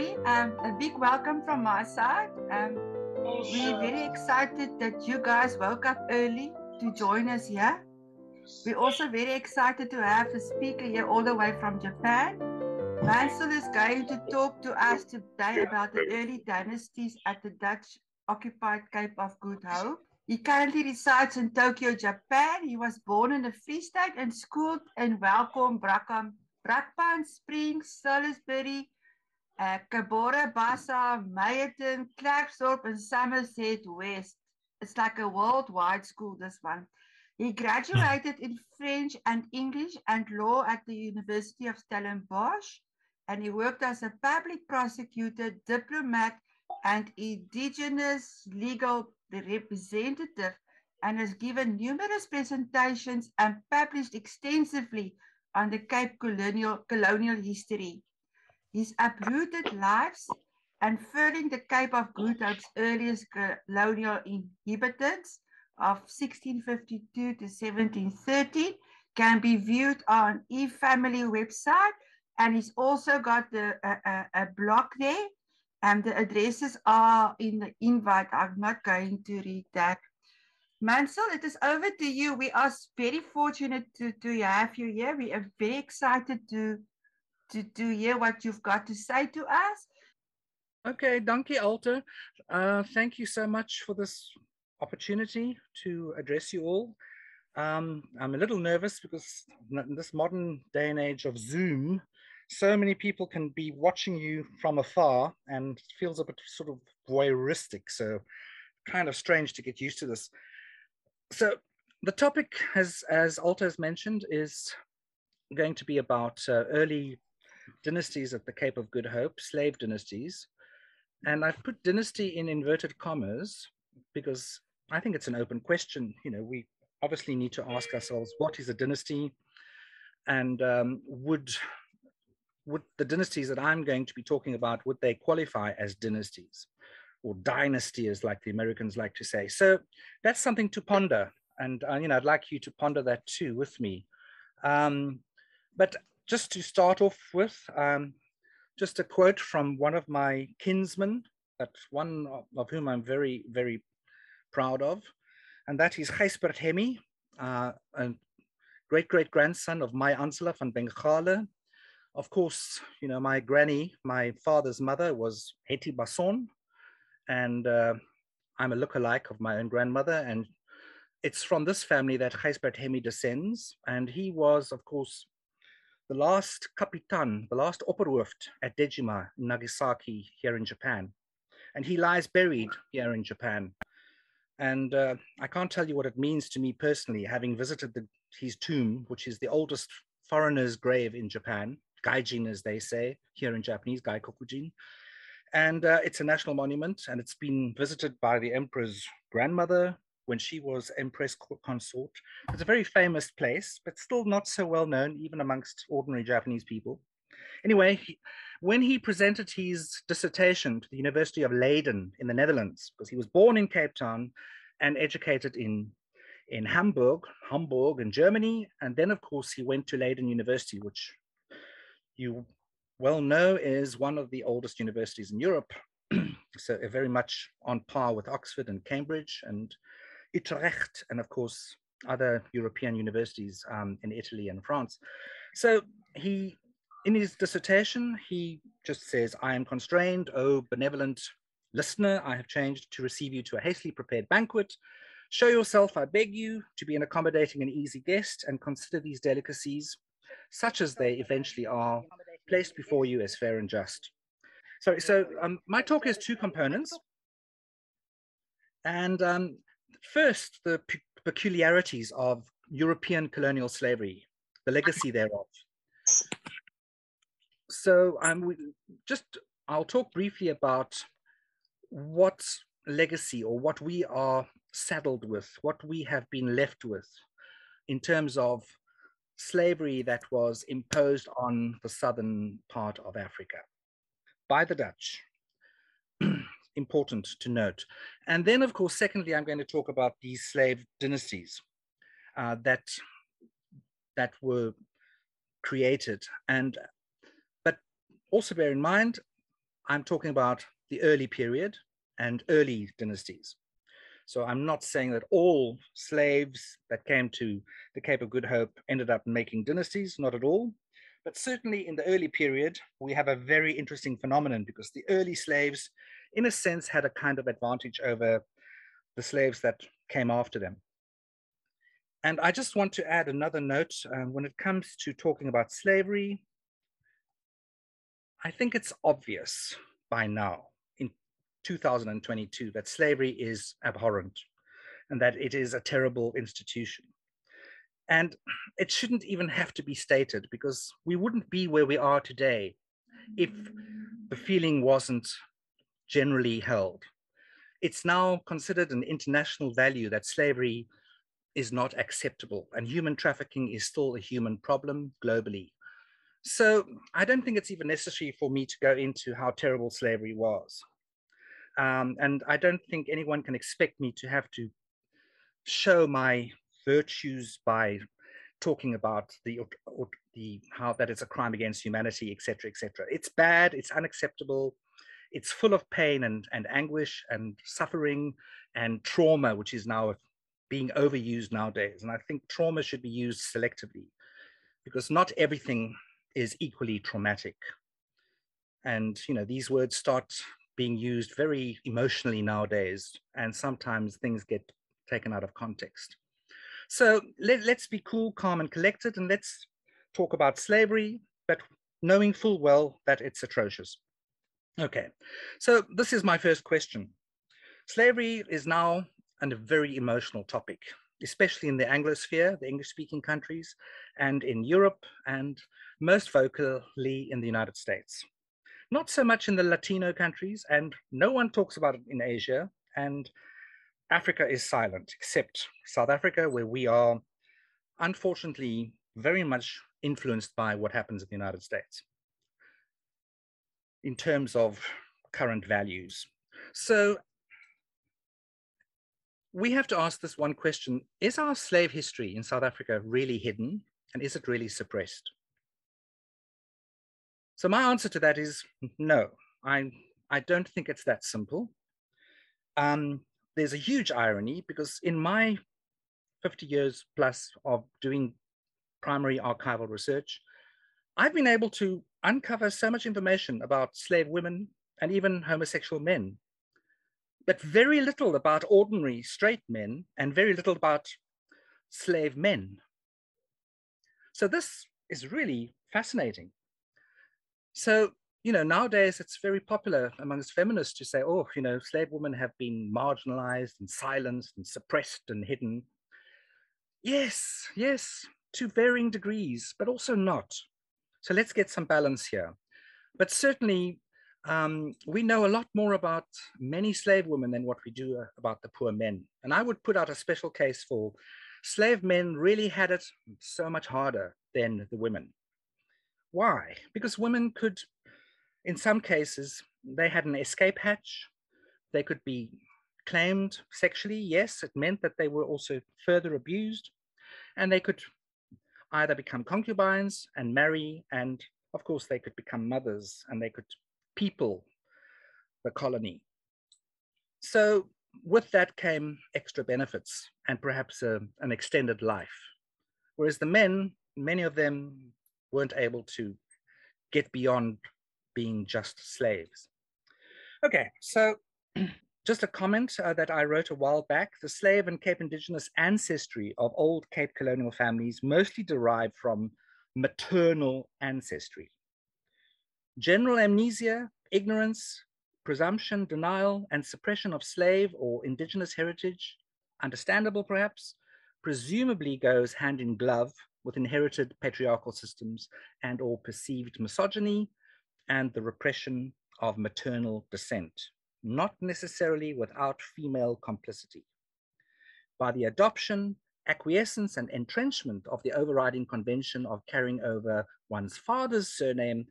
Everybody. Um, a big welcome from my side. Um, we're very excited that you guys woke up early to join us here. We're also very excited to have a speaker here all the way from Japan. Mansell is going to talk to us today about the early dynasties at the Dutch occupied Cape of Good Hope. He currently resides in Tokyo, Japan. He was born in the Free State and schooled in Welkom, Brakpan, Brakpan Springs, Salisbury, uh, Cabora, Bassa, Meyerton, Klerksdorp, and Somerset West. It's like a worldwide school, this one. He graduated in French and English and law at the University of Stellenbosch, and he worked as a public prosecutor, diplomat, and indigenous legal representative, and has given numerous presentations and published extensively on the Cape colonial, colonial history. His uprooted lives unfurling the Cape of Good Hope's earliest colonial inhabitants of 1652 to 1730 can be viewed on e-family website and he's also got the, a, a blog there and the addresses are in the invite. I'm not going to read that. Mansell, it is over to you. We are very fortunate to, to have you here. We are very excited to to, to hear what you've got to say to us. Okay, Donkey Alta. Uh, thank you so much for this opportunity to address you all. Um, I'm a little nervous because in this modern day and age of Zoom, so many people can be watching you from afar and it feels a bit sort of voyeuristic. So kind of strange to get used to this. So the topic, as, as Alta has mentioned, is going to be about uh, early dynasties at the Cape of Good Hope, slave dynasties. And I've put dynasty in inverted commas because I think it's an open question. You know, we obviously need to ask ourselves, what is a dynasty? And um, would, would the dynasties that I'm going to be talking about, would they qualify as dynasties? Or dynasty, as like the Americans like to say. So that's something to ponder. And, uh, you know, I'd like you to ponder that too with me. Um, but just to start off with, um, just a quote from one of my kinsmen, that one of, whom I'm very, very proud of, and that is Gijsbert Hemmy, uh, a great-great-grandson of my Ansela van Bengale. Of course, you know, my granny, my father's mother was Hetty Basson, and uh, I'm a look-alike of my own grandmother, and it's from this family that Gijsbert Hemmy descends, and he was, of course, the last Kapitan, the last Opperhoofd at Dejima, Nagasaki, here in Japan. And he lies buried here in Japan. And uh, I can't tell you what it means to me personally, having visited the, his tomb, which is the oldest foreigner's grave in Japan, Gaijin, as they say here in Japanese, Gaikokujin. And uh, it's a national monument, and it's been visited by the emperor's grandmother, when she was Empress Consort. It's a very famous place, but still not so well known, even amongst ordinary Japanese people. Anyway, he, when he presented his dissertation to the University of Leiden in the Netherlands, because he was born in Cape Town and educated in, in Hamburg, Hamburg in Germany, and then of course he went to Leiden University, which you well know is one of the oldest universities in Europe. so uh, very much on par with Oxford and Cambridge and Utrecht, and of course, other European universities um, in Italy and France. So he, in his dissertation, he just says, I am constrained, oh benevolent listener, I have changed to receive you to a hastily prepared banquet. Show yourself, I beg you, to be an accommodating and easy guest and consider these delicacies, such as they eventually are, placed before you as fair and just. So, so um, my talk has two components. And um, First, the pe peculiarities of European colonial slavery, the legacy thereof. So I'm just, I'll talk briefly about what legacy or what we are saddled with, what we have been left with in terms of slavery that was imposed on the southern part of Africa by the Dutch important to note. And then, of course, secondly, I'm going to talk about these slave dynasties uh, that, that were created. And but also bear in mind, I'm talking about the early period and early dynasties. So I'm not saying that all slaves that came to the Cape of Good Hope ended up making dynasties, not at all. But certainly in the early period, we have a very interesting phenomenon because the early slaves, in a sense, had a kind of advantage over the slaves that came after them. And I just want to add another note uh, when it comes to talking about slavery. I think it's obvious by now in 2022 that slavery is abhorrent and that it is a terrible institution. And it shouldn't even have to be stated because we wouldn't be where we are today if the feeling wasn't generally held. It's now considered an international value that slavery is not acceptable and human trafficking is still a human problem globally. So I don't think it's even necessary for me to go into how terrible slavery was. Um, and I don't think anyone can expect me to have to show my virtues by talking about the, the how that it's a crime against humanity, etc., etc. It's bad, it's unacceptable, it's full of pain and, and anguish and suffering and trauma, which is now being overused nowadays. And I think trauma should be used selectively because not everything is equally traumatic. And you know, these words start being used very emotionally nowadays, and sometimes things get taken out of context. So let, let's be cool, calm, and collected, and let's talk about slavery, but knowing full well that it's atrocious. Okay, so this is my first question. Slavery is now a very emotional topic, especially in the Anglosphere, the English-speaking countries, and in Europe, and most vocally in the United States. Not so much in the Latino countries, and no one talks about it in Asia, and Africa is silent, except South Africa, where we are unfortunately very much influenced by what happens in the United States in terms of current values. So we have to ask this one question Is our slave history in South Africa really hidden and is it really suppressed? So, my answer to that is no, I, I don't think it's that simple. Um, there's a huge irony because in my 50 years plus of doing primary archival research, I've been able to uncover so much information about slave women and even homosexual men but very little about ordinary straight men and very little about slave men. So this is really fascinating. So, you know, nowadays it's very popular amongst feminists to say, oh, you know, slave women have been marginalized and silenced and suppressed and hidden. Yes, yes, to varying degrees, but also not. So let's get some balance here. But certainly um, we know a lot more about many slave women than what we do uh, about the poor men. And I would put out a special case for slave men really had it so much harder than the women. Why? Because women could, in some cases, they had an escape hatch. They could be claimed sexually. Yes, it meant that they were also further abused. And they could either become concubines and marry. And of course, they could become mothers and they could people, the colony. So with that came extra benefits and perhaps a, an extended life. Whereas the men, many of them weren't able to get beyond being just slaves. Okay, so just a comment uh, that I wrote a while back, the slave and Cape Indigenous ancestry of old Cape colonial families mostly derived from maternal ancestry. General amnesia, ignorance, presumption, denial, and suppression of slave or indigenous heritage, understandable perhaps, presumably goes hand in glove with inherited patriarchal systems and or perceived misogyny and the repression of maternal descent, not necessarily without female complicity. By the adoption, acquiescence, and entrenchment of the overriding convention of carrying over one's father's surname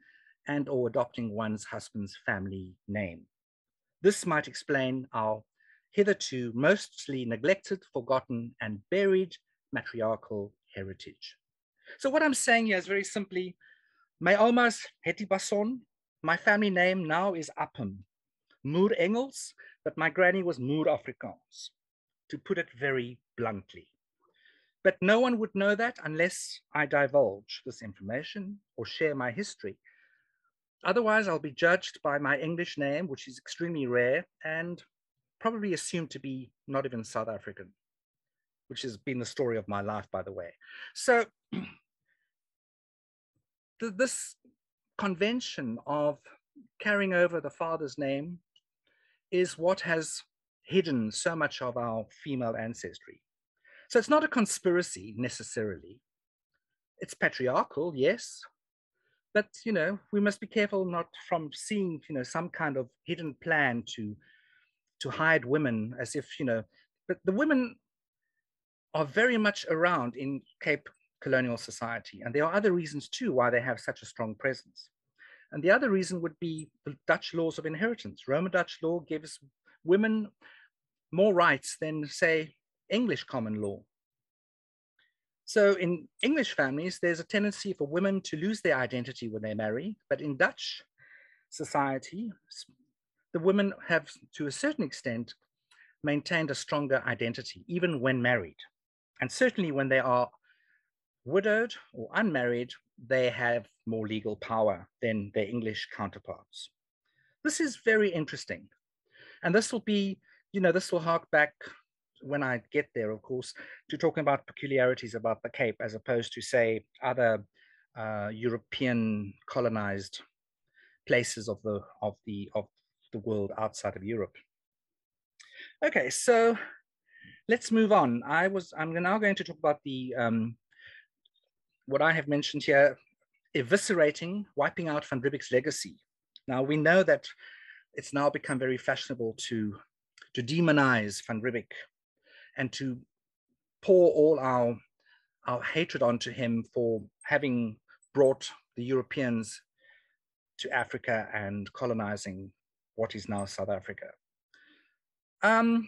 and or adopting one's husband's family name. This might explain our hitherto mostly neglected, forgotten, and buried matriarchal heritage. So what I'm saying here is very simply, my oma's Hetty Basson, my family name now is Upham, Moor Engels, but my granny was Moor Afrikaans, to put it very bluntly. But no one would know that unless I divulge this information or share my history. Otherwise, I'll be judged by my English name, which is extremely rare and probably assumed to be not even South African, which has been the story of my life, by the way. So this convention of carrying over the father's name is what has hidden so much of our female ancestry. So it's not a conspiracy necessarily. It's patriarchal, yes, but you know we must be careful not from seeing you know some kind of hidden plan to to hide women as if you know. But the women are very much around in Cape colonial society, and there are other reasons too why they have such a strong presence. And the other reason would be the Dutch laws of inheritance. Roman Dutch law gives women more rights than, say, English common law. So in English families, there's a tendency for women to lose their identity when they marry, but in Dutch society, the women have, to a certain extent, maintained a stronger identity, even when married. And certainly when they are widowed or unmarried, they have more legal power than their English counterparts. This is very interesting. And this will be, you know, this will hark back when I get there, of course, to talking about peculiarities about the Cape as opposed to, say, other uh, European colonized places of the of the of the world outside of Europe. Okay, so let's move on. I was I'm now going to talk about the um, what I have mentioned here, eviscerating, wiping out Van Riebeeck's legacy. Now we know that it's now become very fashionable to to demonize Van Riebeeck and to pour all our, our hatred onto him for having brought the Europeans to Africa and colonizing what is now South Africa. Um,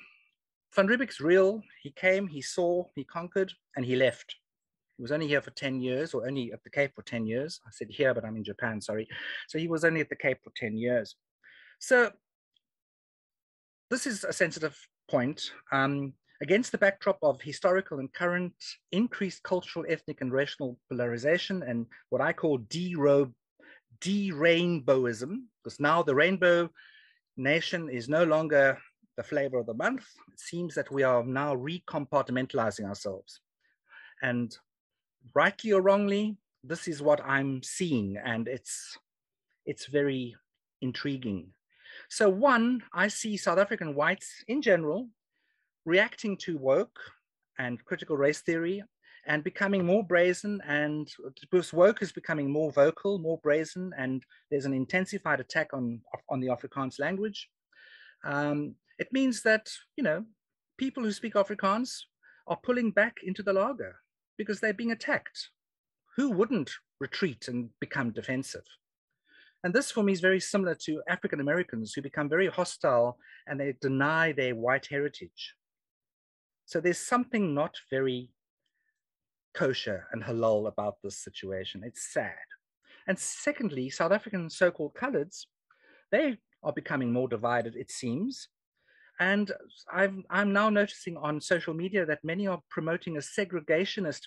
Van Riebeeck's real. He came, he saw, he conquered, and he left. He was only here for 10 years, or only at the Cape for 10 years. I said here, but I'm in Japan, sorry. So he was only at the Cape for 10 years. So this is a sensitive point. Um, Against the backdrop of historical and current increased cultural, ethnic, and racial polarization, and what I call de-rainbowism, because now the rainbow nation is no longer the flavor of the month. It seems that we are now recompartmentalizing ourselves. And rightly or wrongly, this is what I'm seeing, and it's it's very intriguing. So one, I see South African whites in general reacting to woke and critical race theory and becoming more brazen and because woke is becoming more vocal, more brazen, and there's an intensified attack on, on the Afrikaans language. Um, it means that, you know, people who speak Afrikaans are pulling back into the laager because they're being attacked. Who wouldn't retreat and become defensive? And this for me is very similar to African Americans who become very hostile and they deny their white heritage. So there's something not very kosher and halal about this situation. It's sad. And secondly, South African so-called coloreds, they are becoming more divided, it seems. And i am now noticing on social media that many are promoting a segregationist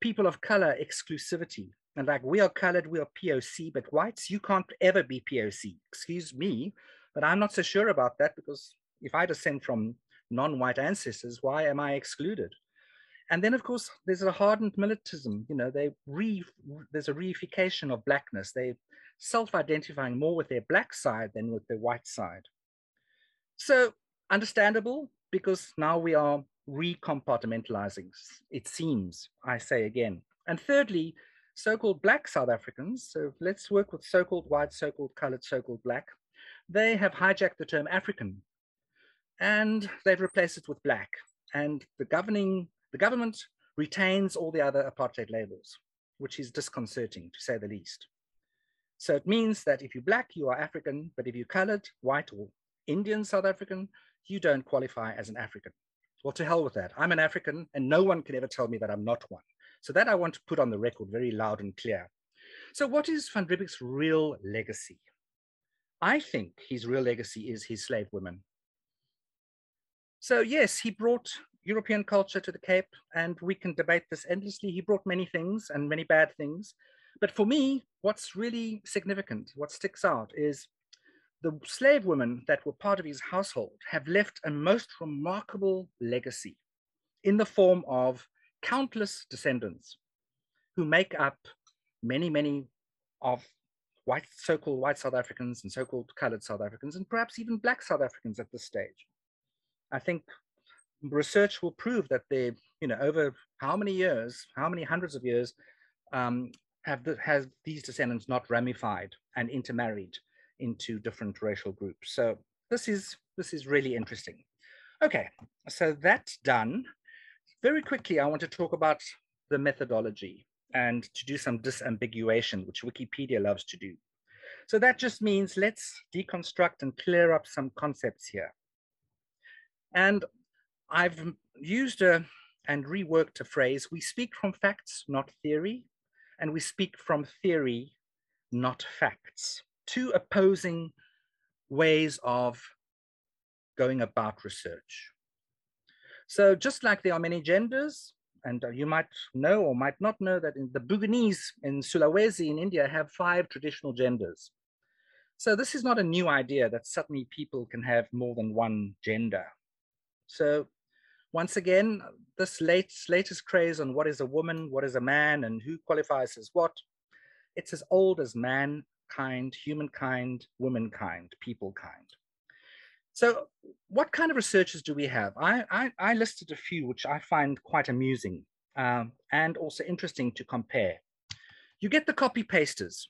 people of color exclusivity. And like, we are colored, we are POC, but whites, you can't ever be POC. Excuse me, but I'm not so sure about that because if I descend from non-white ancestors, why am I excluded? And then, of course, there's a hardened militantism. You know, they re, there's a reification of blackness. They self-identifying more with their black side than with their white side. So understandable because now we are recompartmentalizing, it seems, I say again. And thirdly, so-called black South Africans, so let's work with so-called white, so-called colored, so-called black, they have hijacked the term African and they've replaced it with black. And the governing, the government retains all the other apartheid labels, which is disconcerting to say the least. So it means that if you're black, you are African, but if you're colored, white or Indian South African, you don't qualify as an African. Well, to hell with that. I'm an African and no one can ever tell me that I'm not one. So that I want to put on the record very loud and clear. So what is Van Riebeeck's real legacy? I think his real legacy is his slave women. So yes, he brought European culture to the Cape, and we can debate this endlessly. He brought many things and many bad things. But for me, what's really significant, what sticks out is the slave women that were part of his household have left a most remarkable legacy in the form of countless descendants who make up many, many of white, so-called white South Africans and so-called colored South Africans, and perhaps even black South Africans at this stage. I think research will prove that they, you know, over how many years, how many hundreds of years, um, have the, these descendants not ramified and intermarried into different racial groups. So this is this is really interesting. Okay, so that's done. Very quickly, I want to talk about the methodology and to do some disambiguation, which Wikipedia loves to do. So that just means let's deconstruct and clear up some concepts here. And I've used a, and reworked a phrase, we speak from facts, not theory, and we speak from theory, not facts. Two opposing ways of going about research. So just like there are many genders, and you might know or might not know that in the Buginese in Sulawesi in India have five traditional genders. So this is not a new idea that suddenly people can have more than one gender. So once again, this late, latest craze on what is a woman, what is a man, and who qualifies as what, it's as old as mankind, humankind, womankind, people kind. So what kind of researchers do we have? I, I, I listed a few which I find quite amusing um, and also interesting to compare. You get the copy pasters.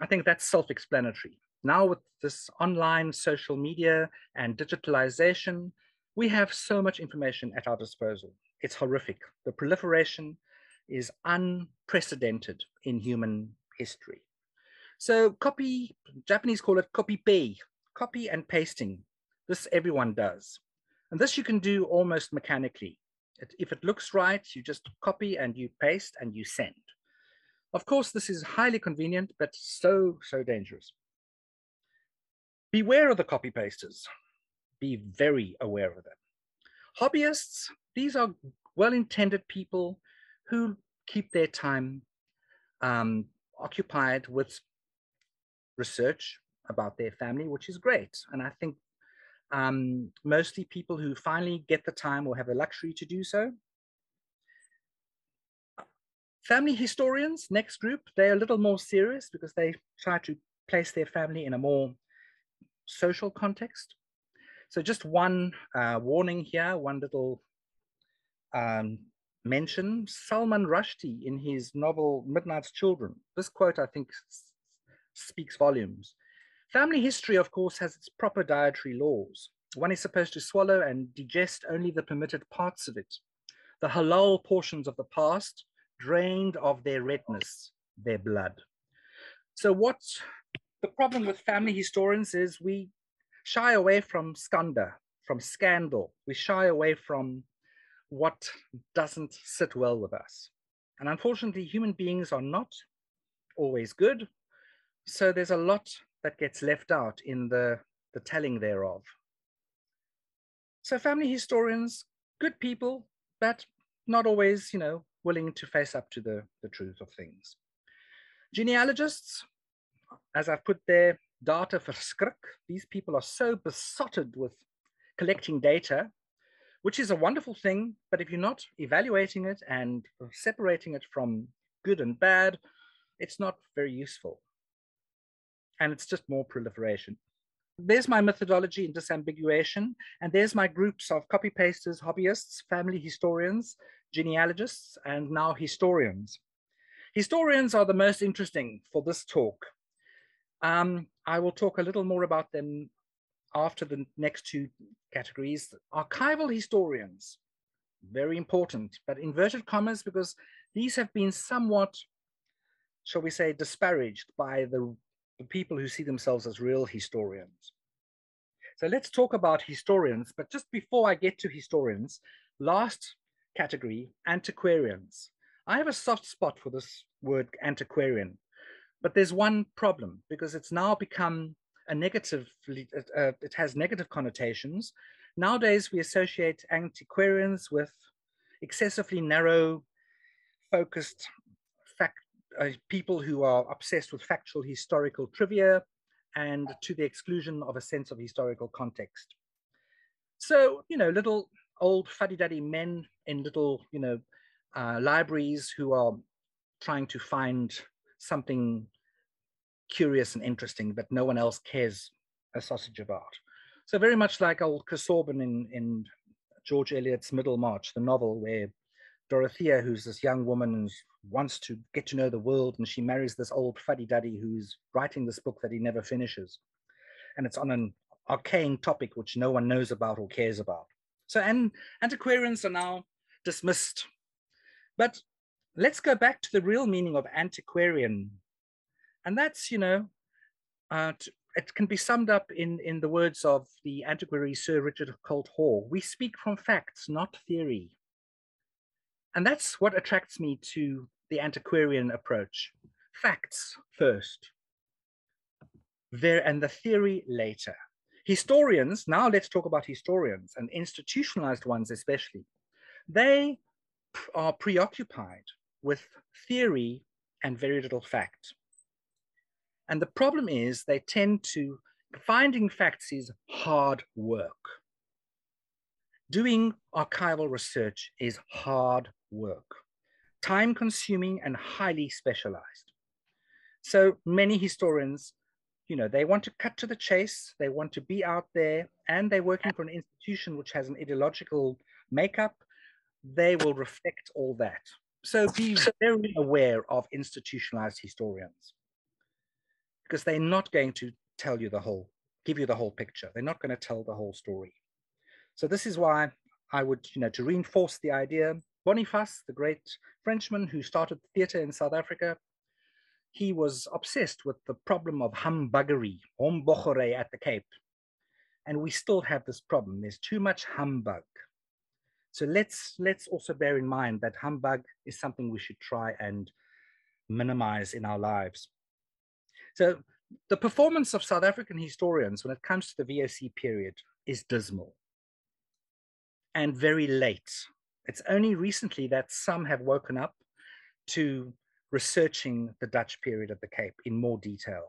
I think that's self-explanatory. Now with this online social media and digitalization, we have so much information at our disposal. It's horrific. The proliferation is unprecedented in human history. So copy, Japanese call it copy pay, copy and pasting. This everyone does. And this you can do almost mechanically. It, if it looks right, you just copy and you paste and you send. Of course, this is highly convenient, but so, so dangerous. Beware of the copy pasters be very aware of them. Hobbyists, these are well-intended people who keep their time um, occupied with research about their family, which is great. And I think um, mostly people who finally get the time or have the luxury to do so. Family historians, next group, they're a little more serious because they try to place their family in a more social context. So just one uh, warning here, one little um, mention, Salman Rushdie in his novel Midnight's Children. This quote, I think, speaks volumes. Family history, of course, has its proper dietary laws. One is supposed to swallow and digest only the permitted parts of it. The halal portions of the past, drained of their redness, their blood. So what the problem with family historians is we shy away from skanda, from scandal. We shy away from what doesn't sit well with us. And unfortunately, human beings are not always good. So there's a lot that gets left out in the, the telling thereof. So family historians, good people, but not always, you know, willing to face up to the, the truth of things. Genealogists, as I've put there, data for verskrik. These people are so besotted with collecting data, which is a wonderful thing. But if you're not evaluating it and separating it from good and bad, it's not very useful. And it's just more proliferation. There's my methodology in disambiguation. And there's my groups of copy pasters, hobbyists, family historians, genealogists, and now historians. Historians are the most interesting for this talk um, I will talk a little more about them after the next two categories. Archival historians, very important, but inverted commas because these have been somewhat, shall we say, disparaged by the, the people who see themselves as real historians. So let's talk about historians, but just before I get to historians, last category, antiquarians. I have a soft spot for this word antiquarian But there's one problem because it's now become a negative, uh, it has negative connotations. Nowadays, we associate antiquarians with excessively narrow, focused uh, people who are obsessed with factual historical trivia and to the exclusion of a sense of historical context. So, you know, little old fuddy-duddy men in little, you know, uh, libraries who are trying to find something curious and interesting that no one else cares a sausage about. So very much like old Casaubon in, in George Eliot's Middlemarch, the novel where Dorothea, who's this young woman and wants to get to know the world, and she marries this old fuddy-duddy who's writing this book that he never finishes. And it's on an arcane topic which no one knows about or cares about. So and antiquarians are now dismissed. But let's go back to the real meaning of antiquarian. And that's, you know, uh, it can be summed up in, in the words of the antiquary Sir Richard Colt Hoare. We speak from facts, not theory. And that's what attracts me to the antiquarian approach. Facts first, there and the theory later. Historians, now let's talk about historians and institutionalized ones especially. They are preoccupied with theory and very little fact. And the problem is they tend to, finding facts is hard work. Doing archival research is hard work, time consuming and highly specialized. So many historians, you know, they want to cut to the chase, they want to be out there, and they're working for an institution which has an ideological makeup. They will reflect all that. So be very aware of institutionalized historians because they're not going to tell you the whole, give you the whole picture. They're not going to tell the whole story. So this is why I would, you know, to reinforce the idea, Boniface, the great Frenchman who started theater in South Africa, he was obsessed with the problem of humbuggery, homboggery at the Cape. And we still have this problem. There's too much humbug. So let's let's also bear in mind that humbug is something we should try and minimize in our lives. So the performance of South African historians when it comes to the VOC period is dismal and very late. It's only recently that some have woken up to researching the Dutch period of the Cape in more detail.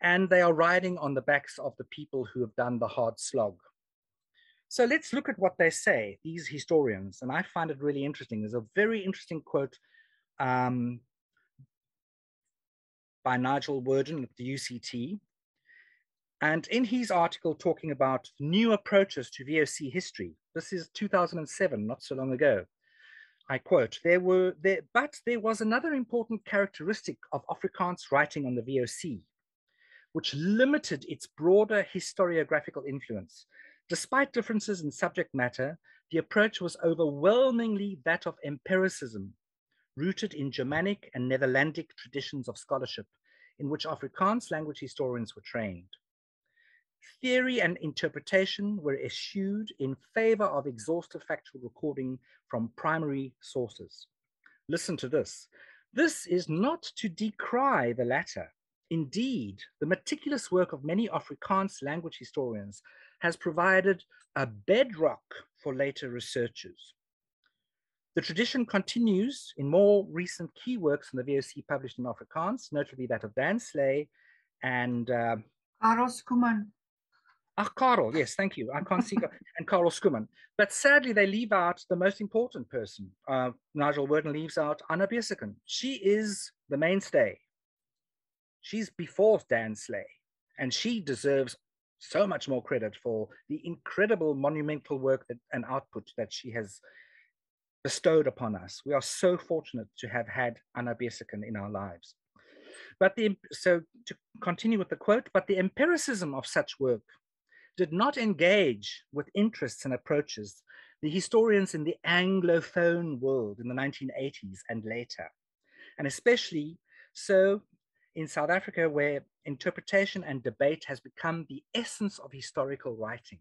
And they are riding on the backs of the people who have done the hard slog so let's look at what they say, these historians. And I find it really interesting. There's a very interesting quote um, by Nigel Worden at the UCT. And in his article talking about new approaches to VOC history, this is 2007, not so long ago. I quote, there were there, but there was another important characteristic of Afrikaans writing on the VOC, which limited its broader historiographical influence Despite differences in subject matter, the approach was overwhelmingly that of empiricism, rooted in Germanic and Netherlandic traditions of scholarship, in which Afrikaans language historians were trained. Theory and interpretation were eschewed in favor of exhaustive factual recording from primary sources. Listen to this. This is not to decry the latter. Indeed, the meticulous work of many Afrikaans language historians has provided a bedrock for later researchers. The tradition continues in more recent key works in the VOC published in Afrikaans, notably that of Dan Sleigh and uh, Karel Schoeman. Ah, Karel, yes, thank you. I can't see, and Karel Schoeman. But sadly, they leave out the most important person. Uh, Nigel Worden leaves out Anna Böeseken. She is the mainstay. She's before Dan Sleigh, and she deserves so much more credit for the incredible monumental work that, and output that she has bestowed upon us. We are so fortunate to have had Anna Böeseken in our lives. But the, so to continue with the quote, but the empiricism of such work did not engage with interests and approaches the historians in the Anglophone world in the 1980s and later, and especially so in South Africa, where interpretation and debate has become the essence of historical writing.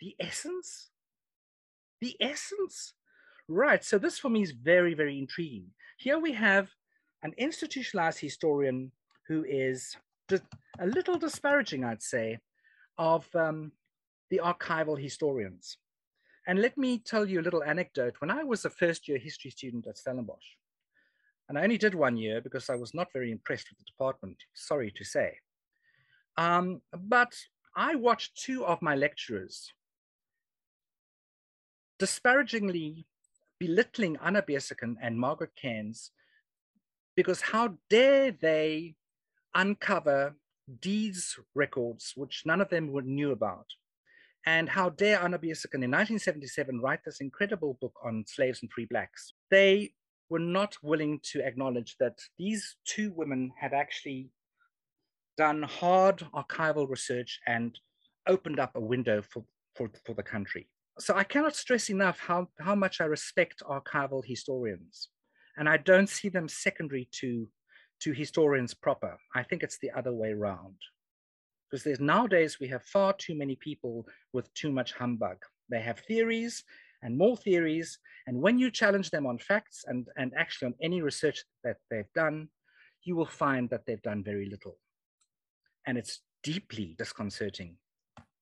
The essence? The essence? Right, so this for me is very, very intriguing. Here we have an institutionalized historian who is a little disparaging, I'd say, of um, the archival historians. And let me tell you a little anecdote. When I was a first year history student at Stellenbosch, and I only did one year because I was not very impressed with the department, sorry to say. Um, but I watched two of my lecturers disparagingly belittling Anna Böeseken and Margaret Cairns because how dare they uncover deeds records which none of them knew about. And how dare Anna Böeseken in 1977 write this incredible book on slaves and free blacks. They were not willing to acknowledge that these two women had actually done hard archival research and opened up a window for, for, for the country so I cannot stress enough how, how much I respect archival historians. And I don't see them secondary to, to historians proper. I think it's the other way around. Because there's nowadays we have far too many people with too much humbug. They have theories and more theories. And when you challenge them on facts and, and actually on any research that they've done, you will find that they've done very little. And it's deeply disconcerting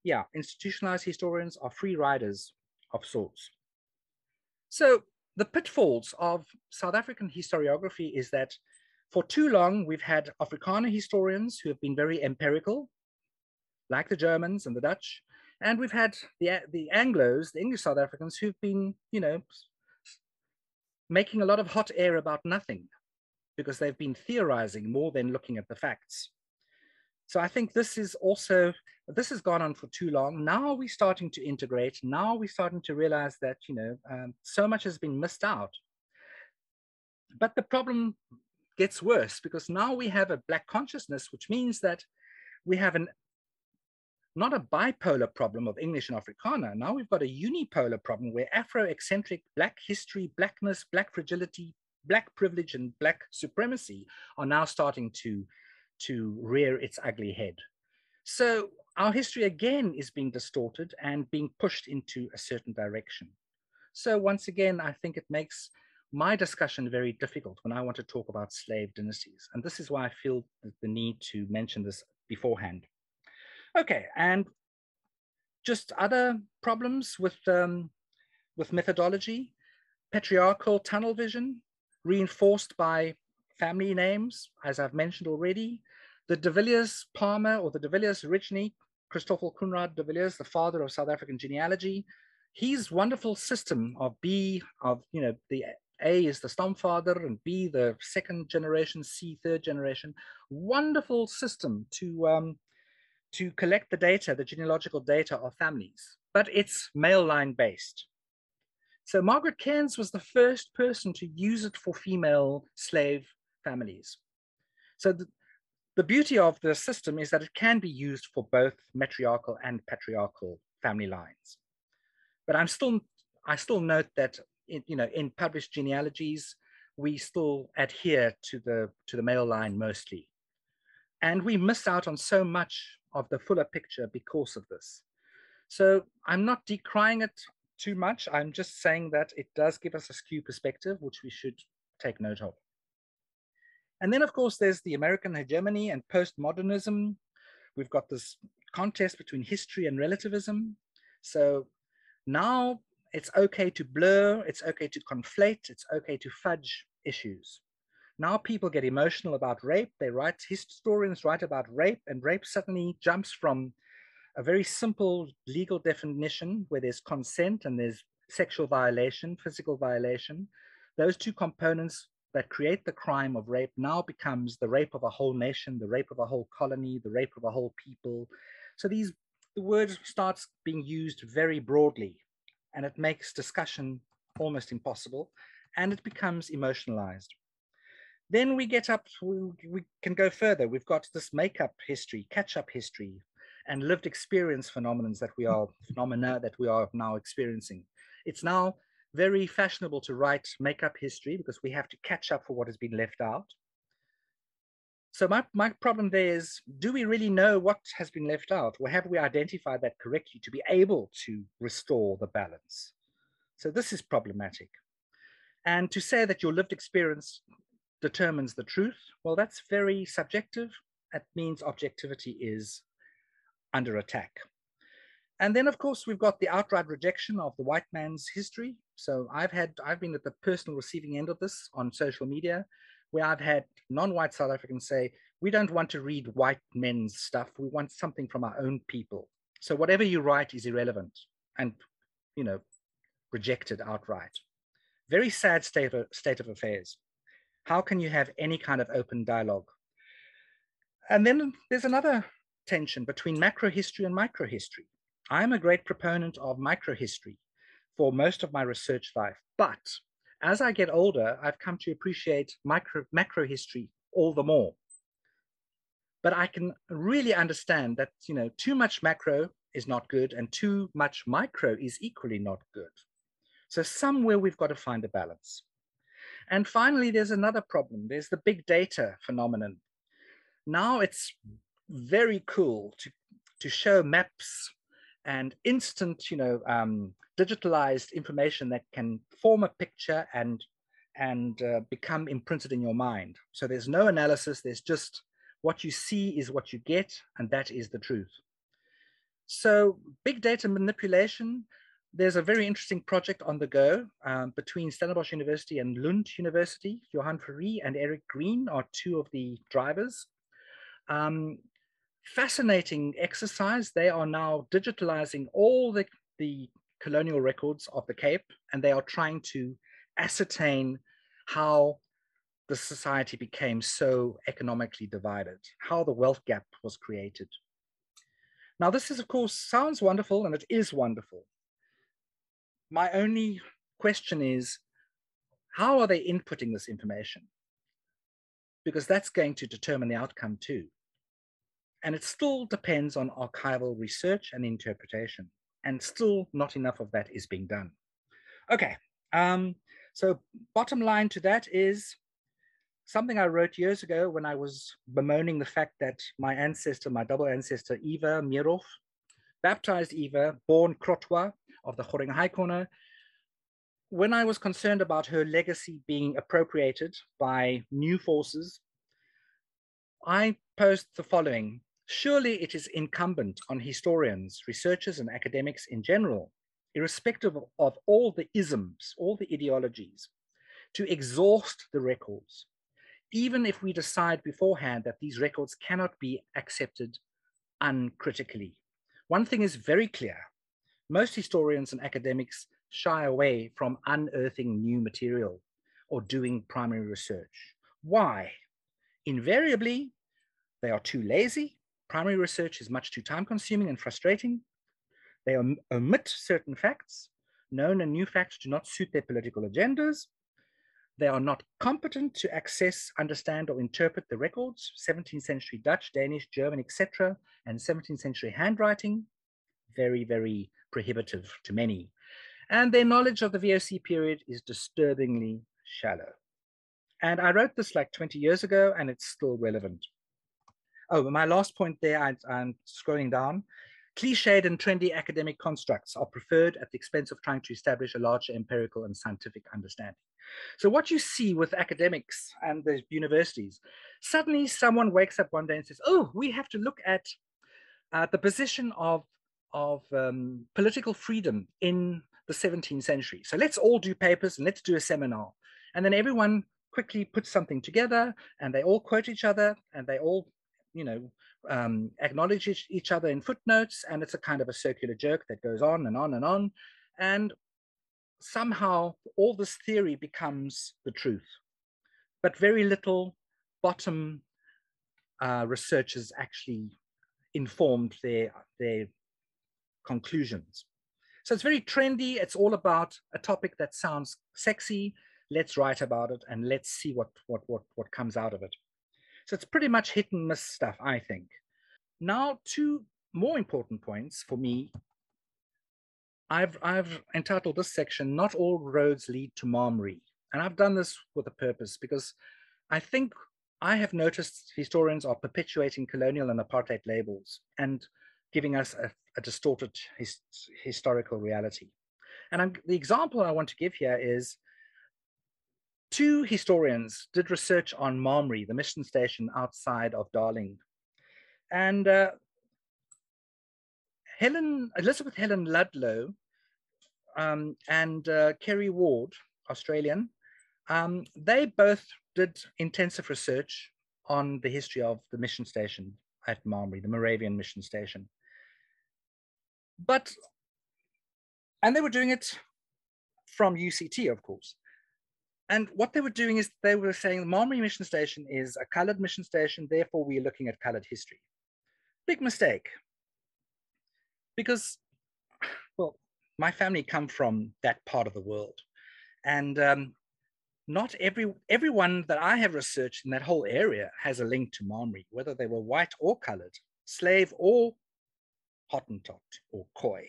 yeah, institutionalized historians are free riders of sorts. So the pitfalls of South African historiography is that for too long, we've had Afrikaner historians who have been very empirical, like the Germans and the Dutch, and we've had the, the Anglos, the English South Africans, who've been, you know, making a lot of hot air about nothing because they've been theorizing more than looking at the facts. So I think this is also, this has gone on for too long. Now we're starting to integrate. Now we're starting to realize that, you know, um, so much has been missed out. But the problem gets worse because now we have a black consciousness, which means that we have an not a bipolar problem of English and Afrikaner. Now we've got a unipolar problem where Afro-eccentric black history, blackness, black fragility, black privilege, and black supremacy are now starting to to rear its ugly head. So our history again is being distorted and being pushed into a certain direction. So once again, I think it makes my discussion very difficult when I want to talk about slave dynasties. And this is why I feel the need to mention this beforehand. Okay, and just other problems with, um, with methodology, patriarchal tunnel vision, reinforced by family names, as I've mentioned already, the de Villiers Pama or the de Villiers originally, Christoffel Coenraad de Villiers, the father of South African genealogy, his wonderful system of B, of, you know, the A is the stamfather and B, the second generation, C, third generation, wonderful system to, um, to collect the data, the genealogical data of families, but it's male line based. So Margaret Cairns was the first person to use it for female slave families. So the, the beauty of the system is that it can be used for both matriarchal and patriarchal family lines. But I'm still, I still note that in, you know, in published genealogies, we still adhere to the, to the male line mostly. And we miss out on so much of the fuller picture because of this. So I'm not decrying it too much. I'm just saying that it does give us a skew perspective, which we should take note of. And then, of course, there's the American hegemony and postmodernism. We've got this contest between history and relativism. So now it's okay to blur, it's okay to conflate, it's okay to fudge issues. Now people get emotional about rape. They write, historians write about rape, and rape suddenly jumps from a very simple legal definition where there's consent and there's sexual violation, physical violation. Those two components that create the crime of rape now becomes the rape of a whole nation, the rape of a whole colony, the rape of a whole people. So these the word starts being used very broadly, and it makes discussion almost impossible, and it becomes emotionalized. Then we get up, we, we can go further. We've got this makeup history, catch-up history, and lived experience phenomenons that we are phenomena that we are now experiencing. It's now very fashionable to write makeup history because we have to catch up for what has been left out. So my, my problem there is, do we really know what has been left out or have we identified that correctly to be able to restore the balance? So this is problematic. And to say that your lived experience determines the truth? Well, that's very subjective. That means objectivity is under attack. And then, of course, we've got the outright rejection of the white man's history. So I've had, I've been at the personal receiving end of this on social media, where I've had non-white South Africans say, we don't want to read white men's stuff. We want something from our own people. So whatever you write is irrelevant and, you know, rejected outright. Very sad state of, state of affairs. How can you have any kind of open dialogue? And then there's another tension between macro history and micro history. I'm a great proponent of micro history for most of my research life, but as I get older, I've come to appreciate micro, macro history all the more. But I can really understand that, you know, too much macro is not good and too much micro is equally not good. So somewhere we've got to find a balance. And finally, there's another problem. There's the big data phenomenon. Now it's very cool to, to show maps and instant, you know, um, digitalized information that can form a picture and and uh, become imprinted in your mind. So there's no analysis. There's just what you see is what you get, and that is the truth. So big data manipulation, there's a very interesting project on the go um, between Stellenbosch University and Lund University. Johan Fourie and Erik Green are two of the drivers. Um, fascinating exercise. They are now digitalizing all the, the colonial records of the Cape, and they are trying to ascertain how the society became so economically divided, how the wealth gap was created. Now, this is, of course, sounds wonderful, and it is wonderful. My only question is, how are they inputting this information? Because that's going to determine the outcome too. And it still depends on archival research and interpretation. And still not enough of that is being done. Okay, um, so bottom line to that is something I wrote years ago when I was bemoaning the fact that my ancestor, my double ancestor, Eva Meerhof, baptized Eva, born Krotoa of the Goringhaicona, when I was concerned about her legacy being appropriated by new forces, I posed the following. Surely it is incumbent on historians, researchers, and academics in general, irrespective of, of all the isms, all the ideologies, to exhaust the records, even if we decide beforehand that these records cannot be accepted uncritically. One thing is very clear. Most historians and academics shy away from unearthing new material or doing primary research. Why? Invariably, they are too lazy Primary research is much too time consuming and frustrating. They om omit certain facts. Known and new facts do not suit their political agendas. They are not competent to access, understand, or interpret the records, 17th century Dutch, Danish, German, etc., and 17th century handwriting, very, very prohibitive to many. And their knowledge of the VOC period is disturbingly shallow. And I wrote this like 20 years ago, and it's still relevant. Oh, my last point there, I, I'm scrolling down. Cliched and trendy academic constructs are preferred at the expense of trying to establish a larger empirical and scientific understanding. So what you see with academics and the universities, suddenly someone wakes up one day and says, oh, we have to look at uh, the position of, of um, political freedom in the 17th century. So let's all do papers and let's do a seminar. And then everyone quickly puts something together and they all quote each other and they all you know, um, acknowledge each, each other in footnotes, and it's a kind of a circular jerk that goes on and on and on. And somehow all this theory becomes the truth, but very little bottom uh, researchers actually informed their, their conclusions. So it's very trendy. It's all about a topic that sounds sexy. Let's write about it and let's see what, what, what, what comes out of it. So it's pretty much hit and miss stuff, I think. Now, two more important points for me. I've, I've entitled this section, Not All Roads Lead to Mamre. And I've done this with a purpose because I think I have noticed historians are perpetuating colonial and apartheid labels and giving us a, a distorted his, historical reality. And I'm, the example I want to give here is two historians did research on Mamre, the mission station outside of Darling. And uh, Helen, Elizabeth Helen Ludlow um, and uh, Kerry Ward, Australian, um, they both did intensive research on the history of the mission station at Mamre, the Moravian mission station. But, and they were doing it from UCT, of course. And what they were doing is they were saying the mission station is a colored mission station, therefore we're looking at colored history. Big mistake. Because, well, my family come from that part of the world. And um, not every everyone that I have researched in that whole area has a link to Mamre, whether they were white or colored, slave or Hottentot or Khoi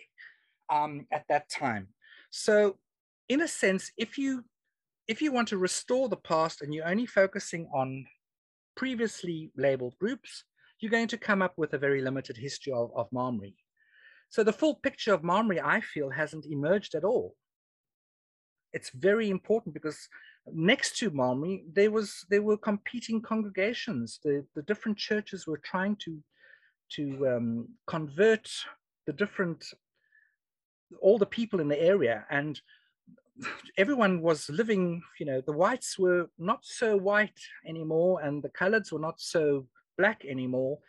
um, at that time. So in a sense, if you if you want to restore the past and you're only focusing on previously labeled groups, you're going to come up with a very limited history of, of. So the full picture of Mamre, I feel, hasn't emerged at all. It's very important because next to Mamre, there was there were competing congregations. The, the different churches were trying to to um, convert the different all the people in the area and everyone was living you know the whites were not so white anymore and the coloreds were not so black anymore.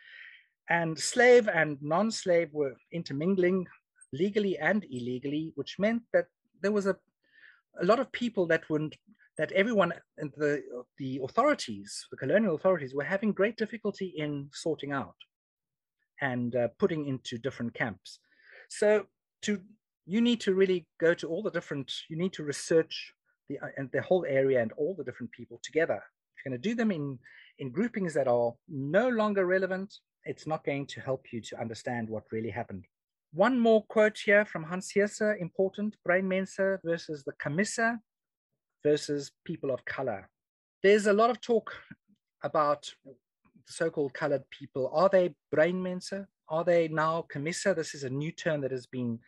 And slave and non-slave were intermingling legally and illegally which meant that there was a, a lot of people that wouldn't that everyone and the the authorities the colonial authorities were having great difficulty in sorting out and uh, putting into different camps. So to you need to really go to all the different, you need to research the, uh, and the whole area and all the different people together. If you're going to do them in, in groupings that are no longer relevant, it's not going to help you to understand what really happened. One more quote here from Hans Heese, important, Bruinmense versus the Camissa versus people of color. There's a lot of talk about the so-called colored people. Are they Bruinmense? Are they now Camissa? This is a new term that has been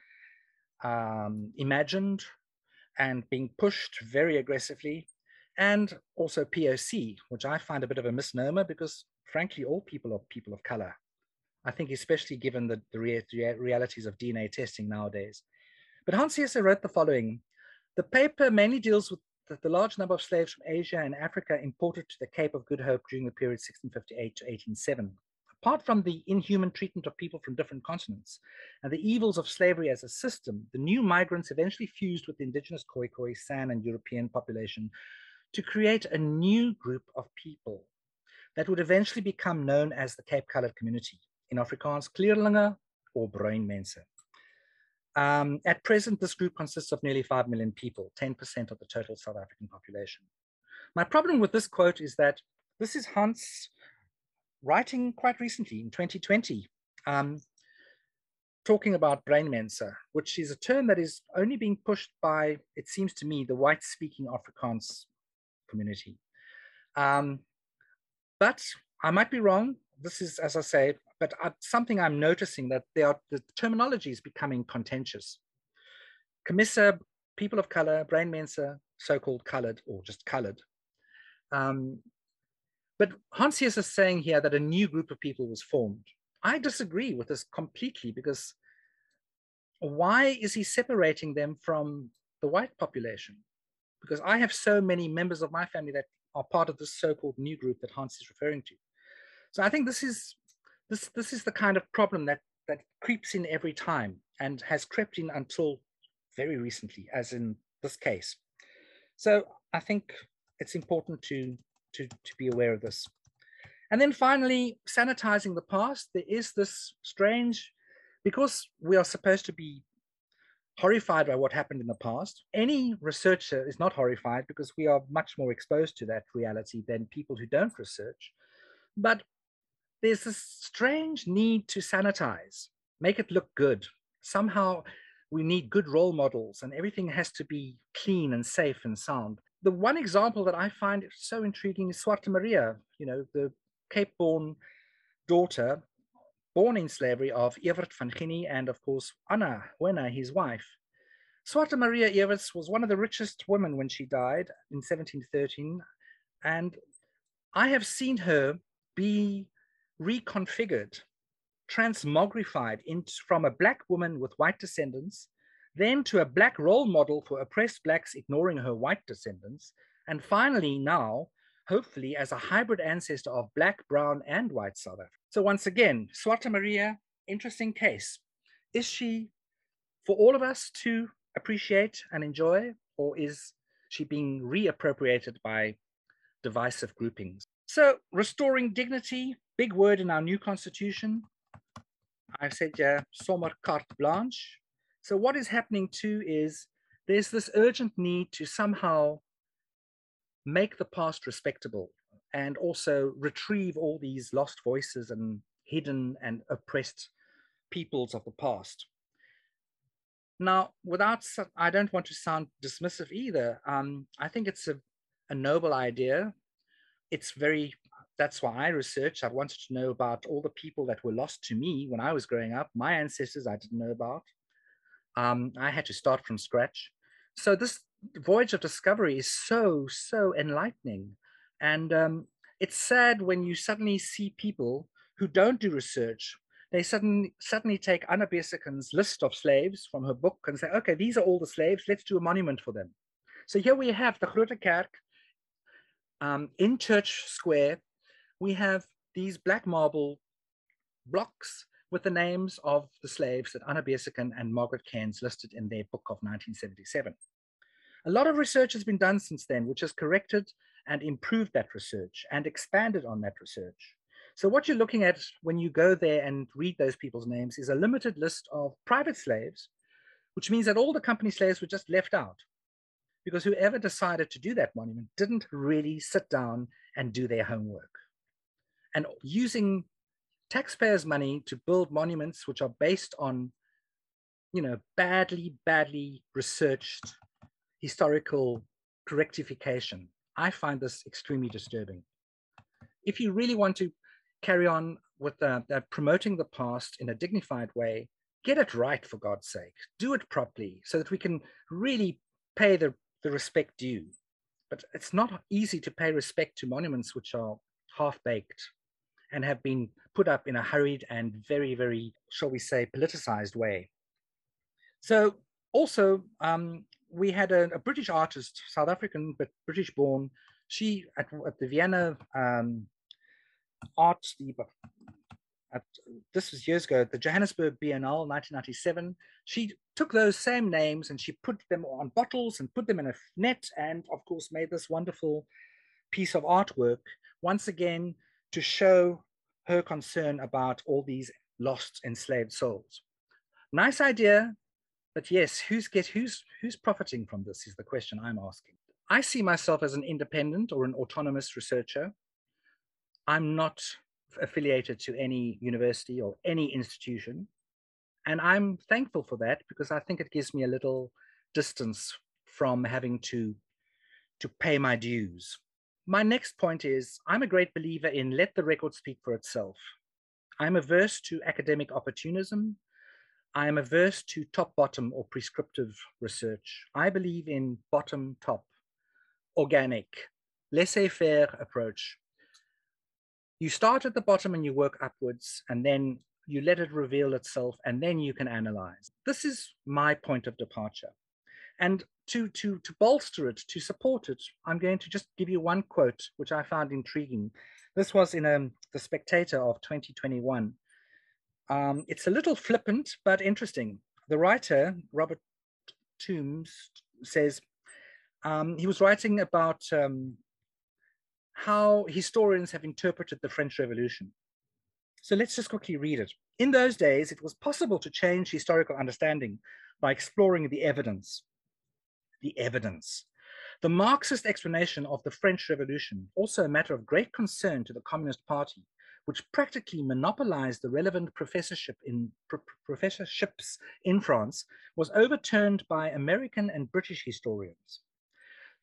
um, imagined and being pushed very aggressively, and also POC, which I find a bit of a misnomer because, frankly, all people are people of color. I think, especially given the, the rea realities of DNA testing nowadays. But Hans Heese wrote the following The paper mainly deals with the, the, large number of slaves from Asia and Africa imported to the Cape of Good Hope during the period 1658 to 1807 apart from the inhuman treatment of people from different continents and the evils of slavery as a system, the new migrants eventually fused with the indigenous Khoikhoi, San, and European population to create a new group of people that would eventually become known as the Cape Colored community, in Afrikaans, Kleurlinge or Bruinmense. Um, at present, this group consists of nearly 5 million people, 10% of the total South African population. My problem with this quote is that this is Hans writing quite recently in 2020, um, talking about Bruinmense, which is a term that is only being pushed by, it seems to me, the white speaking Afrikaans community. Um, but I might be wrong. This is, as I say, but I, something I'm noticing that are, the terminology is becoming contentious. Camissa, people of color, Bruinmense, so-called colored or just colored, um, but Hans Heese is saying here that a new group of people was formed. I disagree with this completely because why is he separating them from the white population? Because I have so many members of my family that are part of this so-called new group that Hans is referring to. So I think this is this this is the kind of problem that that creeps in every time and has crept in until very recently, as in this case. So I think it's important to to, to be aware of this. And then finally, sanitizing the past. There is this strange, because we are supposed to be horrified by what happened in the past. Any researcher is not horrified because we are much more exposed to that reality than people who don't research. But there's this strange need to sanitize, make it look good. Somehow we need good role models and everything has to be clean and safe and sound the one example that I find so intriguing is Zwarte Maria, you know, the Cape-born daughter, born in slavery of Evert van Guinea and of course Anna Wena, his wife. Zwarte Maria Everts was one of the richest women when she died in 1713. And I have seen her be reconfigured, transmogrified into, from a black woman with white descendants, then to a black role model for oppressed blacks ignoring her white descendants, and finally now, hopefully, as a hybrid ancestor of black, brown, and white South Africa. So once again, Zwarte Maria, interesting case. Is she for all of us to appreciate and enjoy, or is she being reappropriated by divisive groupings? So, restoring dignity, big word in our new constitution. I've said, yeah, sommer carte blanche. So, what is happening too is there's this urgent need to somehow make the past respectable and also retrieve all these lost voices and hidden and oppressed peoples of the past. Now, without, I don't want to sound dismissive either. Um, I think it's a, a noble idea. It's very, that's why I researched. I wanted to know about all the people that were lost to me when I was growing up. My ancestors I didn't know about. Um, I had to start from scratch. So this voyage of discovery is so, so enlightening. And um, it's sad when you suddenly see people who don't do research they suddenly suddenly take Anna Böeseken's list of slaves from her book and say, okay, these are all the slaves, let's do a monument for them. So here we have the Grote Kerk um, in Church Square. We have these black marble blocks with the names of the slaves that Anna Böeseken and Margaret Cairns listed in their book of 1977. A lot of research has been done since then, which has corrected and improved that research and expanded on that research. So what you're looking at when you go there and read those people's names is a limited list of private slaves, which means that all the company slaves were just left out because whoever decided to do that monument didn't really sit down and do their homework. And using taxpayers' money to build monuments which are based on, you know, badly, badly researched historical correctification, I find this extremely disturbing. If you really want to carry on with promoting the past in a dignified way. Get it right, for God's sake. Do it properly so that we can really pay the, the respect due. But it's not easy to pay respect to monuments which are half baked and have been put up in a hurried and very, very, shall we say, politicized way. So, also, um, we had a, a, British artist, South African, but British born. She, at, at the Vienna um, art, at, this was years ago, the Johannesburg Biennale, 1997. She took those same names and she put them on bottles and put them in a net, and of course made this wonderful piece of artwork once again to show her concern about all these lost enslaved souls. Nice idea, but yes, who's get who's who's profiting from this is the question I'm asking. I see myself as an independent or an autonomous researcher. I'm not affiliated to any university or any institution. And I'm thankful for that because I think it gives me a little distance from having to, to pay my dues. My next point is I'm a great believer in let the record speak for itself. I'm averse to academic opportunism. I am averse to top bottom or prescriptive research. I believe in bottom top, organic, laissez faire approach you start at the bottom and you work upwards, and then you let it reveal itself, and then you can analyze. This is my point of departure. And to, to, to bolster it, to support it, I'm going to just give you one quote, which I found intriguing. This was in um, The Spectator of 2021. Um, it's a little flippant, but interesting. The writer, Robert Tombs, says um, he was writing about um, how historians have interpreted the French Revolution. So let's just quickly read it. In those days, it was possible to change historical understanding by exploring the evidence. The evidence. The Marxist explanation of the French Revolution, also a matter of great concern to the Communist Party, which practically monopolized the relevant professorship in pr professorships in France, was overturned by American and British historians.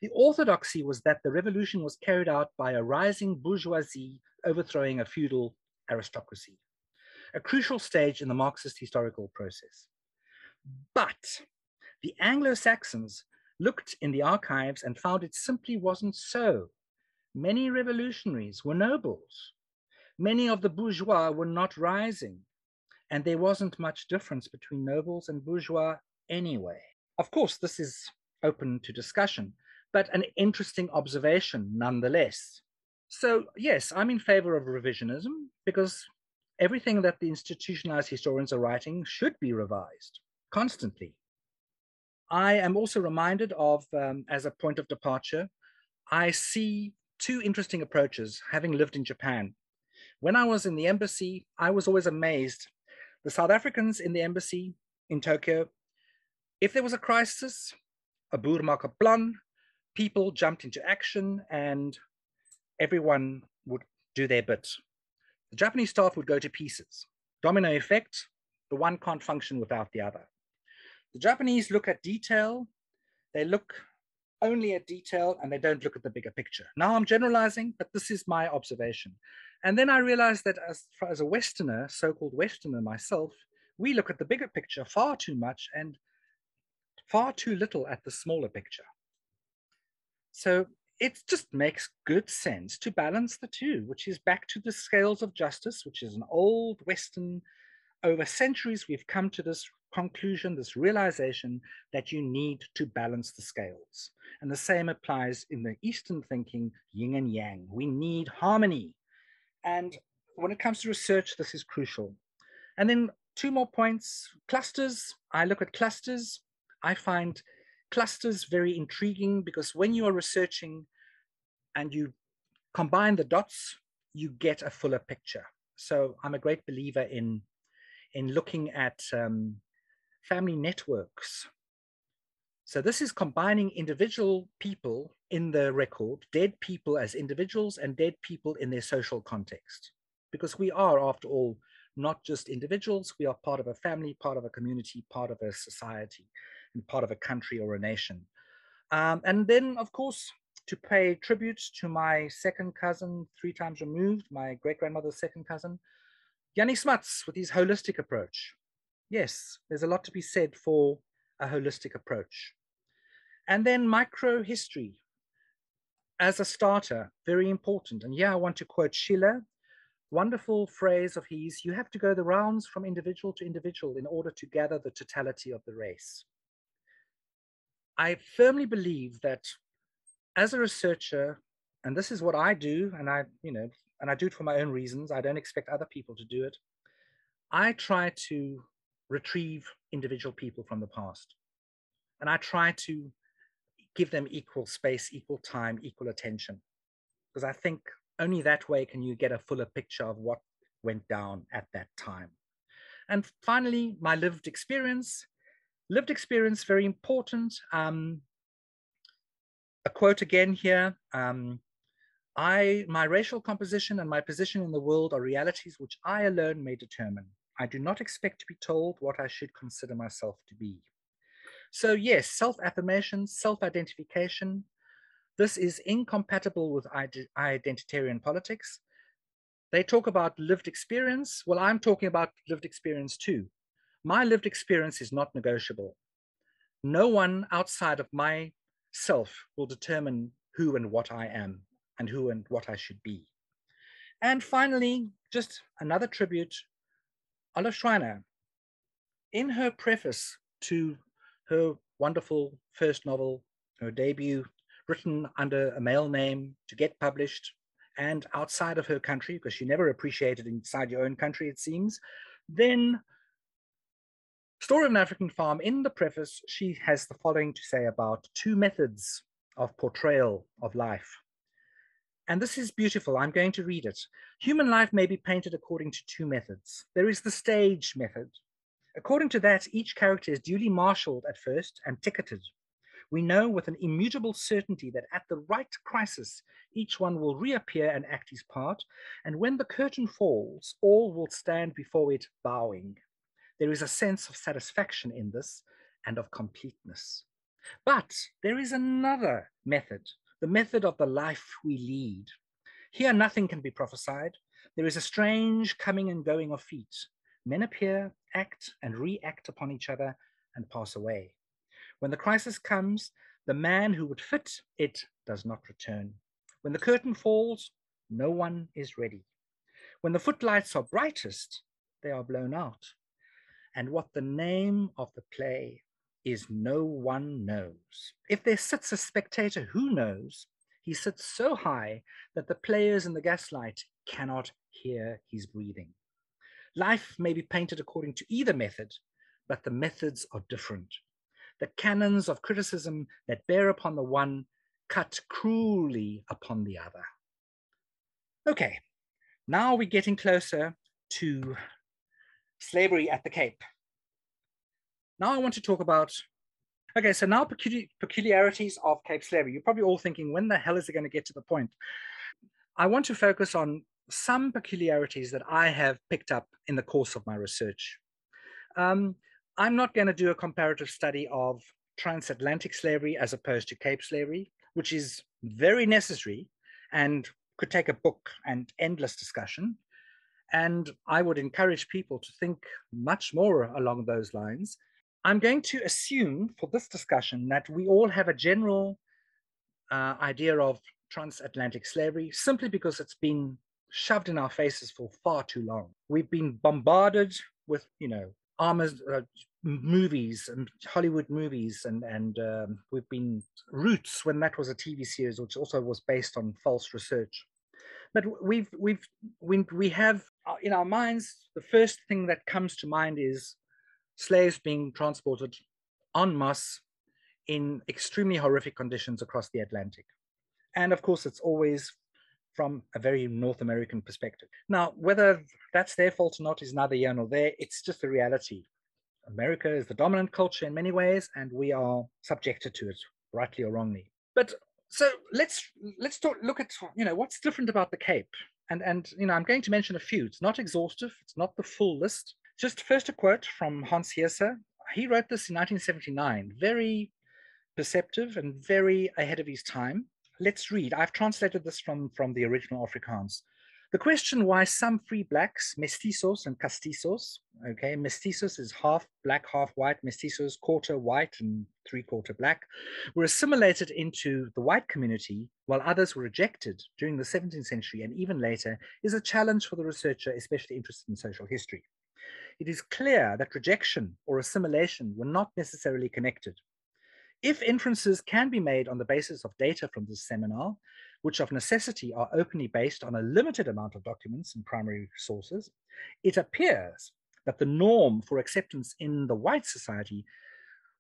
The orthodoxy was that the revolution was carried out by a rising bourgeoisie overthrowing a feudal aristocracy, a crucial stage in the Marxist historical process. But The Anglo-Saxons looked in the archives and found it simply wasn't so. Many revolutionaries were nobles. Many of the bourgeois were not rising, and there wasn't much difference between nobles and bourgeois anyway. Of course, this is open to discussion, but an interesting observation nonetheless. So yes, I'm in favor of revisionism because everything that the institutionalized historians are writing should be revised constantly. I am also reminded of, um, as a point of departure, I see two interesting approaches having lived in Japan. When I was in the embassy, I was always amazed. The South Africans in the embassy in Tokyo, if there was a crisis, a 'n plan, people jumped into action and everyone would do their bit. The Japanese staff would go to pieces. Domino effect, the one can't function without the other. The Japanese look at detail, they look only at detail and they don't look at the bigger picture. Now I'm generalizing, but this is my observation. And then I realized that as, as a Westerner, so-called Westerner myself, we look at the bigger picture far too much and far too little at the smaller picture. So it just makes good sense to balance the two, which is back to the scales of justice, which is an old Western, over centuries, we've come to this conclusion, this realization that you need to balance the scales. And the same applies in the Eastern thinking, yin and yang. We need harmony. And when it comes to research, this is crucial. And then two more points, clusters. I look at clusters. I find clusters very intriguing because when you are researching and you combine the dots, you get a fuller picture. So I'm a great believer in, in looking at um, family networks. So this is combining individual people in the record, dead people as individuals and dead people in their social context. Because we are, after all, not just individuals, we are part of a family, part of a community, part of a society and part of a country or a nation. Um, and then, of course, to pay tribute to my second cousin, three times removed, my great grandmother's second cousin, Jannie Smuts, with his holistic approach. Yes, there's a lot to be said for a holistic approach. And then micro history as a starter, very important. And yeah, I want to quote Schiller, wonderful phrase of his, you have to go the rounds from individual to individual in order to gather the totality of the race. I firmly believe that as a researcher, and this is what I do, and I, you know, and I do it for my own reasons. I don't expect other people to do it. I try to retrieve individual people from the past. And I try to give them equal space, equal time, equal attention. Because I think only that way can you get a fuller picture of what went down at that time. And finally, my lived experience lived experience, very important. Um, a quote again here. Um, I, my racial composition and my position in the world are realities which I alone may determine. I do not expect to be told what I should consider myself to be. So yes, self-affirmation, self-identification, this is incompatible with identitarian politics. They talk about lived experience. Well, I'm talking about lived experience too. My lived experience is not negotiable. No one outside of myself will determine who and what I am and who and what I should be. And finally, just another tribute, Olive Schreiner. In her preface to her wonderful first novel, her debut, written under a male name to get published and outside of her country, because she never appreciated inside your own country, it seems, then Story of an African Farm, in the preface, she has the following to say about two methods of portrayal of life. And this is beautiful. I'm going to read it. Human life may be painted according to two methods. There is the stage method. According to that, each character is duly marshaled at first and ticketed. We know with an immutable certainty that at the right crisis, each one will reappear and act his part. And when the curtain falls, all will stand before it bowing. There is a sense of satisfaction in this and of completeness. But there is another method, the method of the life we lead. Here, nothing can be prophesied. There is a strange coming and going of feet. Men appear, act, and react upon each other and pass away. When the crisis comes, the man who would fit it does not return. When the curtain falls, no one is ready. When the footlights are brightest, they are blown out. And what the name of the play is no one knows. If there sits a spectator who knows, he sits so high that the players in the gaslight cannot hear his breathing. Life may be painted according to either method, but the methods are different. The canons of criticism that bear upon the one cut cruelly upon the other. Okay, now we're getting closer to slavery at the Cape. Now I want to talk about, okay, so now peculiarities of Cape slavery. You're probably all thinking, when the hell is it going to get to the point? I want to focus on some peculiarities that I have picked up in the course of my research. Um, I'm not going to do a comparative study of transatlantic slavery as opposed to Cape slavery, which is very necessary and could take a book and endless discussion. And I would encourage people to think much more along those lines. I'm going to assume for this discussion that we all have a general uh, idea of transatlantic slavery simply because it's been shoved in our faces for far too long. We've been bombarded with, you know, armors, uh, movies and Hollywood movies, and and um, we've been Roots when that was a TV series, which also was based on false research. But we've we've we, we have uh, in our minds the first thing that comes to mind is slaves being transported en masse in extremely horrific conditions across the Atlantic. And of course, it's always from a very North American perspective. Now, whether that's their fault or not is neither here nor there. It's just a reality. America is the dominant culture in many ways, and we are subjected to it, rightly or wrongly. But so let's let's talk, look at you know what's different about the Cape, and and you know I'm going to mention a few. It's not exhaustive. It's not the full list. Just first a quote from Hans Heese. He wrote this in 1979. Very perceptive and very ahead of his time let's read. I've translated this from, from the original Afrikaans. The question why some free blacks, mestizos and castizos, okay, mestizos is half black, half white, mestizos quarter white and three quarter black, were assimilated into the white community while others were rejected during the 17th century and even later is a challenge for the researcher, especially interested in social history. It is clear that rejection or assimilation were not necessarily connected. If inferences can be made on the basis of data from this seminar, which of necessity are openly based on a limited amount of documents and primary sources, it appears that the norm for acceptance in the white society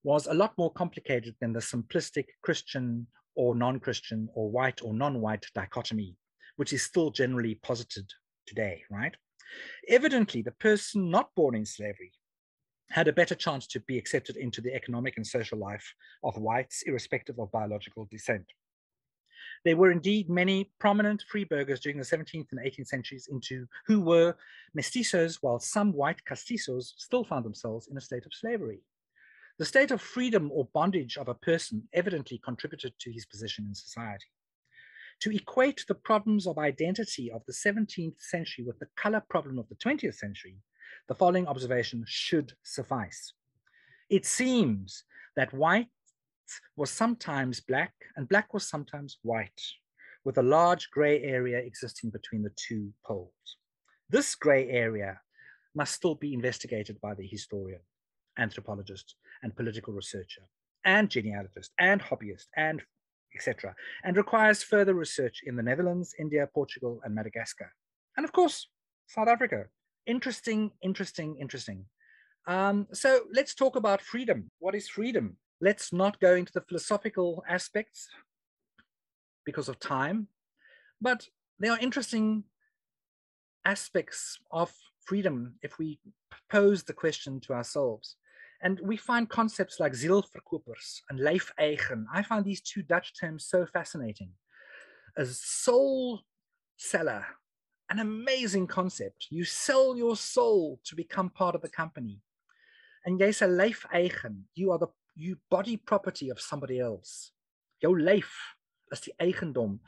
was a lot more complicated than the simplistic Christian or non-Christian or white or non-white dichotomy, which is still generally posited today, right? Evidently, the person not born in slavery had a better chance to be accepted into the economic and social life of whites, irrespective of biological descent. There were indeed many prominent free burghers during the 17th and 18th centuries into who were mestizos, while some white castizos still found themselves in a state of slavery. The state of freedom or bondage of a person evidently contributed to his position in society. To equate the problems of identity of the 17th century with the color problem of the 20th century the following observation should suffice. It seems that white was sometimes black and black was sometimes white, with a large gray area existing between the two poles. This gray area must still be investigated by the historian, anthropologist, and political researcher, and genealogist, and hobbyist, and etc., and requires further research in the Netherlands, India, Portugal, and Madagascar. And of course, South Africa, interesting, interesting, interesting. Um, so let's talk about freedom. What is freedom? Let's not go into the philosophical aspects because of time, but there are interesting aspects of freedom if we pose the question to ourselves. And we find concepts like zielverkopers and lijfeigen. I find these two Dutch terms so fascinating. A soul seller an amazing concept. You sell your soul to become part of the company. And jy's 'n lijfeigen. You are the you body property of somebody else. Jou lyf is die eigendom.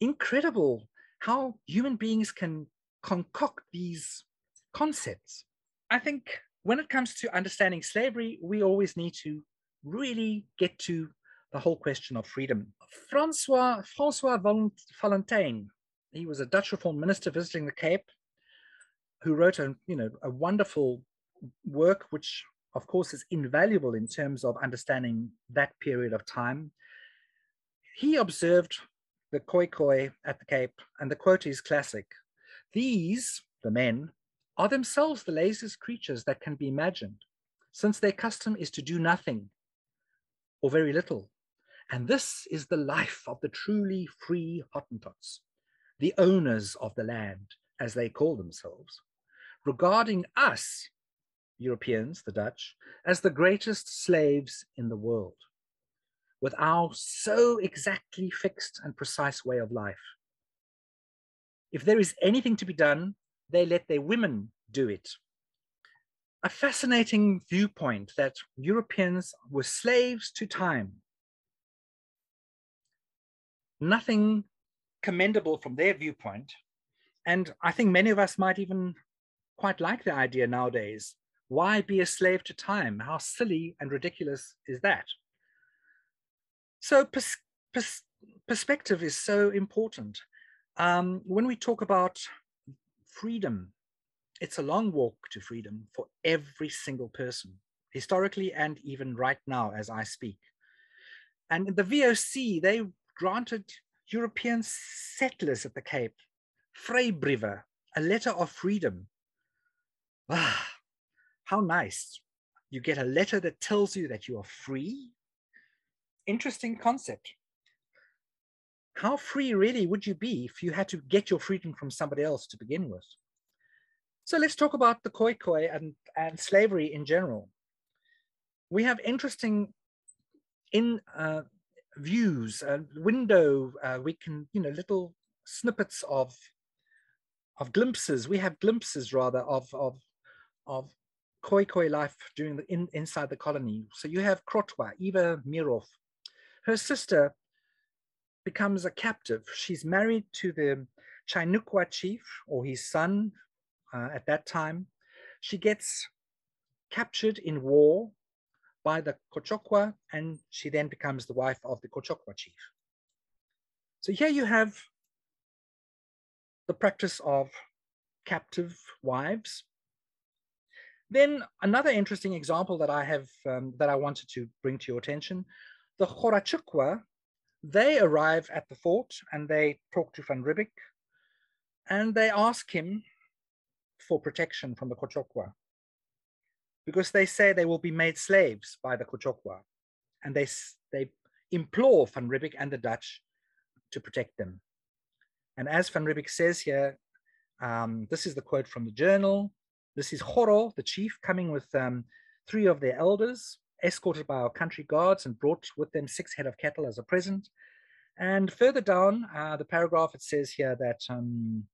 Incredible how human beings can concoct these concepts. I think when it comes to understanding slavery, we always need to really get to the whole question of freedom. Francois, Francois Valentijn, he was a Dutch reform minister visiting the Cape who wrote a, you know, a wonderful work, which of course is invaluable in terms of understanding that period of time. He observed the Khoikhoi at the Cape, and the quote is classic. These, the men, are themselves the laziest creatures that can be imagined, since their custom is to do nothing or very little. And this is the life of the truly free Hottentots, the owners of the land, as they call themselves, regarding us, Europeans, the Dutch, as the greatest slaves in the world, with our so exactly fixed and precise way of life. If there is anything to be done, they let their women do it. A fascinating viewpoint that Europeans were slaves to time. Nothing commendable from their viewpoint. And I think many of us might even quite like the idea nowadays. Why be a slave to time? How silly and ridiculous is that? So pers pers perspective is so important. Um, when we talk about freedom, it's a long walk to freedom for every single person, historically and even right now as I speak. And the VOC, they granted European settlers at the Cape Vrybriewe, a letter of freedom. Ah, how nice. You get a letter that tells you that you are free. Interesting concept how free really would you be if you had to get your freedom from somebody else to begin with? So let's talk about the Khoikhoi and, and slavery in general. We have interesting in uh, views, uh, window, uh, we can, you know, little snippets of of glimpses. We have glimpses rather of of of Khoikhoi life during the in, inside the colony. So you have Krotoa, Eva Meerhof. Her sister becomes a captive. She's married to the Chainouqua chief or his son uh, at that time. She gets captured in war by the Cochoqua and she then becomes the wife of the Cochoqua chief. So here you have the practice of captive wives. Then another interesting example that I have um, that I wanted to bring to your attention, the Chorachouqua they arrive at the fort and they talk to Van Riebeeck and they ask him for protection from the Cochoqua because they say they will be made slaves by the Cochoqua and they, they implore Van Riebeeck and the Dutch to protect them. And as Van Riebeeck says here, um, this is the quote from the journal. This is Horo, the chief, coming with um, three of their elders escorted by our country guards and brought with them six head of cattle as a present. And further down uh, the paragraph, it says here that um,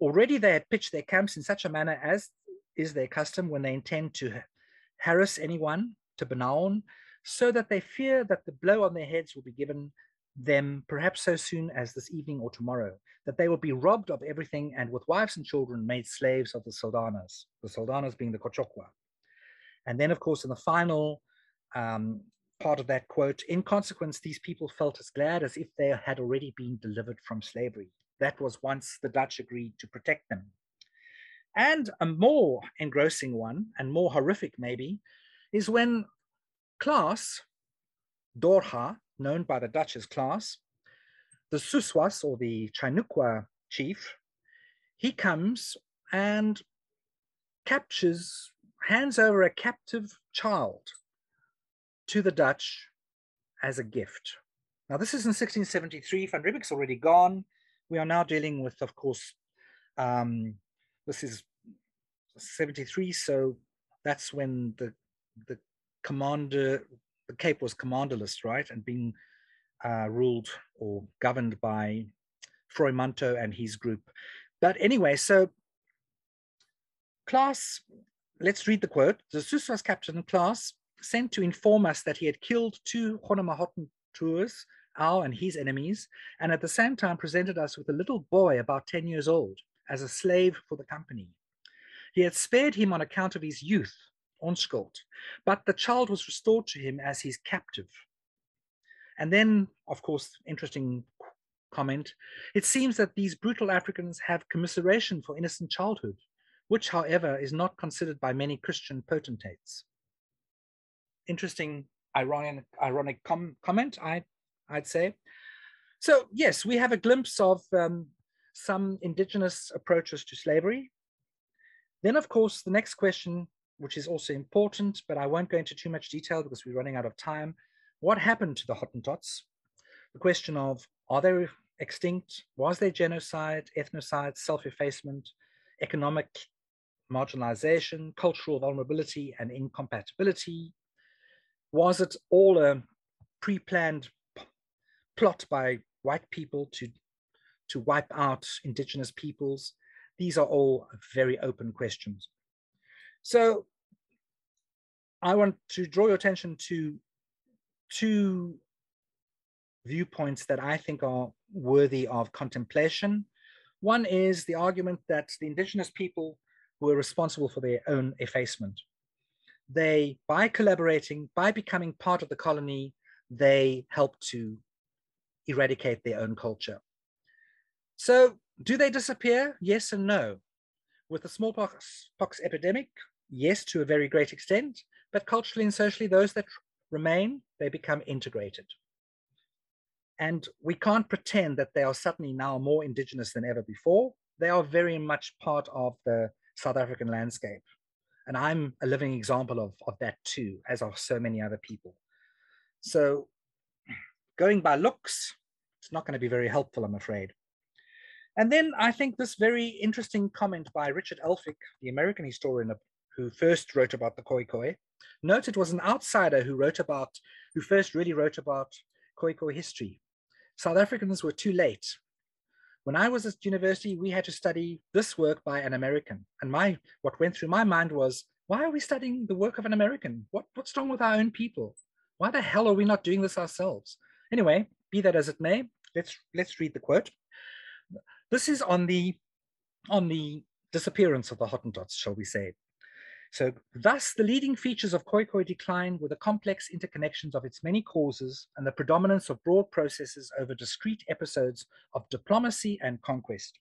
already they had pitched their camps in such a manner as is their custom when they intend to harass anyone to Benaun, so that they fear that the blow on their heads will be given them perhaps so soon as this evening or tomorrow, that they will be robbed of everything and with wives and children made slaves of the Saldanas, the Saldanas being the Cochoqua. And then, of course, in the final um, part of that quote, in consequence, these people felt as glad as if they had already been delivered from slavery. That was once the Dutch agreed to protect them. And a more engrossing one, and more horrific maybe, is when Klaas, Dorha, known by the Dutch as Klaas, the Soeswaas or the Chainouqua chief, he comes and captures hands over a captive child to the Dutch as a gift. Now, this is in 1673. Van Riebeeck's already gone. We are now dealing with, of course, um, this is 73. So that's when the the commander, the Cape was commanderless, right, and being uh, ruled or governed by Froymanto and his group. But anyway, so Klaas let's read the quote. The Soeswaas captain Klaas sent to inform us that he had killed two Honomahotan tours, our and his enemies, and at the same time presented us with a little boy about 10 years old as a slave for the company. He had spared him on account of his youth, onschuld. But the child was restored to him as his captive. And then, of course, interesting comment, it seems that these brutal Africans have commiseration for innocent childhood, which, however, is not considered by many Christian potentates. Interesting, ironic, ironic com comment, I, I'd say. So, yes, we have a glimpse of um, some indigenous approaches to slavery. Then, of course, the next question, which is also important, but I won't go into too much detail because we're running out of time. What happened to the Hottentots? The question of are they extinct? Was there genocide, ethnocide, self effacement, economic marginalization, cultural vulnerability, and incompatibility? Was it all a pre planned plot by white people to to wipe out indigenous peoples? These are all very open questions. So I want to draw your attention to two viewpoints that I think are worthy of contemplation. One is the argument that the indigenous people were responsible for their own effacement. They, by collaborating, by becoming part of the colony, they helped to eradicate their own culture. So do they disappear? Yes and no. With the smallpox pox epidemic, yes, to a very great extent, but culturally and socially, those that remain, they become integrated. And we can't pretend that they are suddenly now more indigenous than ever before. They are very much part of the South African landscape. And I'm a living example of, of that too, as are so many other people. So going by looks, it's not going to be very helpful, I'm afraid. And then I think this very interesting comment by Richard Elphick, the American historian who first wrote about the Khoikhoi. Note it was an outsider who wrote about, who first really wrote about Khoikhoi history. South Africans were too late. When I was at university, we had to study this work by an American. And my what went through my mind was, why are we studying the work of an American? What, what's wrong with our own people? Why the hell are we not doing this ourselves? Anyway, be that as it may, let's let's read the quote. This is on the on the disappearance of the Hottentots, shall we say. So thus the leading features of Khoikhoi decline were the complex interconnections of its many causes and the predominance of broad processes over discrete episodes of diplomacy and conquest.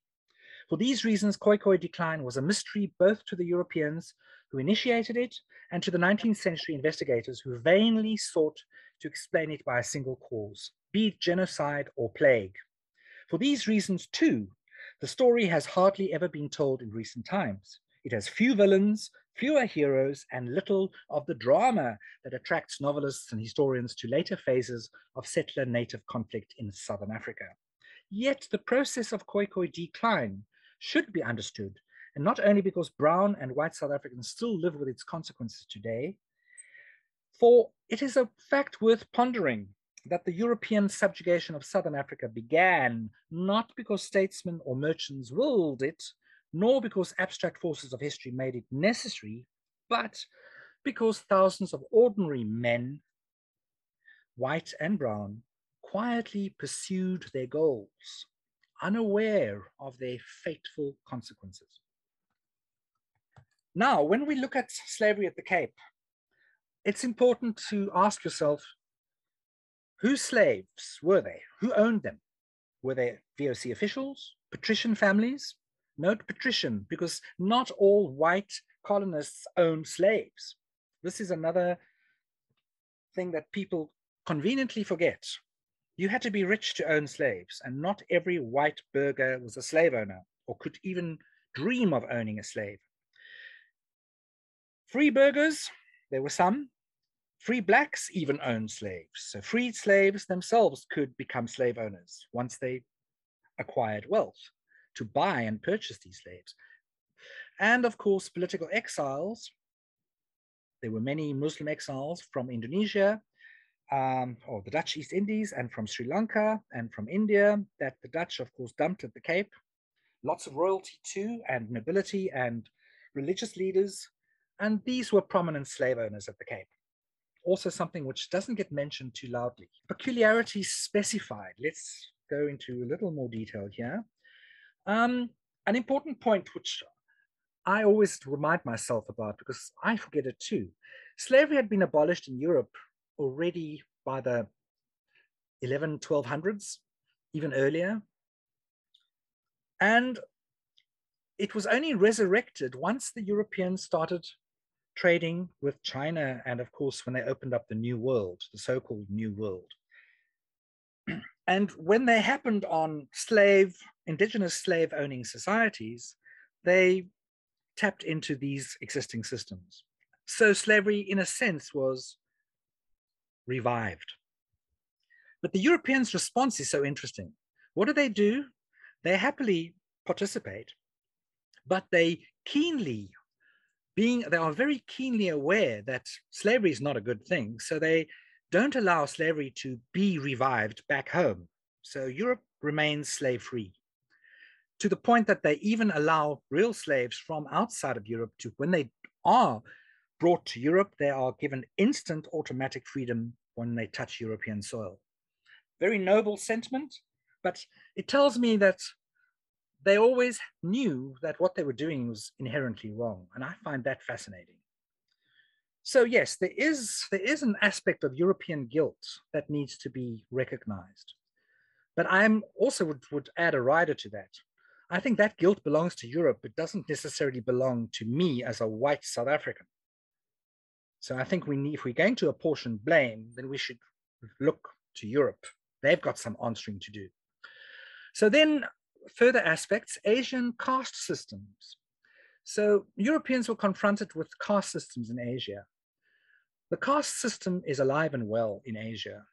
For these reasons, Khoikhoi decline was a mystery both to the Europeans who initiated it and to the 19th century investigators who vainly sought to explain it by a single cause, be it genocide or plague. For these reasons, too, the story has hardly ever been told in recent times. It has few villains, fewer heroes, and little of the drama that attracts novelists and historians to later phases of settler native conflict in southern Africa. Yet the process of Khoikhoi decline should be understood, and not only because brown and white South Africans still live with its consequences today, for it is a fact worth pondering that the European subjugation of southern Africa began not because statesmen or merchants willed it, nor because abstract forces of history made it necessary, but because thousands of ordinary men, white and brown, quietly pursued their goals, unaware of their fateful consequences. Now, when we look at slavery at the Cape, it's important to ask yourself, whose slaves were they? Who owned them? Were they VOC officials, patrician families, Note patrician, because not all white colonists owned slaves. This is another thing that people conveniently forget. You had to be rich to own slaves, and not every white burgher was a slave owner or could even dream of owning a slave. Free burghers, there were some. Free blacks even owned slaves. So freed slaves themselves could become slave owners once they acquired wealth to buy and purchase these slaves. And of course, political exiles. There were many Muslim exiles from Indonesia um, or the Dutch East Indies and from Sri Lanka and from India that the Dutch, of course, dumped at the Cape. Lots of royalty too, and nobility and religious leaders. And these were prominent slave owners at the Cape. Also, something which doesn't get mentioned too loudly. Peculiarities specified. Let's go into a little more detail here. Um, an important point which I always remind myself about because I forget it too. Slavery had been abolished in Europe already by the 11, 1200s, even earlier. And it was only resurrected once the Europeans started trading with China and, of course, when they opened up the New World, the so called New World. And when they happened on slave, indigenous slave owning societies, they tapped into these existing systems. So slavery, in a sense, was revived. But the Europeans' response is so interesting. What do they do? They happily participate, but they keenly, being they are very keenly aware that slavery is not a good thing. So they don't allow slavery to be revived back home. So Europe remains slave free to the point that they even allow real slaves from outside of Europe to, when they are brought to Europe, they are given instant automatic freedom when they touch European soil. Very noble sentiment, but it tells me that they always knew that what they were doing was inherently wrong. And I find that fascinating. So yes, there is, there is an aspect of European guilt that needs to be recognized. But I'm also would, would add a rider to that. I think that guilt belongs to Europe. but doesn't necessarily belong to me as a white South African. So I think we need, if we're going to apportion blame, then we should look to Europe. They've got some answering to do. So then further aspects, Asian caste systems. So Europeans were confronted with caste systems in Asia. The caste system is alive and well in Asia,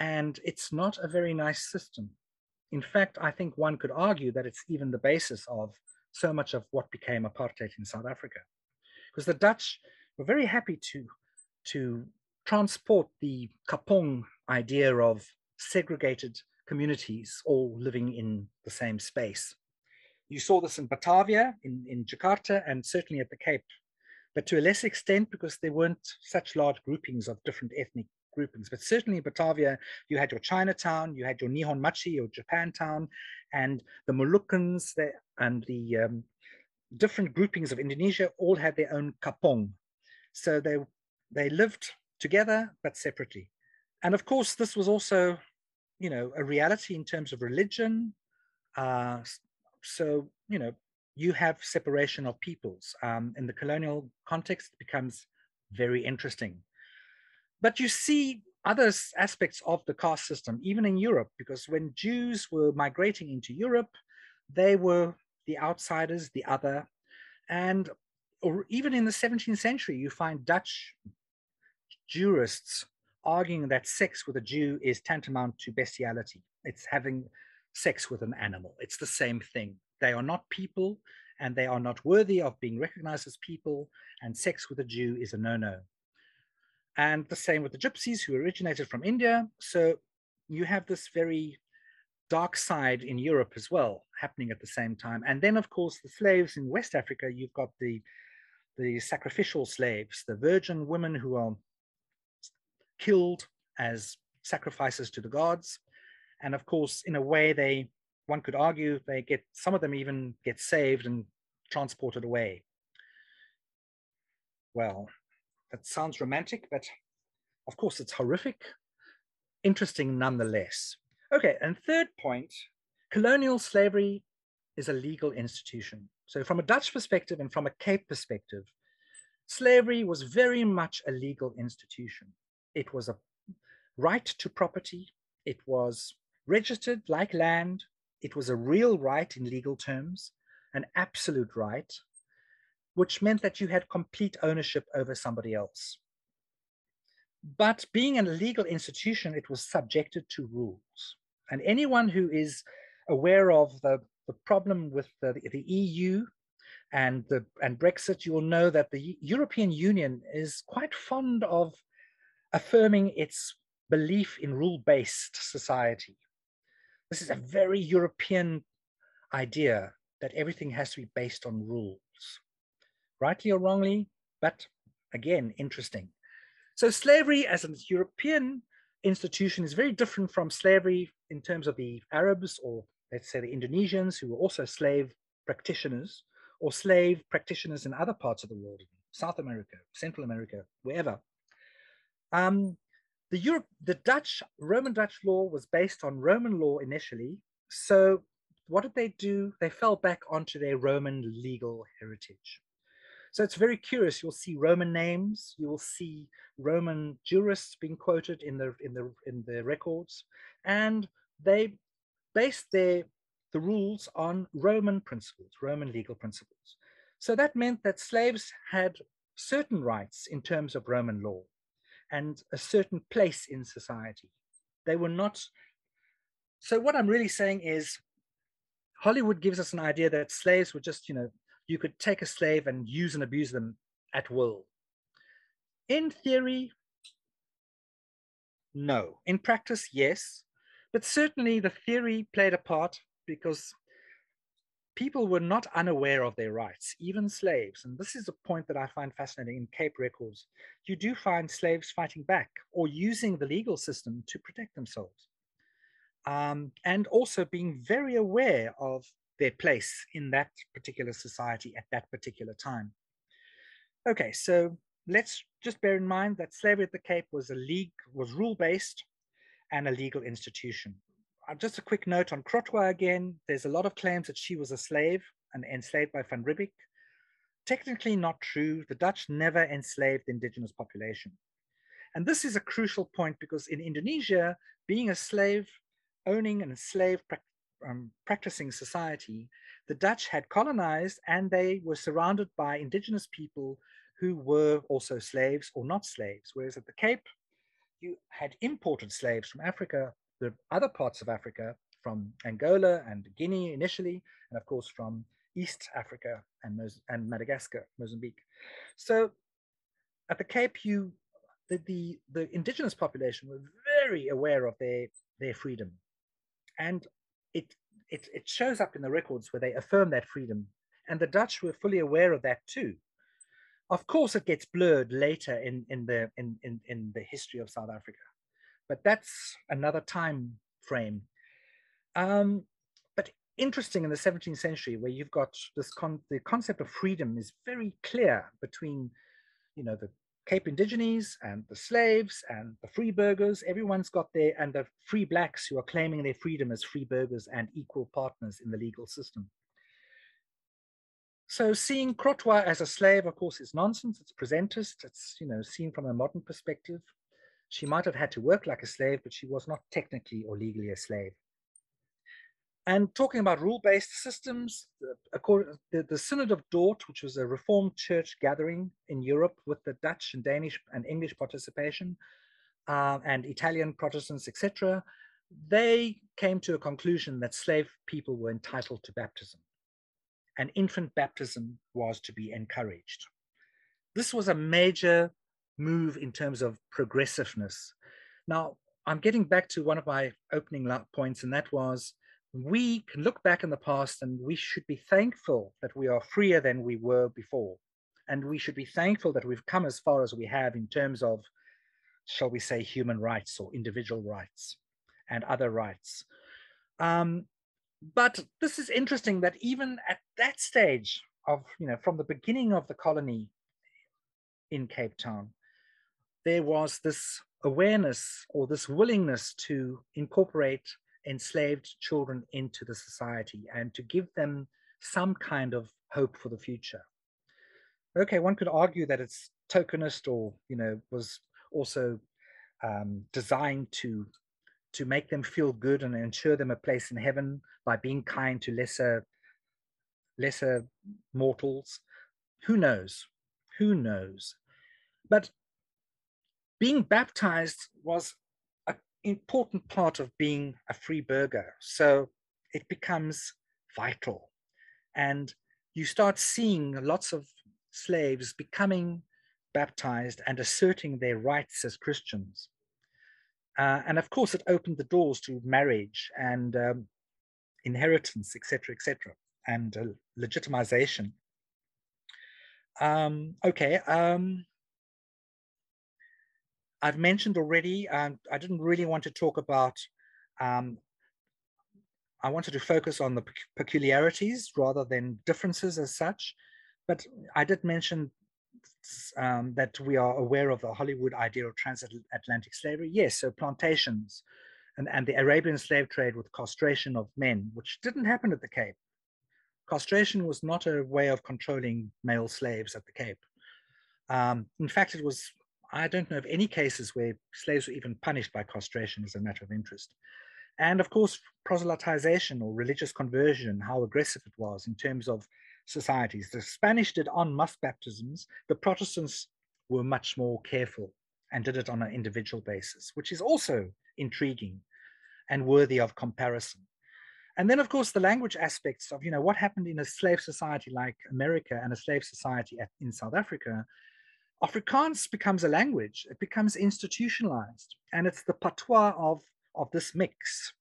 and it's not a very nice system. In fact, I think one could argue that it's even the basis of so much of what became apartheid in South Africa. Because the Dutch were very happy to, to transport the Kampong idea of segregated communities all living in the same space. You saw this in Batavia, in, in Jakarta, and certainly at the Cape, but to a less extent because there weren't such large groupings of different ethnic groupings. But certainly in Batavia, you had your Chinatown, you had your Nihon Machi, your Japantown, and the Moluccans and the um, different groupings of Indonesia all had their own kampong. So they, they lived together but separately. And of course, this was also, you know, a reality in terms of religion. Uh, so, you know, you have separation of peoples. Um, in the colonial context, becomes very interesting. But you see other aspects of the caste system, even in Europe, because when Jews were migrating into Europe, they were the outsiders, the other. And or even in the 17th century, you find Dutch jurists arguing that sex with a Jew is tantamount to bestiality. It's having sex with an animal. It's the same thing. They are not people and they are not worthy of being recognized as people, and sex with a Jew is a no no. And the same with the gypsies who originated from India. So you have this very dark side in Europe as well happening at the same time. And then, of course, the slaves in West Africa, you've got the, the sacrificial slaves, the virgin women who are killed as sacrifices to the gods. And of course, in a way, they one could argue they get some of them even get saved and transported away. Well, that sounds romantic, but of course it's horrific. Interesting nonetheless. Okay, and third point, colonial slavery is a legal institution. So from a Dutch perspective and from a Cape perspective, slavery was very much a legal institution. It was a right to property. It was registered like land. It was a real right in legal terms, an absolute right which meant that you had complete ownership over somebody else. But being a legal institution, it was subjected to rules. And anyone who is aware of the, the problem with the, the EU and, the, and Brexit, you will know that the European Union is quite fond of affirming its belief in rule-based society. This is a very European idea that everything has to be based on rules rightly or wrongly, but again, interesting. So slavery as a European institution is very different from slavery in terms of the Arabs or let's say the Indonesians who were also slave practitioners or slave practitioners in other parts of the world, South America, Central America, wherever. Um, the Europe, the Dutch, Roman Dutch law was based on Roman law initially. So what did they do? They fell back onto their Roman legal heritage. So it's very curious. You'll see Roman names. You will see Roman jurists being quoted in the in the in the records, and they based their the rules on Roman principles, Roman legal principles. So that meant that slaves had certain rights in terms of Roman law and a certain place in society. They were not. So what I'm really saying is Hollywood gives us an idea that slaves were just, you know, you could take a slave and use and abuse them at will. In theory, no. In practice, yes. But certainly the theory played a part because people were not unaware of their rights, even slaves. And this is a point that I find fascinating in Cape records. You do find slaves fighting back or using the legal system to protect themselves. Um, and also being very aware of their place in that particular society at that particular time. Okay, so let's just bear in mind that slavery at the Cape was a league, was rule-based and a legal institution. Uh, just a quick note on Krotoa again. There's a lot of claims that she was a slave and enslaved by Van Riebeeck. Technically not true. The Dutch never enslaved the indigenous population. And this is a crucial point because in Indonesia, being a slave, owning and slave um, practicing society, the Dutch had colonized and they were surrounded by indigenous people who were also slaves or not slaves. Whereas at the Cape, you had imported slaves from Africa, the other parts of Africa, from Angola and Guinea initially, and of course from East Africa and, and Madagascar, Mozambique. So at the Cape, you the, the, the indigenous population were very aware of their, their freedom. And it, it, it shows up in the records where they affirm that freedom. And the Dutch were fully aware of that too. Of course, it gets blurred later in, in, the, in, in, in the history of South Africa, but that's another time frame. Um, but interesting in the 17th century, where you've got this con the concept of freedom is very clear between, you know, the Cape Indigenes and the slaves and the free burghers, everyone's got their, and the free blacks who are claiming their freedom as free burghers and equal partners in the legal system. So seeing Krotoa as a slave, of course, is nonsense. It's presentist. It's, you know, seen from a modern perspective. She might have had to work like a slave, but she was not technically or legally a slave. And talking about rule-based systems, the, the, Synod of Dort, which was a Reformed church gathering in Europe with the Dutch and Danish and English participation, uh, and Italian Protestants, etc., they came to a conclusion that slave people were entitled to baptism, and infant baptism was to be encouraged. This was a major move in terms of progressiveness. Now, I'm getting back to one of my opening points, and that was we can look back in the past and we should be thankful that we are freer than we were before. And we should be thankful that we've come as far as we have in terms of, shall we say, human rights or individual rights and other rights. Um, but this is interesting that even at that stage of, you know, from the beginning of the colony in Cape Town, there was this awareness or this willingness to incorporate enslaved children into the society and to give them some kind of hope for the future. Okay, one could argue that it's tokenist or, you know, was also um, designed to to make them feel good and ensure them a place in heaven by being kind to lesser lesser mortals. Who knows? Who knows? But being baptized was an important part of being a free burgher. So it becomes vital. And you start seeing lots of slaves becoming baptized and asserting their rights as Christians. Uh, and of course, it opened the doors to marriage and um, inheritance, etc., etc., and uh, legitimization. Um, okay, um, I've mentioned already, um, I didn't really want to talk about um, I wanted to focus on the peculiarities rather than differences as such. But I did mention um, that we are aware of the Hollywood idea of transatlantic slavery. Yes, so plantations and, and the Arabian slave trade with castration of men, which didn't happen at the Cape. Castration was not a way of controlling male slaves at the Cape. Um, in fact, it was, I don't know of any cases where slaves were even punished by castration as a matter of interest. And of course, proselytization or religious conversion, how aggressive it was in terms of societies. The Spanish did en masse baptisms, the Protestants were much more careful and did it on an individual basis, which is also intriguing and worthy of comparison. And then, of course, the language aspects of, you know, what happened in a slave society like America and a slave society at, in South Africa. Afrikaans becomes a language, it becomes institutionalized, and it's the patois of, of this mix.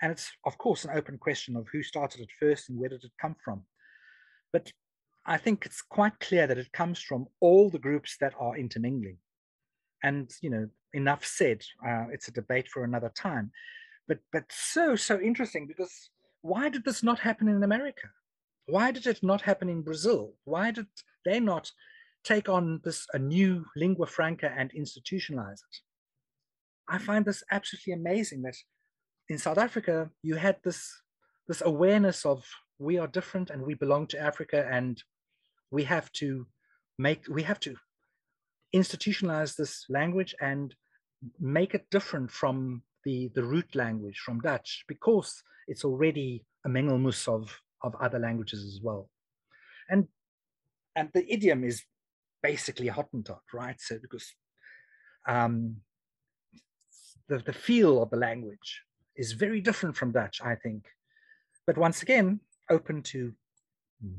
And it's, of course, an open question of who started it first and where did it come from. But I think it's quite clear that it comes from all the groups that are intermingling. And, you know, enough said, uh, it's a debate for another time. But, but so, so interesting because why did this not happen in America? Why did it not happen in Brazil? Why did they not take on this a new lingua franca and institutionalize it? I find this absolutely amazing that in South Africa you had this this awareness of we are different and we belong to Africa and we have to make we have to institutionalize this language and make it different from the the root language from Dutch because it's already a mengelmus of of other languages as well and and the idiom is basically a Hottentot right so because um the, the feel of the language is very different from Dutch I think but once again open to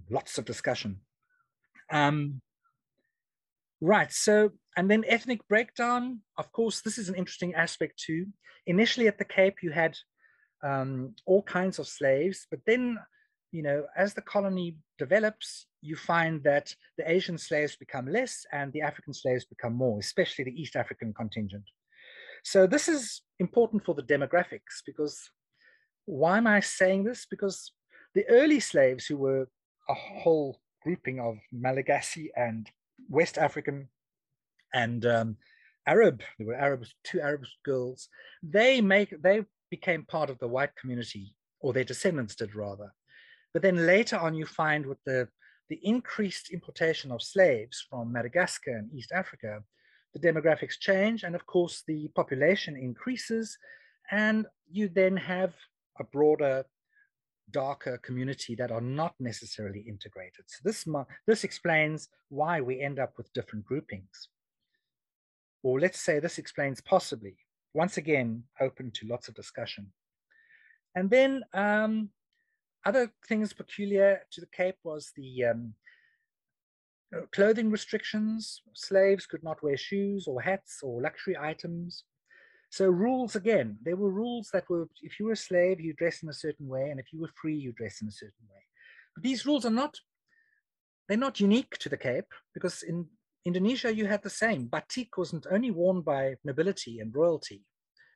lots of discussion. Um, right, so, and then ethnic breakdown, of course, this is an interesting aspect too. Initially at the Cape, you had um, all kinds of slaves, but then, you know, as the colony develops, you find that the Asian slaves become less and the African slaves become more, especially the East African contingent. So this is important for the demographics because why am I saying this? Because the early slaves, who were a whole grouping of Malagasy and West African and um, Arab, there were Arab, two Arab girls, they make they became part of the white community, or their descendants did rather. But then later on, you find with the the increased importation of slaves from Madagascar and East Africa, the demographics change, and of course the population increases, and you then have a broader darker community that are not necessarily integrated. So this, this explains why we end up with different groupings. Or let's say this explains possibly, once again, open to lots of discussion. And then um, other things peculiar to the Cape was the um, uh, clothing restrictions. Slaves could not wear shoes or hats or luxury items. So rules again, there were rules that were if you were a slave, you dress in a certain way, and if you were free, you dress in a certain way. But these rules are not they're not unique to the Cape because in Indonesia you had the same. Batik wasn't only worn by nobility and royalty,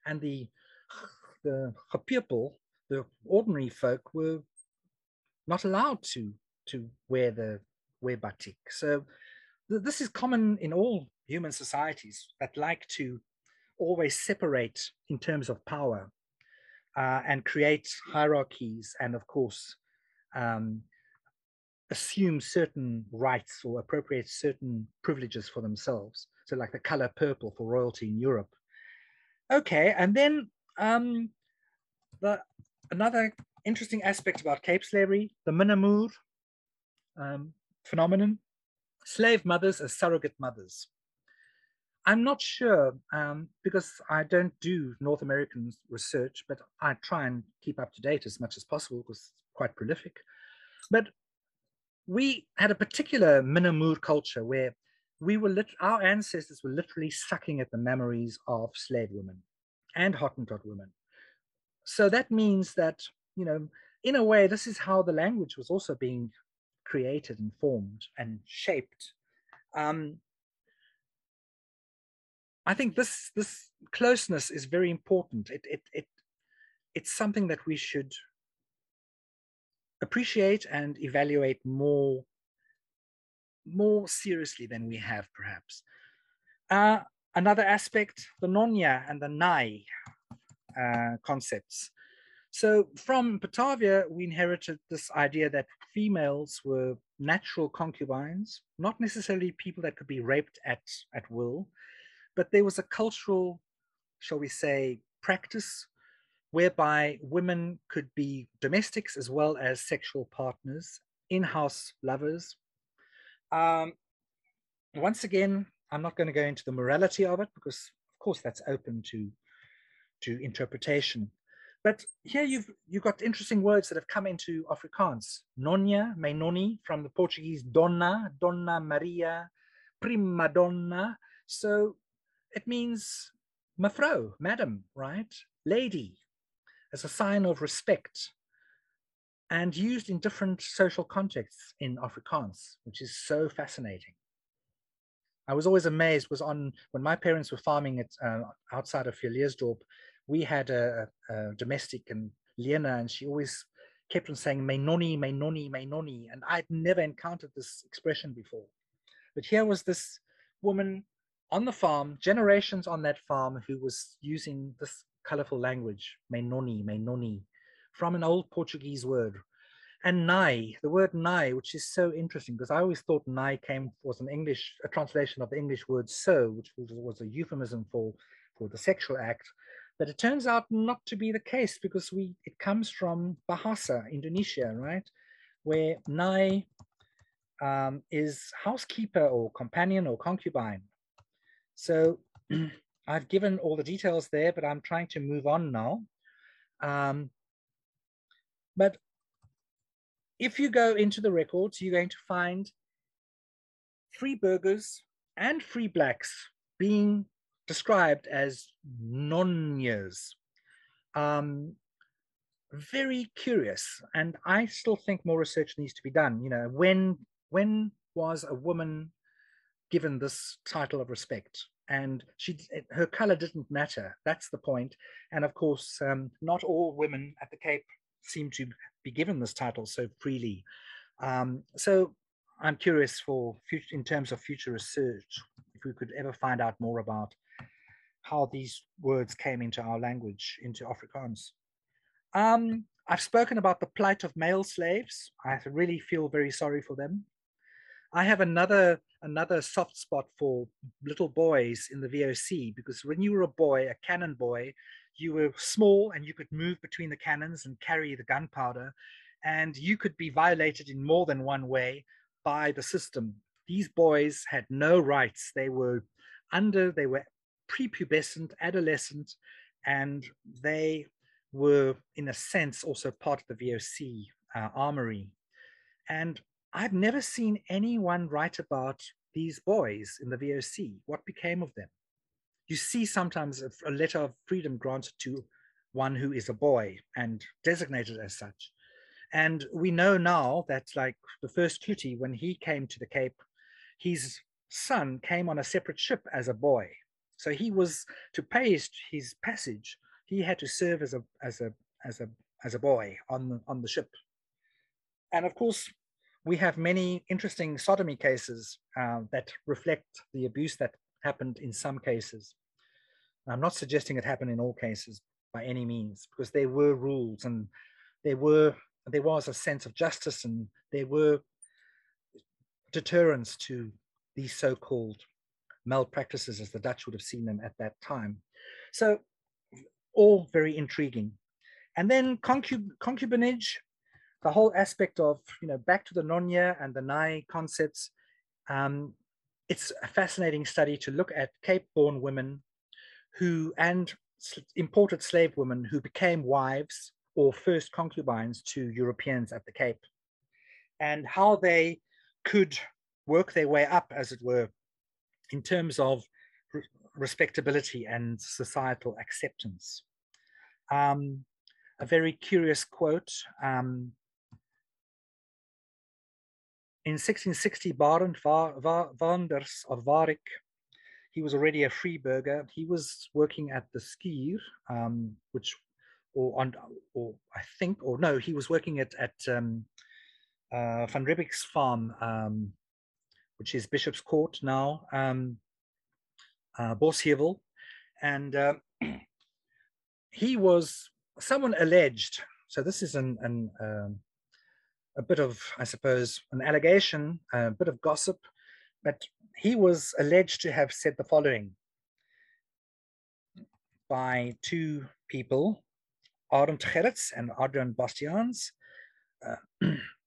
and the the people, the ordinary folk, were not allowed to to wear the wear batik. So th this is common in all human societies that like to always separate in terms of power uh, and create hierarchies and, of course, um, assume certain rights or appropriate certain privileges for themselves. So, like the color purple for royalty in Europe. Okay, and then um, the another interesting aspect about Cape slavery, the Minamur um, phenomenon, slave mothers as surrogate mothers. I'm not sure um, because I don't do North American research, but I try and keep up to date as much as possible because it's quite prolific. But we had a particular Minamur culture where we were lit- our ancestors were literally sucking at the memories of slave women and Hottentot women. So that means that, you know, in a way, this is how the language was also being created and formed and shaped. Um, I think this this closeness is very important. It it it it's something that we should appreciate and evaluate more, more seriously than we have perhaps. Uh, another aspect, the nonya and the nai uh, concepts. So from Batavia, we inherited this idea that females were natural concubines, not necessarily people that could be raped at, at will, but there was a cultural, shall we say, practice whereby women could be domestics as well as sexual partners, in-house lovers. Um, once again, I'm not going to go into the morality of it because, of course, that's open to, to interpretation. But here you've you've got interesting words that have come into Afrikaans. Nonya, Mainoni, from the Portuguese donna, Donna Maria, prima donna. So it means mevrouw, madam, right? Lady, as a sign of respect and used in different social contexts in Afrikaans, which is so fascinating. I was always amazed was on when my parents were farming it uh, outside of Villiersdorp, we had a, a, domestic and Lena, and she always kept on saying "mainoni, mainoni, mainoni," and I'd never encountered this expression before. But here was this woman on the farm, generations on that farm, who was using this colorful language, mainoni, mainoni, from an old Portuguese word. And nai, the word nai, which is so interesting because I always thought nai came was an English, a translation of the English word so, which was, was a euphemism for, for the sexual act. But it turns out not to be the case because we it comes from Bahasa, Indonesia, right? Where Nai um, is housekeeper or companion or concubine. So I've given all the details there, but I'm trying to move on now. Um, but if you go into the records, you're going to find free burghers and free blacks being described as nonyas. Um, very curious, and I still think more research needs to be done. You know, when when was a woman given this title of respect? And she, her color didn't matter. That's the point. And of course, um, not all women at the Cape seem to be given this title so freely. Um, so I'm curious for future, in terms of future research, if we could ever find out more about how these words came into our language, into Afrikaans. Um, I've spoken about the plight of male slaves. I really feel very sorry for them. I have another another soft spot for little boys in the VOC because when you were a boy, a cannon boy, you were small and you could move between the cannons and carry the gunpowder, and you could be violated in more than one way by the system. These boys had no rights. They were under, they were prepubescent, adolescent, and they were, in a sense, also part of the VOC uh, armory. And I've never seen anyone write about these boys in the VOC. What became of them? You see sometimes a, a letter of freedom granted to one who is a boy and designated as such. And we know now that, like the first Cloete, when he came to the Cape, his son came on a separate ship as a boy. So he was to pay his, his passage. He had to serve as a as a as a as a boy on the, on the ship. And of course, we have many interesting sodomy cases uh, that reflect the abuse that happened in some cases. I'm not suggesting it happened in all cases by any means, because there were rules and there were there was a sense of justice and there were deterrence to these so-called malpractices as the Dutch would have seen them at that time. So all very intriguing. And then concub concubinage, the whole aspect of, you know, back to the Nonya and the Nai concepts. Um, it's a fascinating study to look at Cape-born women who, and imported slave women who became wives or first concubines to Europeans at the Cape and how they could work their way up, as it were, in terms of respectability and societal acceptance. Um, a very curious quote. Um, in 1660, Barend Wanders of Varik, he was already a free burger. He was working at the Skier, um, which or on, or I think, or no, he was working at at um, uh, Van Riebeeck's farm, um, which is Bishop's Court now, um, uh, Bosheuvel, and uh, he was someone alleged. So this is an, an um, a bit of, I suppose, an allegation, a bit of gossip, but he was alleged to have said the following by two people, Arend Gerrits and Adrian Bastiaans. Uh,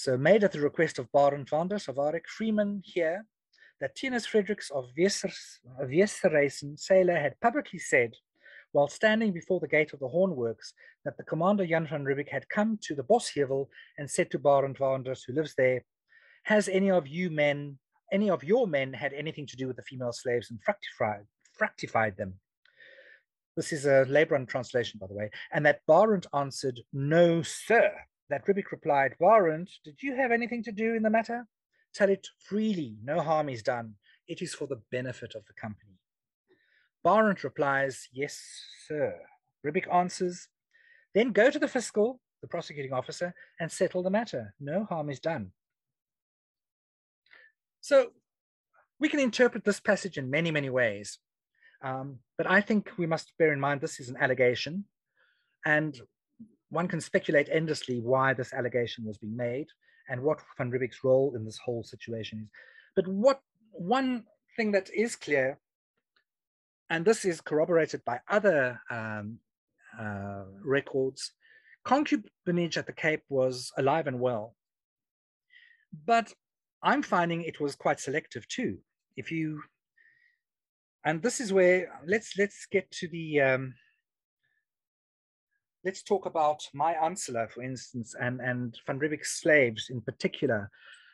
so made at the request of Barend Vanders of Arik Freeman here that Tinus Fredericks of Westerreisen sailor had publicly said while standing before the gate of the Hornworks that the commander Jan van Riebeeck had come to the Bosheuvel and said to Barend Vanders, who lives there, has any of you men, any of your men had anything to do with the female slaves and fructified, fructified them? This is a Lebrun translation, by the way. And that Barend answered, no, sir. That Riebeeck replied, Barend, did you have anything to do in the matter? Tell it freely, no harm is done. It is for the benefit of the company. Barend replies, Yes, sir. Riebeeck answers, Then go to the fiscal, the prosecuting officer, and settle the matter. No harm is done. So we can interpret this passage in many, many ways. Um, but I think we must bear in mind this is an allegation, and one can speculate endlessly why this allegation was being made and what Van Riebeeck's role in this whole situation is. But what one thing that is clear and this is corroborated by other um, uh, records. Concubinage at the Cape was alive and well, but I'm finding it was quite selective too. If you, and this is where let's let's get to the um, let's talk about Maaij Ansela, for instance, and and Van Riebeeck's slaves in particular.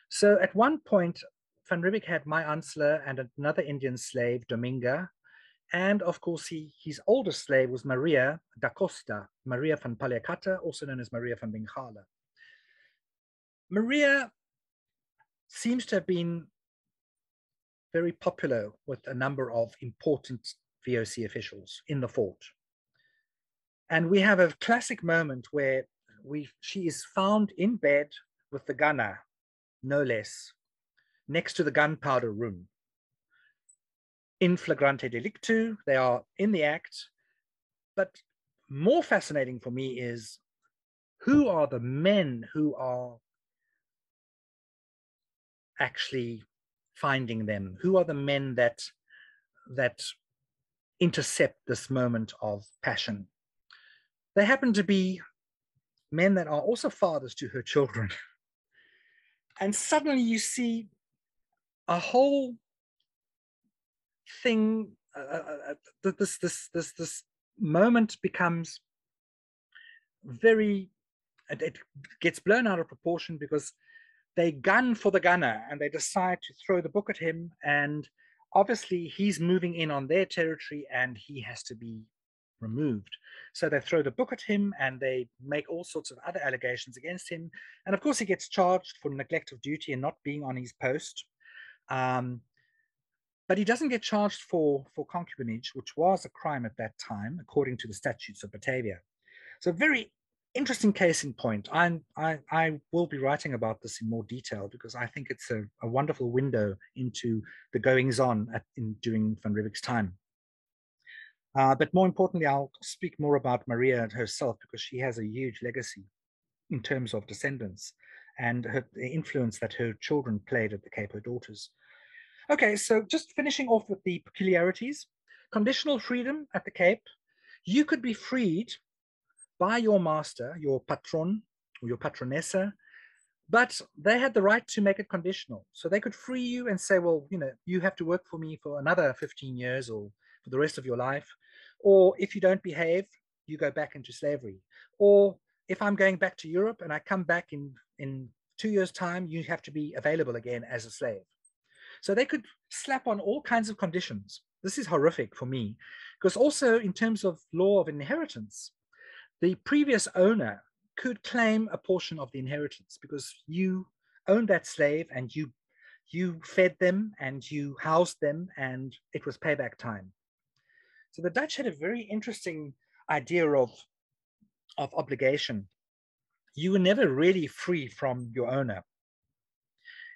So at one point, Van Riebeeck had Maaij Ansela and another Indian slave, Dominga, and of course, he, his oldest slave was Maria da Costa, Maria van Paliacata, also known as Maria van Bengala. Maria seems to have been very popular with a number of important VOC officials in the fort. And we have a classic moment where we she is found in bed with the gunner, no less, next to the gunpowder room in flagrante delictu, they are in the act. But more fascinating for me is who are the men who are actually finding them? Who are the men that that intercept this moment of passion? They happen to be men that are also fathers to her children. And suddenly you see a whole thing uh, uh, uh this this this this moment becomes very it gets blown out of proportion because they gun for the gunner and they decide to throw the book at him and obviously he's moving in on their territory and he has to be removed so they throw the book at him and they make all sorts of other allegations against him and of course he gets charged for neglect of duty and not being on his post um, but he doesn't get charged for, for concubinage, which was a crime at that time, according to the statutes of Batavia. So very interesting case in point. I'm, I, I will be writing about this in more detail because I think it's a, a wonderful window into the goings on at, in during Van Riebeeck's time. Uh, but more importantly, I'll speak more about Maria herself because she has a huge legacy in terms of descendants and her, the influence that her children played at the Cape, her daughters. Okay, so just finishing off with the peculiarities. Conditional freedom at the Cape. You could be freed by your master, your patron or your patronessa, but they had the right to make it conditional. So they could free you and say, well, you know, you have to work for me for another 15 years or for the rest of your life. Or if you don't behave, you go back into slavery. Or if I'm going back to Europe and I come back in, in two years' time, you have to be available again as a slave. So they could slap on all kinds of conditions. This is horrific for me, because also in terms of law of inheritance, the previous owner could claim a portion of the inheritance because you owned that slave and you you fed them and you housed them and it was payback time. So the Dutch had a very interesting idea of, of obligation. You were never really free from your owner.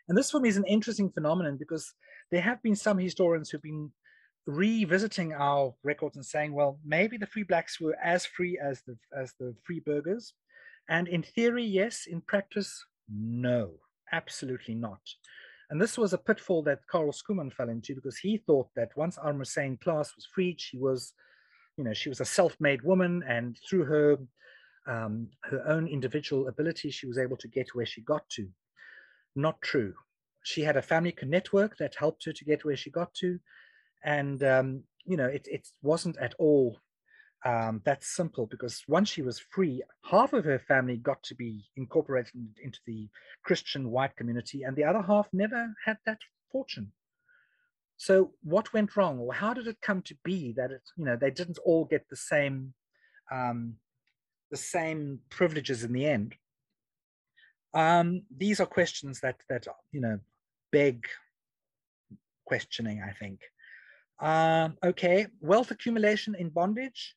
And this for me is an interesting phenomenon because there have been some historians who've been revisiting our records and saying, well, maybe the free blacks were as free as the as the free burghers. And in theory, yes. In practice, no, absolutely not. And this was a pitfall that Karel Schoeman fell into because he thought that once Armosane Klaas was freed, she was, you know, she was a self-made woman, and through her um, her own individual ability, she was able to get where she got to. Not true. She had a family network that helped her to get where she got to, and um, you know, it it wasn't at all um, that simple because once she was free, half of her family got to be incorporated into the Christian white community, and the other half never had that fortune. So, what went wrong, or how did it come to be that it, you know, they didn't all get the same, um, the same privileges in the end? Um, these are questions that that you know beg questioning. I think. Um, okay, wealth accumulation in bondage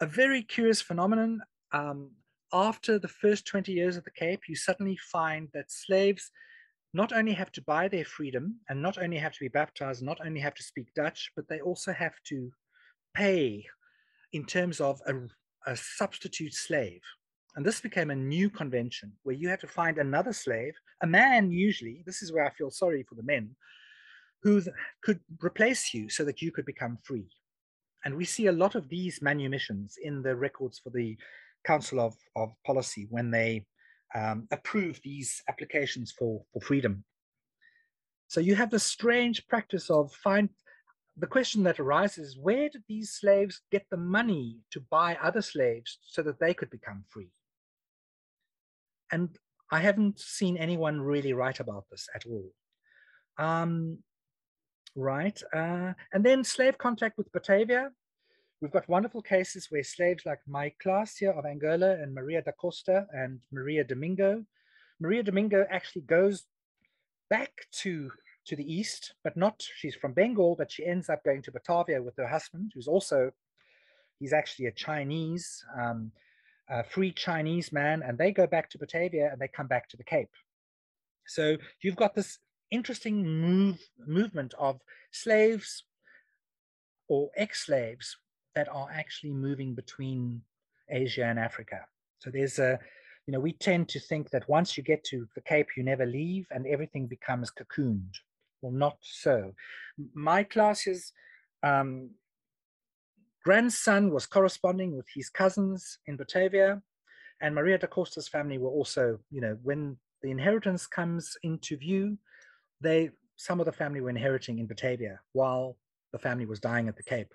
a very curious phenomenon. Um, after the first 20 years of the Cape, you suddenly find that slaves not only have to buy their freedom and not only have to be baptized, not only have to speak Dutch, but they also have to pay in terms of a, a substitute slave. And this became a new convention where you had to find another slave, a man usually, this is where I feel sorry for the men, who could replace you so that you could become free. And we see a lot of these manumissions in the records for the Council of, of Policy when they um, approve these applications for, for freedom. So you have the strange practice of find the question that arises, where did these slaves get the money to buy other slaves so that they could become free? And I haven't seen anyone really write about this at all. Um, right? Uh, and then slave contact with Batavia. We've got wonderful cases where slaves like Mai Clasia of Angola and Maria da Costa and Maria Domingo. Maria Domingo actually goes back to to the east, but not, she's from Bengal, but she ends up going to Batavia with her husband, who's also, he's actually a Chinese, um, a free Chinese man, and they go back to Batavia and they come back to the Cape. So you've got this interesting move, movement of slaves or ex-slaves that are actually moving between Asia and Africa. So there's a, you know, we tend to think that once you get to the Cape, you never leave and everything becomes cocooned. Well, not so. My Claas's um, grandson was corresponding with his cousins in Batavia, and Maria da Costa's family were also, you know, when the inheritance comes into view, they some of the family were inheriting in Batavia while the family was dying at the Cape.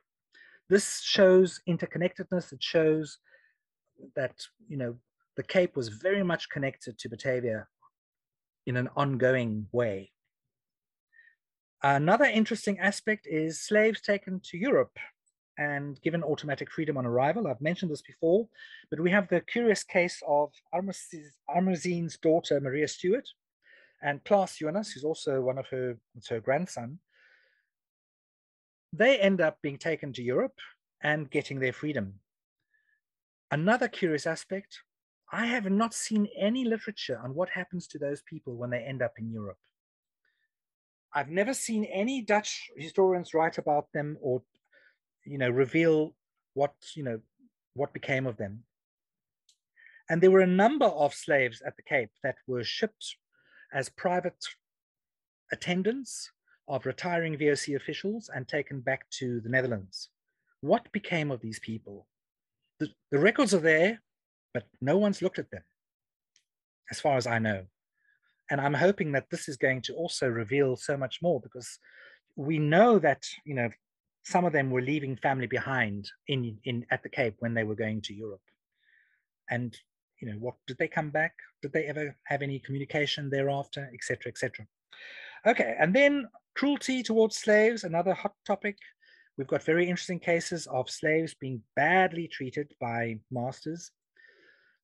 This shows interconnectedness. It shows that you know the Cape was very much connected to Batavia in an ongoing way. Another interesting aspect is slaves taken to Europe and given automatic freedom on arrival. I've mentioned this before, but we have the curious case of Armozine's daughter, Maria Stewart, and Klaas Jonas, who's also one of her, it's her grandson, they end up being taken to Europe and getting their freedom. Another curious aspect, I have not seen any literature on what happens to those people when they end up in Europe. I've never seen any Dutch historians write about them or, you know, reveal what, you know, what became of them. And there were a number of slaves at the Cape that were shipped as private attendants of retiring VOC officials and taken back to the Netherlands. What became of these people? The, the records are there, but no one's looked at them, as far as I know. And I'm hoping that this is going to also reveal so much more because we know that, you know, some of them were leaving family behind in, in at the Cape when they were going to Europe. And you know, what did they come back? Did they ever have any communication thereafter, etc., etc. Okay, and then cruelty towards slaves, another hot topic. We've got very interesting cases of slaves being badly treated by masters.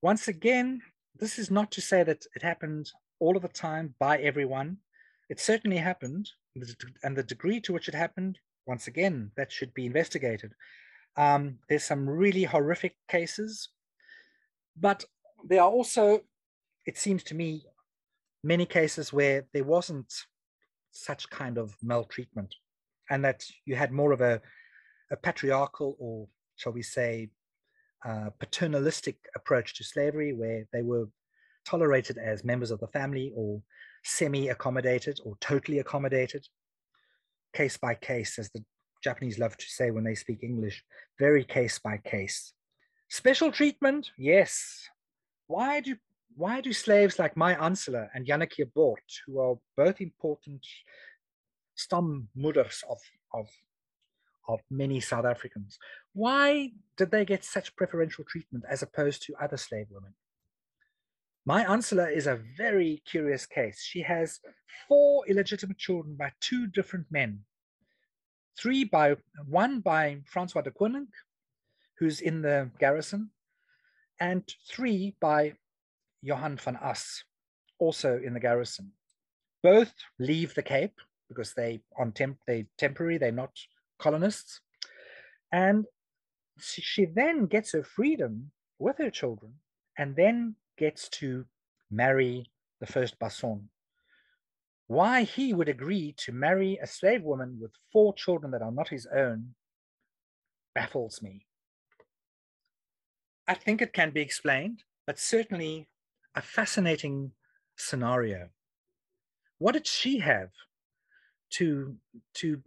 Once again, this is not to say that it happened all of the time by everyone. It certainly happened, and the degree to which it happened, once again, that should be investigated. Um, there's some really horrific cases, but there are also, it seems to me, many cases where there wasn't such kind of maltreatment and that you had more of a, a patriarchal or shall we say uh, paternalistic approach to slavery where they were tolerated as members of the family or semi-accommodated or totally accommodated. Case by case as the japanese love to say when they speak english very case by case. Special treatment? Yes why do why do slaves like Maaij Ansela and Janneke Bort, who are both important stammoeders of, of, of many South Africans, why did they get such preferential treatment as opposed to other slave women? Maaij Ansela is a very curious case. She has four illegitimate children by two different men. Three by one by Francois de Koning, who's in the garrison, and three by Johann van As, also in the garrison. Both leave the Cape because they on temp they temporary, they're not colonists. And she then gets her freedom with her children and then gets to marry the first Basson. Why he would agree to marry a slave woman with four children that are not his own baffles me. I think it can be explained, but certainly a fascinating scenario. What did she have to to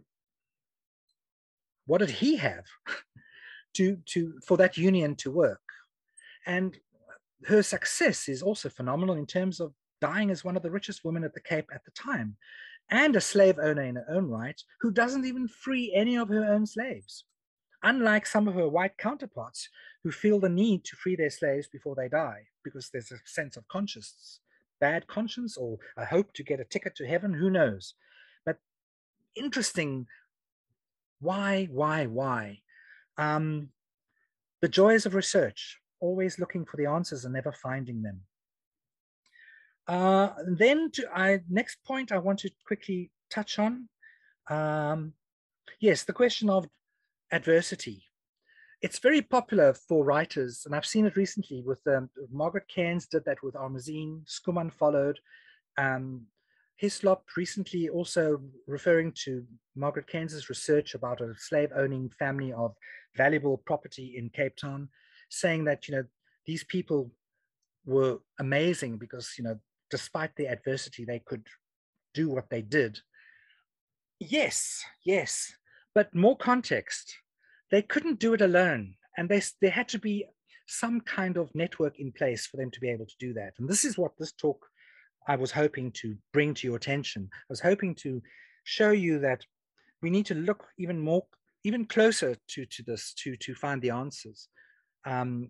what did he have to to for that union to work? And her success is also phenomenal in terms of dying as one of the richest women at the Cape at the time, and a slave owner in her own right who doesn't even free any of her own slaves. Unlike some of her white counterparts who feel the need to free their slaves before they die because there's a sense of conscience, bad conscience, or a hope to get a ticket to heaven, who knows? But interesting. Why, why, why? Um, the joys of research, always looking for the answers and never finding them. Uh, then to I, next point I want to quickly touch on. Um, yes, the question of adversity it's very popular for writers, and I've seen it recently with um, Margaret Cairns did that with Armazine, Schoeman followed. Um, Hislop recently also referring to Margaret Cairns's research about a slave owning family of valuable property in Cape Town, saying that, you know, these people were amazing because, you know, despite the adversity, they could do what they did. Yes, yes, but more context they couldn't do it alone. And they, there had to be some kind of network in place for them to be able to do that. And this is what this talk I was hoping to bring to your attention. I was hoping to show you that we need to look even more, even closer to, to this to, to find the answers. Um,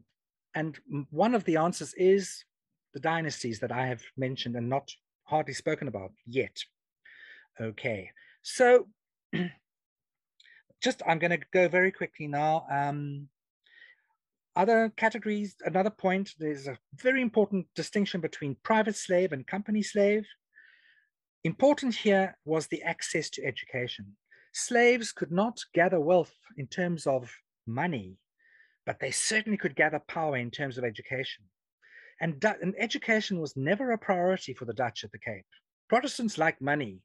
and one of the answers is the dynasties that I have mentioned and not hardly spoken about yet. Okay, so just I'm going to go very quickly now. Um, other categories, another point, there's a very important distinction between private slave and company slave. Important here was the access to education. Slaves could not gather wealth in terms of money, but they certainly could gather power in terms of education. And, and education was never a priority for the Dutch at the Cape. Protestants like money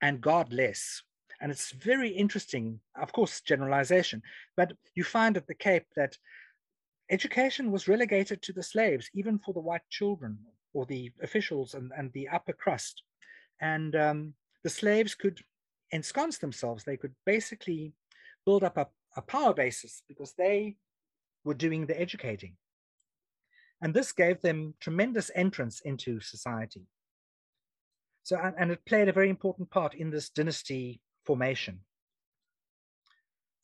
and God less. And it's very interesting, of course, generalization, but you find at the Cape that education was relegated to the slaves, even for the white children or the officials and, and the upper crust. And um, the slaves could ensconce themselves. They could basically build up a, a power basis because they were doing the educating. And this gave them tremendous entrance into society. So, and it played a very important part in this dynasty formation.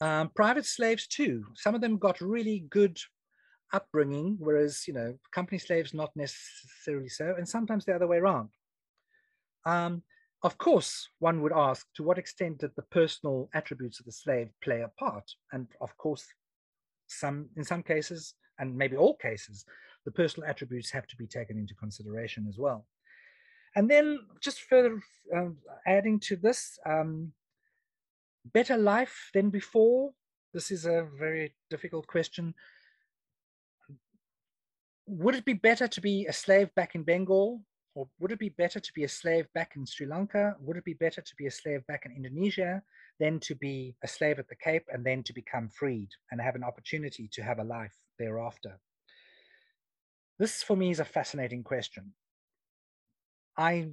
Um, private slaves too, some of them got really good upbringing, whereas, you know, company slaves not necessarily so, and sometimes the other way around. Um, of course, one would ask to what extent did the personal attributes of the slave play a part? And of course, some in some cases, and maybe all cases, the personal attributes have to be taken into consideration as well. And then just further uh, adding to this, um, better life than before? This is a very difficult question. Would it be better to be a slave back in Bengal? Or would it be better to be a slave back in Sri Lanka? Would it be better to be a slave back in Indonesia than to be a slave at the Cape and then to become freed and have an opportunity to have a life thereafter? This for me is a fascinating question. I,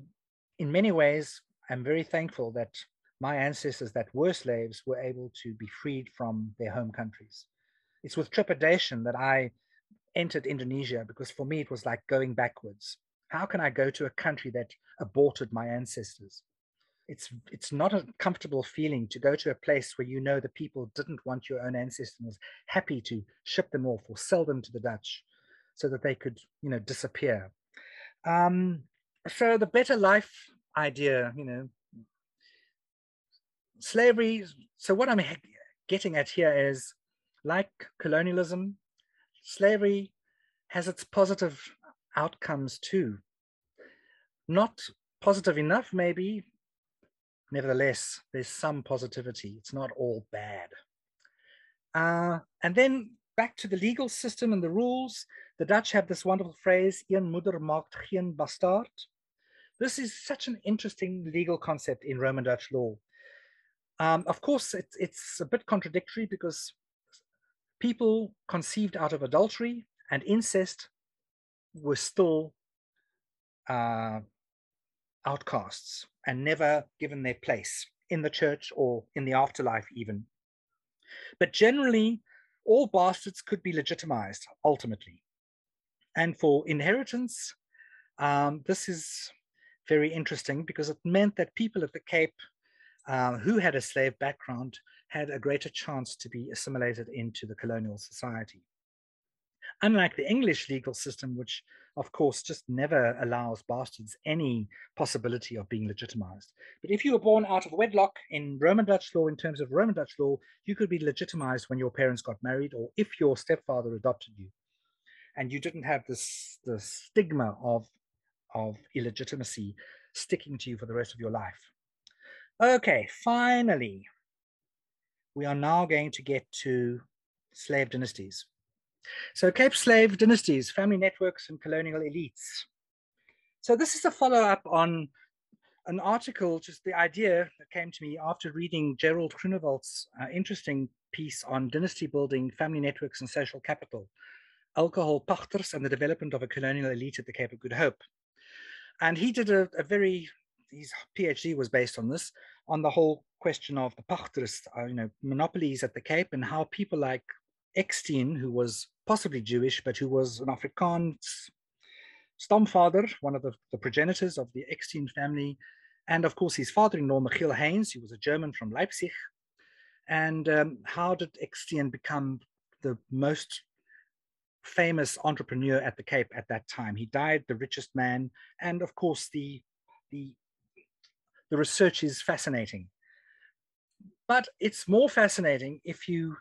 in many ways, am very thankful that my ancestors that were slaves were able to be freed from their home countries. It's with trepidation that I entered Indonesia because for me it was like going backwards. How can I go to a country that aborted my ancestors? It's it's not a comfortable feeling to go to a place where you know the people didn't want your own ancestors and was happy to ship them off or sell them to the Dutch so that they could, you know, disappear. Um, so the better life idea, you know, slavery. So what I'm getting at here is like colonialism, slavery has its positive outcomes too. Not positive enough, maybe. Nevertheless, there's some positivity. It's not all bad. Uh, and then back to the legal system and the rules. The Dutch have this wonderful phrase, een moeder maakt geen bastard. This is such an interesting legal concept in Roman Dutch law. Um, of course, it, it's a bit contradictory because people conceived out of adultery and incest were still uh, outcasts and never given their place in the church or in the afterlife, even. But generally, all bastards could be legitimized ultimately. And for inheritance, um, this is very interesting because it meant that people at the Cape uh, who had a slave background had a greater chance to be assimilated into the colonial society. Unlike the English legal system, which of course just never allows bastards any possibility of being legitimized. But if you were born out of wedlock in Roman Dutch law, in terms of Roman Dutch law, you could be legitimized when your parents got married or if your stepfather adopted you. And you didn't have this the stigma of, of illegitimacy sticking to you for the rest of your life. Okay, finally, we are now going to get to slave dynasties. So Cape slave dynasties, family networks and colonial elites. So this is a follow-up on an article, just the idea that came to me after reading Gerald Groenewald's uh, interesting piece on dynasty building, family networks and social capital, alcohol pachters and the development of a colonial elite at the Cape of Good Hope. And he did a, a very his PhD was based on this, on the whole question of the pachters, uh, you know, monopolies at the Cape and how people like Eksteen, who was possibly Jewish, but who was an Afrikaans stamfather, one of the, the progenitors of the Eksteen family, and of course his father-in-law, Michiel Heyns, who was a German from Leipzig. And um, how did Eksteen become the most famous entrepreneur at the Cape at that time? He died the richest man, and of course the the the research is fascinating. But it's more fascinating if you,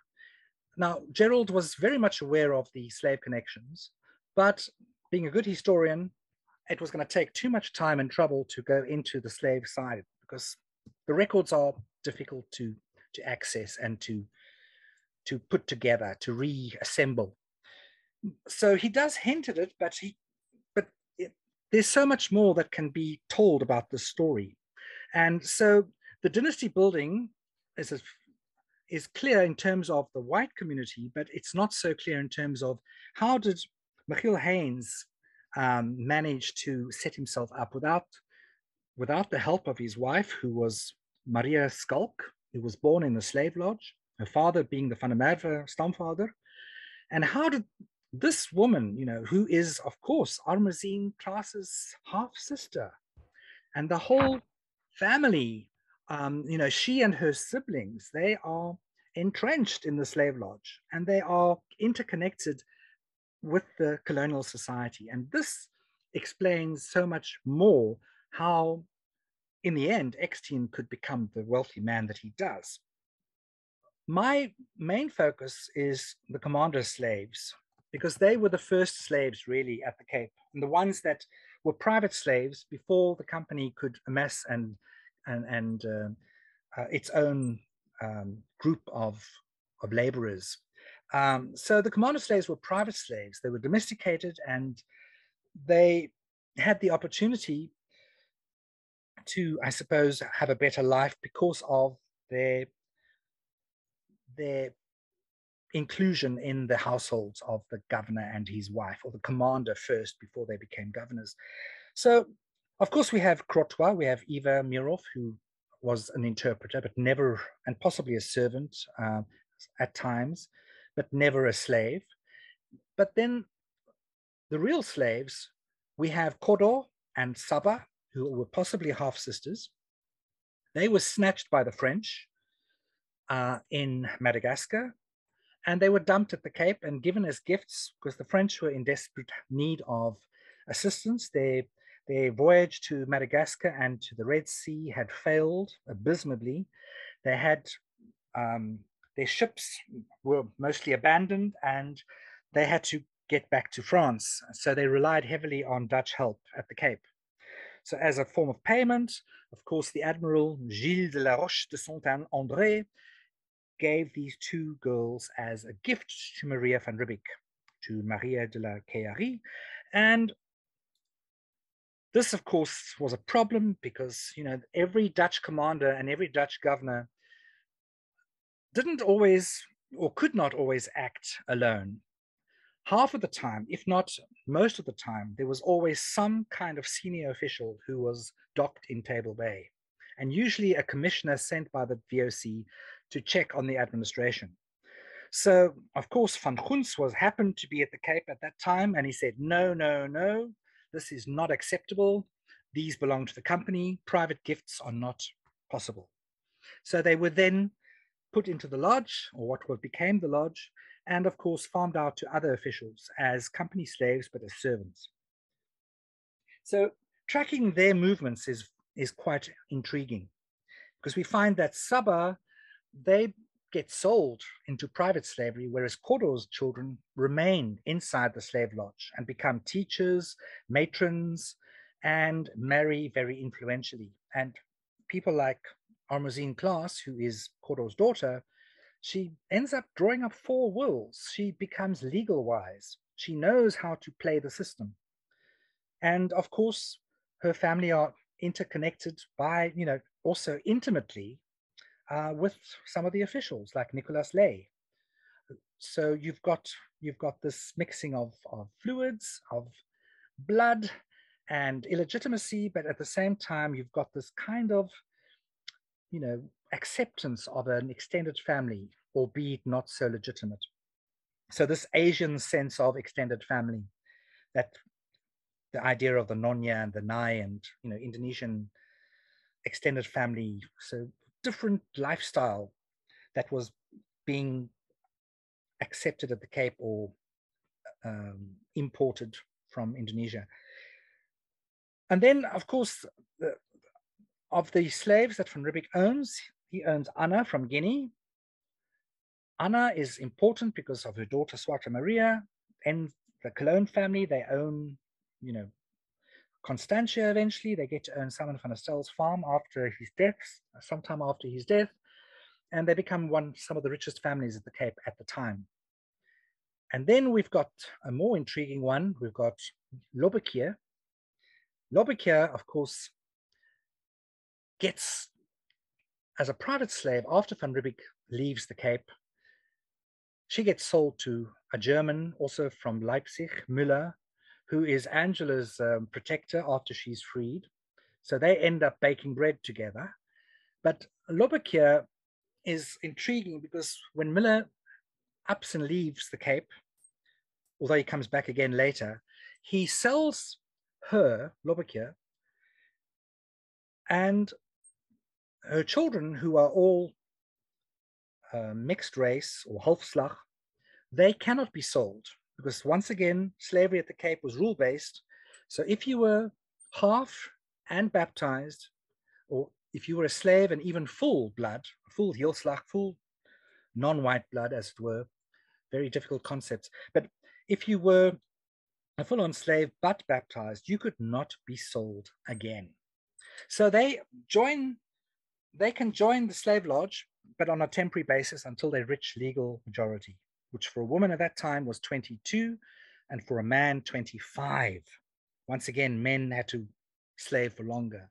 now Gerald was very much aware of the slave connections, but being a good historian, it was going to take too much time and trouble to go into the slave side because the records are difficult to, to access and to, to put together, to reassemble. So he does hint at it, but he, but it, there's so much more that can be told about the story. And so the dynasty building is, a, is clear in terms of the white community, but it's not so clear in terms of how did Michiel Heyns um, manage to set himself up without, without the help of his wife, who was Maria Schalk, who was born in the slave lodge, her father being the Van der Merwe stamfather. And how did this woman, you know, who is, of course, Armazine Klaas's half sister, and the whole family, um, you know, she and her siblings, they are entrenched in the slave lodge and they are interconnected with the colonial society. And this explains so much more how, in the end, Eksteen could become the wealthy man that he does. My main focus is the commander slaves, because they were the first slaves really at the Cape, and the ones that were private slaves before the company could amass and and and uh, uh, its own um, group of, of laborers. Um, so the commando slaves were private slaves. They were domesticated and they had the opportunity to, I suppose, have a better life because of their their inclusion in the households of the governor and his wife, or the commander first before they became governors. So, of course, we have Krotoa, we have Eva Meerhof, who was an interpreter, but never, and possibly a servant uh, at times, but never a slave. But then the real slaves, we have Kodor and Saba, who were possibly half sisters. They were snatched by the French uh, in Madagascar, and they were dumped at the Cape and given as gifts because the French were in desperate need of assistance. Their, their voyage to Madagascar and to the Red Sea had failed abysmally. They had um, their ships were mostly abandoned and they had to get back to France. So they relied heavily on Dutch help at the Cape. So as a form of payment, of course, the Admiral Gilles de la Roche de Saint-André gave these two girls as a gift to Maria van Riebeeck, to Maria de la Quellerie. And this, of course, was a problem because, you know, every Dutch commander and every Dutch governor didn't always or could not always act alone. Half of the time, if not most of the time, there was always some kind of senior official who was docked in Table Bay, and usually a commissioner sent by the VOC to check on the administration. So, of course, Van Goens was happened to be at the Cape at that time, and he said, "No, no, no, this is not acceptable. These belong to the company. Private gifts are not possible." So they were then put into the lodge, or what became the lodge, and of course farmed out to other officials as company slaves, but as servants. So tracking their movements is, is quite intriguing because we find that Saba they get sold into private slavery, whereas Kodor's children remain inside the slave lodge and become teachers, matrons, and marry very influentially. And people like Armozine Klaas, who is Kodor's daughter, she ends up drawing up four wills. She becomes legal wise. She knows how to play the system. And of course, her family are interconnected by, you know, also intimately uh, with some of the officials like Nicholas Ley. So you've got you've got this mixing of, of fluids, of blood and illegitimacy, but at the same time, you've got this kind of, you know, acceptance of an extended family, albeit not so legitimate. So this Asian sense of extended family, that the idea of the Nonya and the Nai and you know Indonesian extended family, so different lifestyle that was being accepted at the Cape or um, imported from Indonesia. And then, of course, the, of the slaves that Van Riebeeck owns, he owns Anna from Guinea. Anna is important because of her daughter Zwarte Maria and the Colijn family. They own, you know, Constantia eventually. They get to own Simon van der Stel's farm after his death, sometime after his death, and they become one some of the richest families at the Cape at the time. And then we've got a more intriguing one. We've got Lobbekeer. Lobbekeer, of course, gets as a private slave after Van Riebeeck leaves the Cape. She gets sold to a German, also from Leipzig, Müller, who is Angela's um, protector after she's freed. So they end up baking bread together. But Lobbekeer is intriguing because when Miller ups and leaves the Cape, although he comes back again later, he sells her, Lobbekeer, and her children, who are all uh, mixed race or Halfslag, they cannot be sold because once again, slavery at the Cape was rule based. So if you were half and baptized, or if you were a slave and even full blood, full Heelslag, full non white blood, as it were, very difficult concepts. But if you were a full on slave but baptized, you could not be sold again. So they join, they can join the slave lodge, but on a temporary basis until they reach legal majority, which for a woman at that time was 22 and for a man 25. Once again, men had to slave for longer.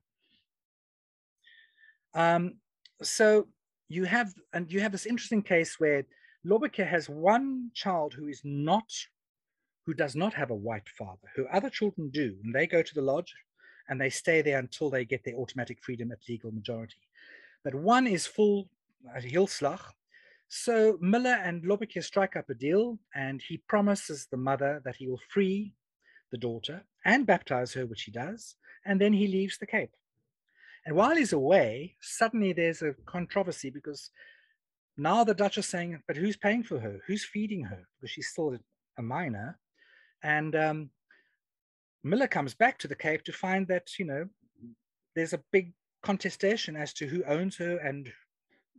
Um, so you have and you have this interesting case where Lobeke has one child who is not who does not have a white father, who other children do, and they go to the lodge and they stay there until they get their automatic freedom at legal majority. But one is full at Heelslag. So Miller and Lobeke strike up a deal, and he promises the mother that he will free the daughter and baptize her, which he does, and then he leaves the Cape. And while he's away, suddenly there's a controversy because now the Dutch are saying, but who's paying for her? Who's feeding her? Because she's still a minor. And um, Miller comes back to the Cape to find that, you know, there's a big contestation as to who owns her and,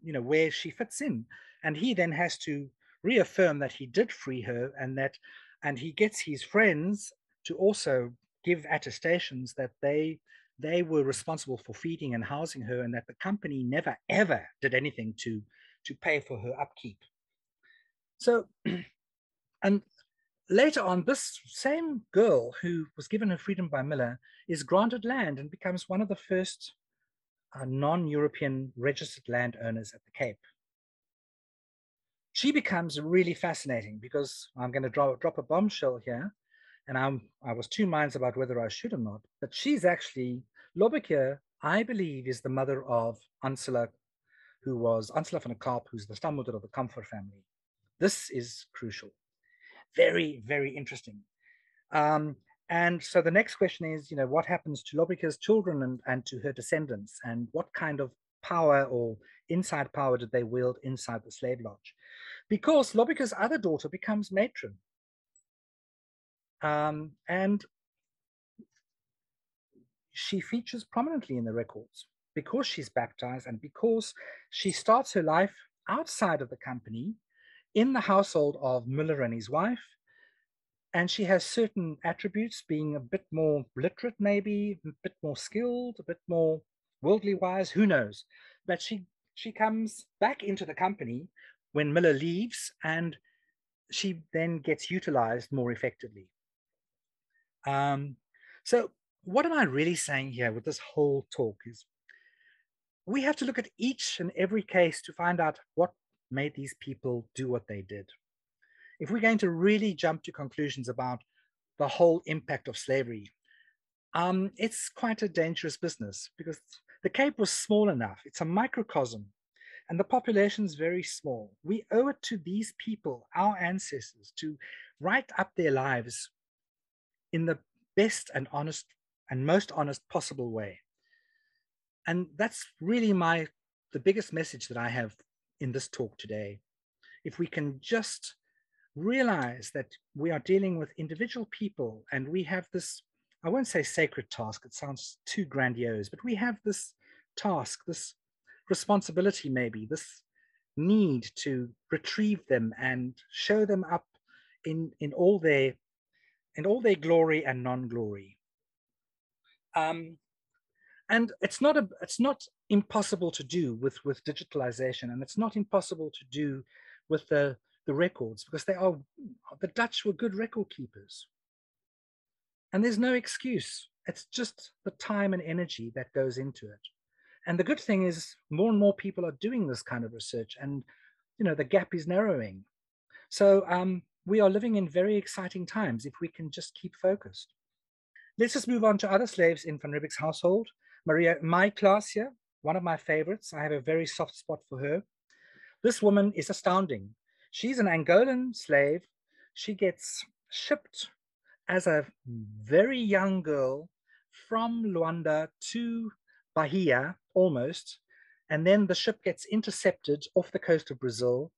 you know, where she fits in. And he then has to reaffirm that he did free her and that, and he gets his friends to also give attestations that they they were responsible for feeding and housing her and that the company never ever did anything to to pay for her upkeep. So and later on this same girl who was given her freedom by miller is granted land and becomes one of the first uh, non-european registered landowners at the cape she becomes really fascinating because i'm going to drop, drop a bombshell here and I'm I was two minds about whether I should or not. But she's actually Lobeke, I believe, is the mother of Ansela, who was Ansela van der Kaap, who's the stammoeder of the Comfort family. This is crucial. Very, very interesting. Um, and so the next question is, you know, what happens to Lobeke's children and, and to her descendants, and what kind of power or inside power did they wield inside the slave lodge? Because Lobeke's other daughter becomes matron um, and she features prominently in the records because she's baptized and because she starts her life outside of the company in the household of Miller and his wife. And she has certain attributes, being a bit more literate, maybe a bit more skilled, a bit more worldly wise, who knows? But she she comes back into the company when Miller leaves and she then gets utilized more effectively. Um, so, what am I really saying here with this whole talk is we have to look at each and every case to find out what made these people do what they did. If we're going to really jump to conclusions about the whole impact of slavery, um, it's quite a dangerous business because the Cape was small enough. It's a microcosm and the population is very small. We owe it to these people, our ancestors, to write up their lives in the best and honest and most honest possible way. And that's really my the biggest message that I have in this talk today. If we can just realize that we are dealing with individual people and we have this, I won't say sacred task, it sounds too grandiose, but we have this task, this responsibility, maybe, this need to retrieve them and show them up in, in all their in all their glory and non-glory. Um, and it's not a, it's not impossible to do with with digitalization, and it's not impossible to do with the the records because they are the Dutch were good record keepers, and there's no excuse. It's just the time and energy that goes into it. And the good thing is, more and more people are doing this kind of research, and you know the gap is narrowing. So um, we are living in very exciting times if we can just keep focused. Let's just move on to other slaves in Van Riebeeck's household. Maria, my class here, one of my favorites. I have a very soft spot for her. This woman is astounding. She's an Angolan slave. She gets shipped as a very young girl from Luanda to Bahia, almost. And then the ship gets intercepted off the coast of Brazil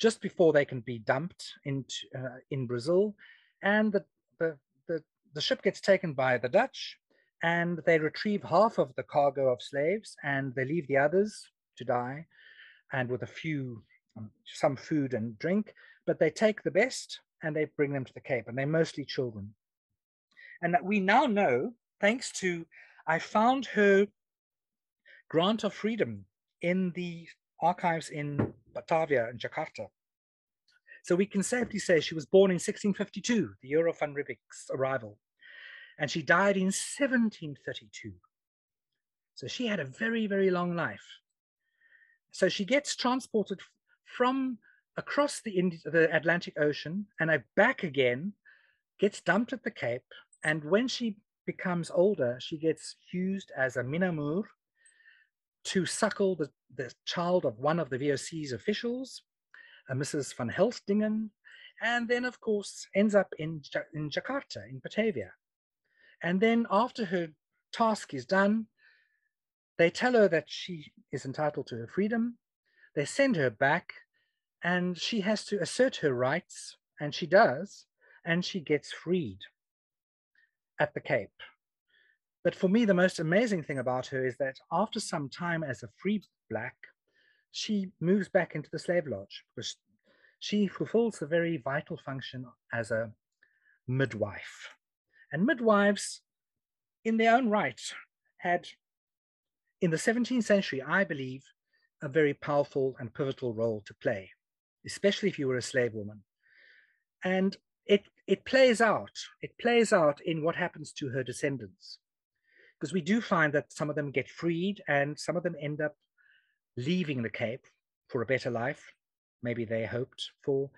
just before they can be dumped into, uh, in Brazil. And the, the, the, the ship gets taken by the Dutch and they retrieve half of the cargo of slaves and they leave the others to die and with a few, um, some food and drink, but they take the best and they bring them to the Cape and they're mostly children. And that we now know, thanks to, I found her grant of freedom in the archives in Batavia and Jakarta. So we can safely say she was born in 1652, the year of Van Riebeeck's arrival, and she died in 1732. So she had a very, very long life. So she gets transported from across the, Indi- the Atlantic Ocean and back again, gets dumped at the Cape. And when she becomes older, she gets used as a minnemoer to suckle the, the child of one of the VOC's officials uh, Mrs. van Helsdingen, and then, of course, ends up in, in Jakarta, in Batavia. And then, after her task is done, they tell her that she is entitled to her freedom. They send her back, and she has to assert her rights, and she does, and she gets freed at the Cape. But for me, the most amazing thing about her is that after some time as a free black, she moves back into the slave lodge because she fulfills a very vital function as a midwife. And midwives, in their own right, had, in the 17th century, I believe, a very powerful and pivotal role to play, especially if you were a slave woman. And it, it plays out, it plays out in what happens to her descendants. Because we do find that some of them get freed and some of them end up leaving the Cape for a better life, maybe they hoped for,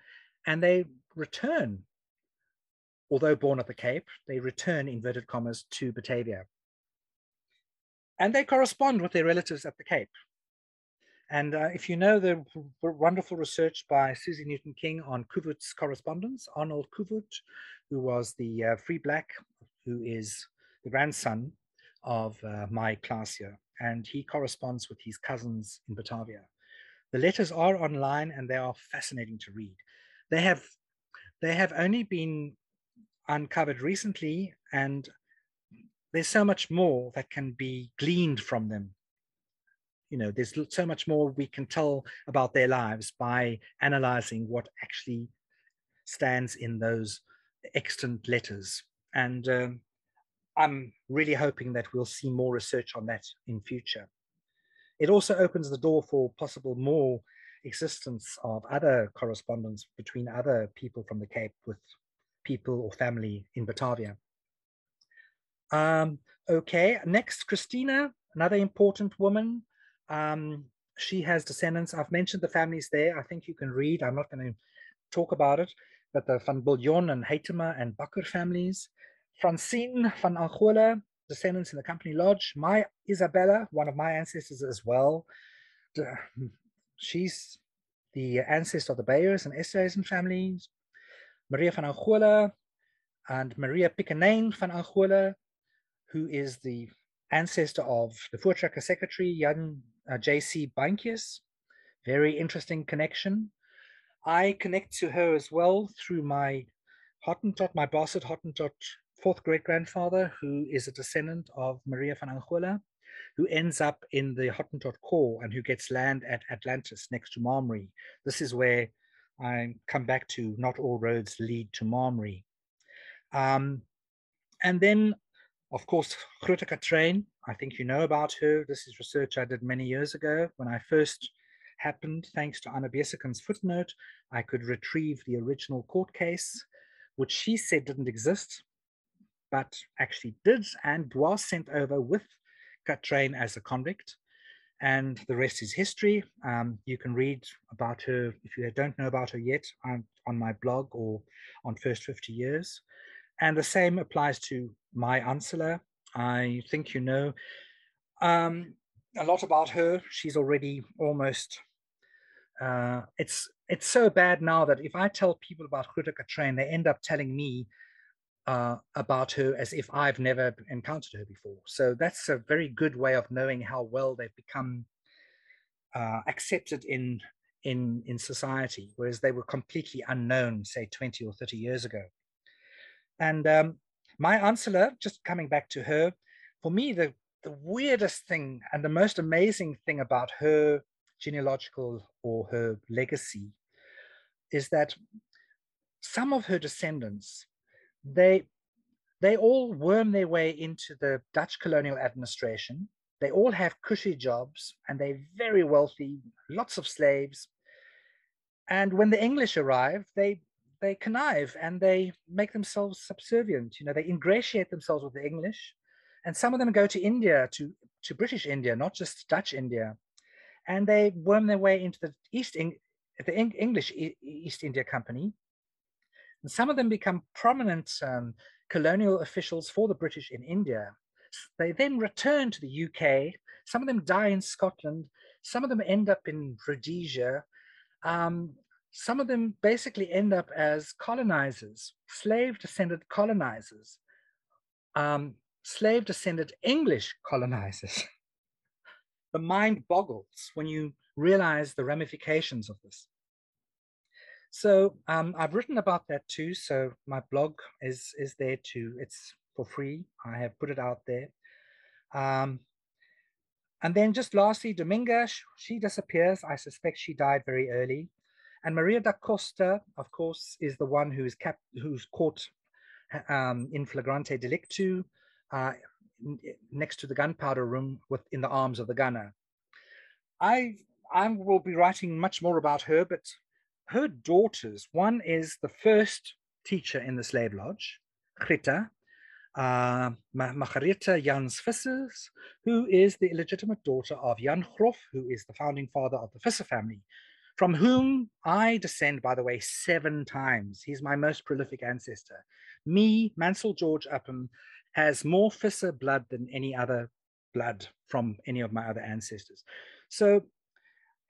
and they return. Although born at the Cape, they return, inverted commas, to Batavia. And they correspond with their relatives at the Cape. And uh, if you know the wonderful research by Susie Newton King on Koevoet's correspondence, Arnold Koevoet, who was the uh, free black, who is the grandson of uh, my class here and he corresponds with his cousins in Batavia. The letters are online and they are fascinating to read. They have they have only been uncovered recently and there's so much more that can be gleaned from them. You know, there's so much more we can tell about their lives by analyzing what actually stands in those extant letters. And um, I'm really hoping that we'll see more research on that in future. It also opens the door for possible more existence of other correspondence between other people from the Cape with people or family in Batavia. Um, okay, next, Christina, another important woman. Um, she has descendants. I've mentioned the families there. I think you can read. I'm not going to talk about it, but the Van Biljon and Heitema and Bakker families. Francine van Angola, descendants in the company lodge. My Isabella, one of my ancestors as well. She's the ancestor of the Bayers and Esterhuizen families. Maria van Angola and Maria Picanane van Angola, who is the ancestor of the Voortrekker secretary, Jan uh, J.C. Bantjes. Very interesting connection. I connect to her as well through my Hottentot, my boss at Hottentot fourth great grandfather, who is a descendant of Maria van Angola, who ends up in the Hottentot Corps and who gets land at Atlantis next to Mamre. This is where I come back to not all roads lead to Mamre. Um, and then, of course, Groote Katrijn, I think you know about her. This is research I did many years ago. When I first happened, thanks to Anna Böeseken's footnote, I could retrieve the original court case, which she said didn't exist but actually did and was sent over with Katrijn as a convict. And the rest is history. Um, you can read about her if you don't know about her yet on, on my blog or on First 50 Years. And the same applies to Maaij Ansela. I think you know um, a lot about her. She's already almost. Uh, it's it's so bad now that if I tell people about Groote Katrijn, they end up telling me uh, about her as if I've never encountered her before. So that's a very good way of knowing how well they've become uh, accepted in in in society, whereas they were completely unknown, say 20 or 30 years ago. And um, Maaij Ansela, just coming back to her, for me, the the weirdest thing and the most amazing thing about her genealogical or her legacy is that some of her descendants they they all worm their way into the Dutch colonial administration They all have cushy jobs and they're very wealthy, lots of slaves. And when the English arrive, they they connive and they make themselves subservient. You know, they ingratiate themselves with the English, and some of them go to India, to to British India, not just Dutch India, and they worm their way into the East the English East India Company. And some of them become prominent um, colonial officials for the British in India. They then return to the UK. Some of them die in Scotland. Some of them end up in Rhodesia. Um, some of them basically end up as colonizers, slave descended colonizers, um, slave descended English colonizers. the mind boggles when you realize the ramifications of this. So um, I've written about that too. So my blog is is there too. It's for free. I have put it out there. Um, and then just lastly, Dominga, she disappears. I suspect she died very early. And Maria da Costa, of course, is the one who's kept, who's caught um, in flagrante delictu uh, next to the gunpowder room with in the arms of the gunner. I I will be writing much more about her, but her daughters, one is the first teacher in the slave lodge, Greta, uh, Margarita Jans who is the illegitimate daughter of Jan Grof, who is the founding father of the Visser family, from whom I descend, by the way, seven times. He's my most prolific ancestor. Me, Mansell George Upham, has more Visser blood than any other blood from any of my other ancestors. So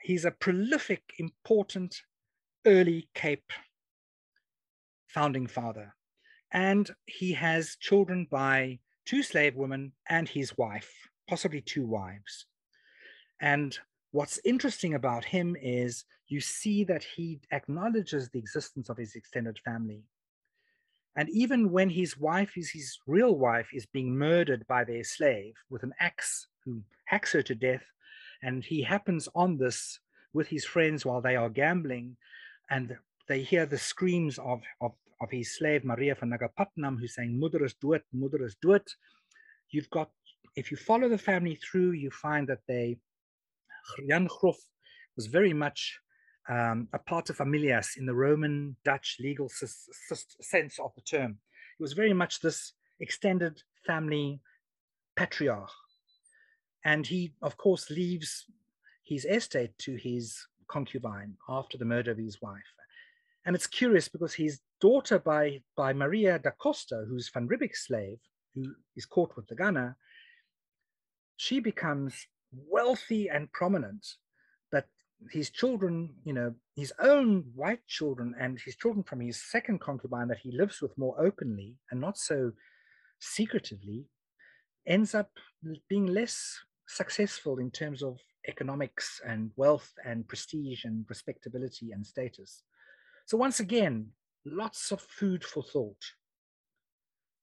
he's a prolific, important, early Cape founding father. And he has children by two slave women and his wife, possibly two wives. And what's interesting about him is you see that he acknowledges the existence of his extended family. And even when his wife is his real wife is being murdered by their slave with an axe who hacks her to death, and he happens on this with his friends while they are gambling, and they hear the screams of, of, of his slave Maria van Nagapatnam, who's saying, Mother is dood, Mother is dood. You've got, if you follow the family through, you find that they, Jan Grof was very much um, a of familias in the Roman Dutch legal sense of the term. He was very much this extended family patriarch. And he, of course, leaves his estate to his concubine after the murder of his wife. And it's curious because his daughter by, by Maria da Costa, who's Van Riebeeck's slave, who is caught with the gunner, she becomes wealthy and prominent. But his children, you know, his own white children and his children from his second concubine that he lives with more openly and not so secretively, ends up being less successful in terms of economics and wealth and prestige and respectability and status. So once again, lots of food for thought.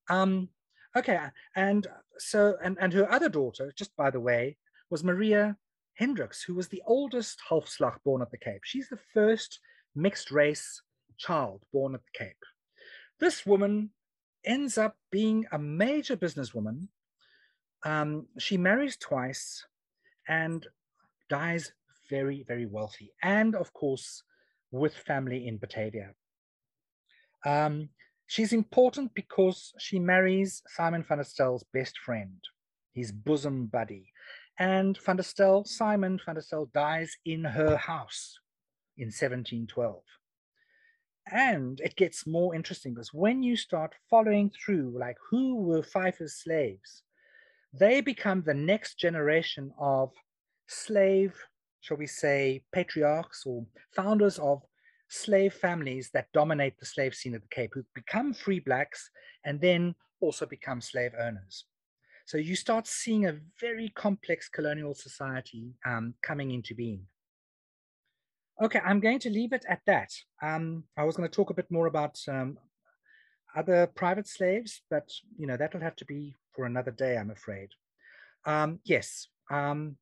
Um, okay, and so and and her other daughter, just by the way, was Maria Hendricks, who was the oldest halfslag born at the Cape. She's the first mixed race child born at the Cape. This woman ends up being a major businesswoman. Um, she marries twice and dies very, very wealthy, and of course, with family in Batavia. Um, she's important because she marries Simon van der Stel's best friend, his bosom buddy. And van der Stel, Simon van der Stel, dies in her house in 1712. And it gets more interesting because when you start following through, like who were Pfeiffer's slaves, they become the next generation of slave, shall we say, patriarchs or founders of slave families that dominate the slave scene at the Cape, who become free blacks and then also become slave owners. So you start seeing a very complex colonial society um, coming into being. Okay, I'm going to leave it at that. Um, I was going to talk a bit more about um, other private slaves, but you know that'll have to be for another day, I'm afraid. Um, yes, um,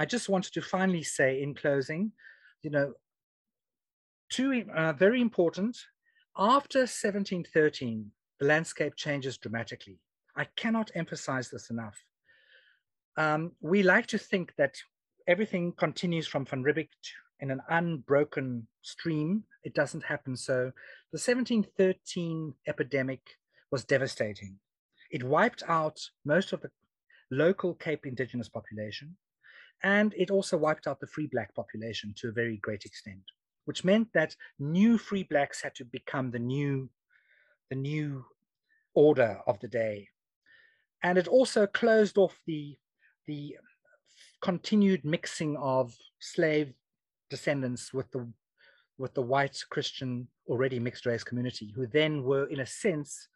I just wanted to finally say in closing, you know, two uh, very important. After 1713, the landscape changes dramatically. I cannot emphasize this enough. um, we like to think that everything continues from Van Riebeeck in an unbroken stream. It doesn't happen so. The 1713 epidemic was devastating. It wiped out most of the local Cape indigenous population, and it also wiped out the free black population to a very great extent, which meant that new free blacks had to become the new, the new order of the day. And it also closed off the, the continued mixing of slave descendants with the with the white Christian already mixed race community, who then were, in a sense,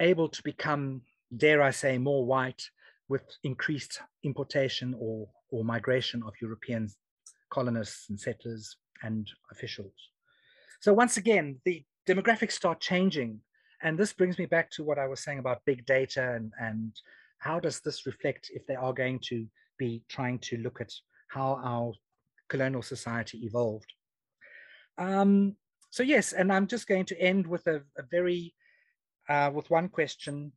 able to become, dare I say, more white with increased importation or, or migration of European colonists and settlers and officials. So once again, the demographics start changing. And this brings me back to what I was saying about big data and, and how does this reflect if they are going to be trying to look at how our colonial society evolved. Um, so yes, and I'm just going to end with a, a very, uh, with one question.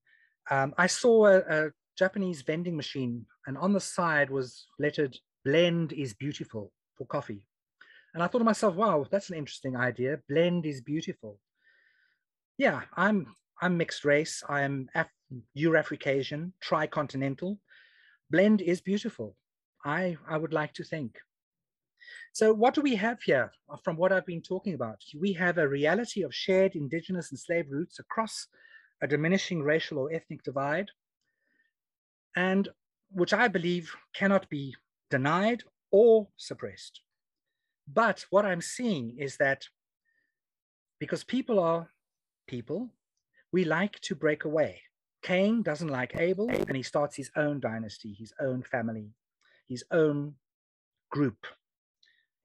Um, I saw a, a, Japanese vending machine and on the side was lettered, blend is beautiful for coffee. And I thought to myself, wow, that's an interesting idea. Blend is beautiful. Yeah, I'm I'm mixed race. I am Af Eurafricasian, tricontinental. Blend is beautiful. I I would like to think. So what do we have here from what I've been talking about? We have a reality of shared indigenous and slave roots across a diminishing racial or ethnic divide, and which I believe cannot be denied or suppressed. But what I'm seeing is that because people are people, we like to break away. Cain doesn't like Abel, and he starts his own dynasty, his own family, his own group.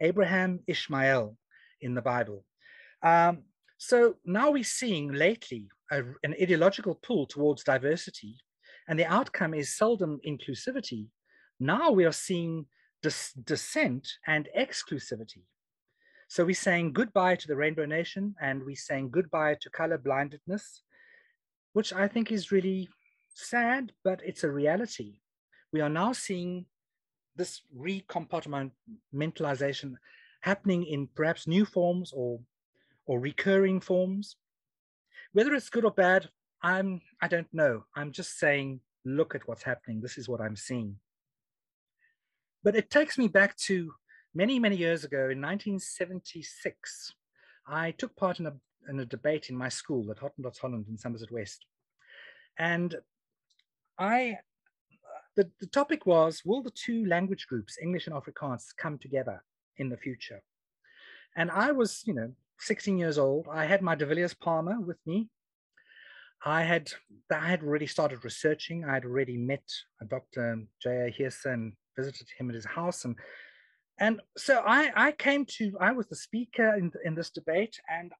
Abraham, Ishmael in the Bible. Um, so now we're seeing lately a, an ideological pull towards diversity, and the outcome is seldom inclusivity. Now we are seeing dis- dissent and exclusivity. So we're saying goodbye to the Rainbow Nation and we're saying goodbye to color blindedness, which I think is really sad, but it's a reality. We are now seeing this recompartmentalization happening in perhaps new forms or or recurring forms. Whether it's good or bad, I'm I don't know. I'm just saying, look at what's happening. This is what I'm seeing. But it takes me back to many, many years ago in 1976. I took part in a, in a debate in my school at Hottentots Holland in Somerset West. And I the, the topic was, will the two language groups, English and Afrikaans, come together in the future? And I was, you know, 16 years old. I had my de Villiers Pama with me. I had I had already started researching. I had already met uh, Dr. J.A. Heese and visited him at his house. And and so I, I came to, I was the speaker in, in this debate, and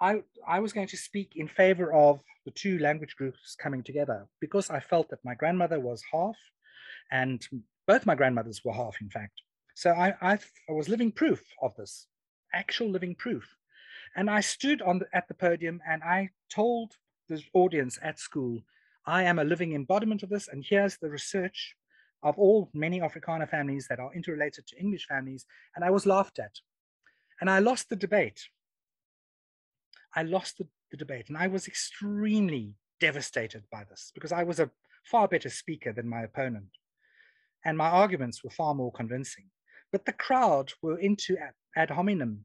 I, I was going to speak in favor of the two language groups coming together because I felt that my grandmother was half and both my grandmothers were half, in fact. So I, I, I was living proof of this, actual living proof. And I stood on the, at the podium and I told the audience at school, I am a living embodiment of this. And here's the research of all many Afrikaner families that are interrelated to English families. And I was laughed at. And I lost the debate. I lost the, the debate. And I was extremely devastated by this because I was a far better speaker than my opponent and my arguments were far more convincing. But the crowd were into ad hominem.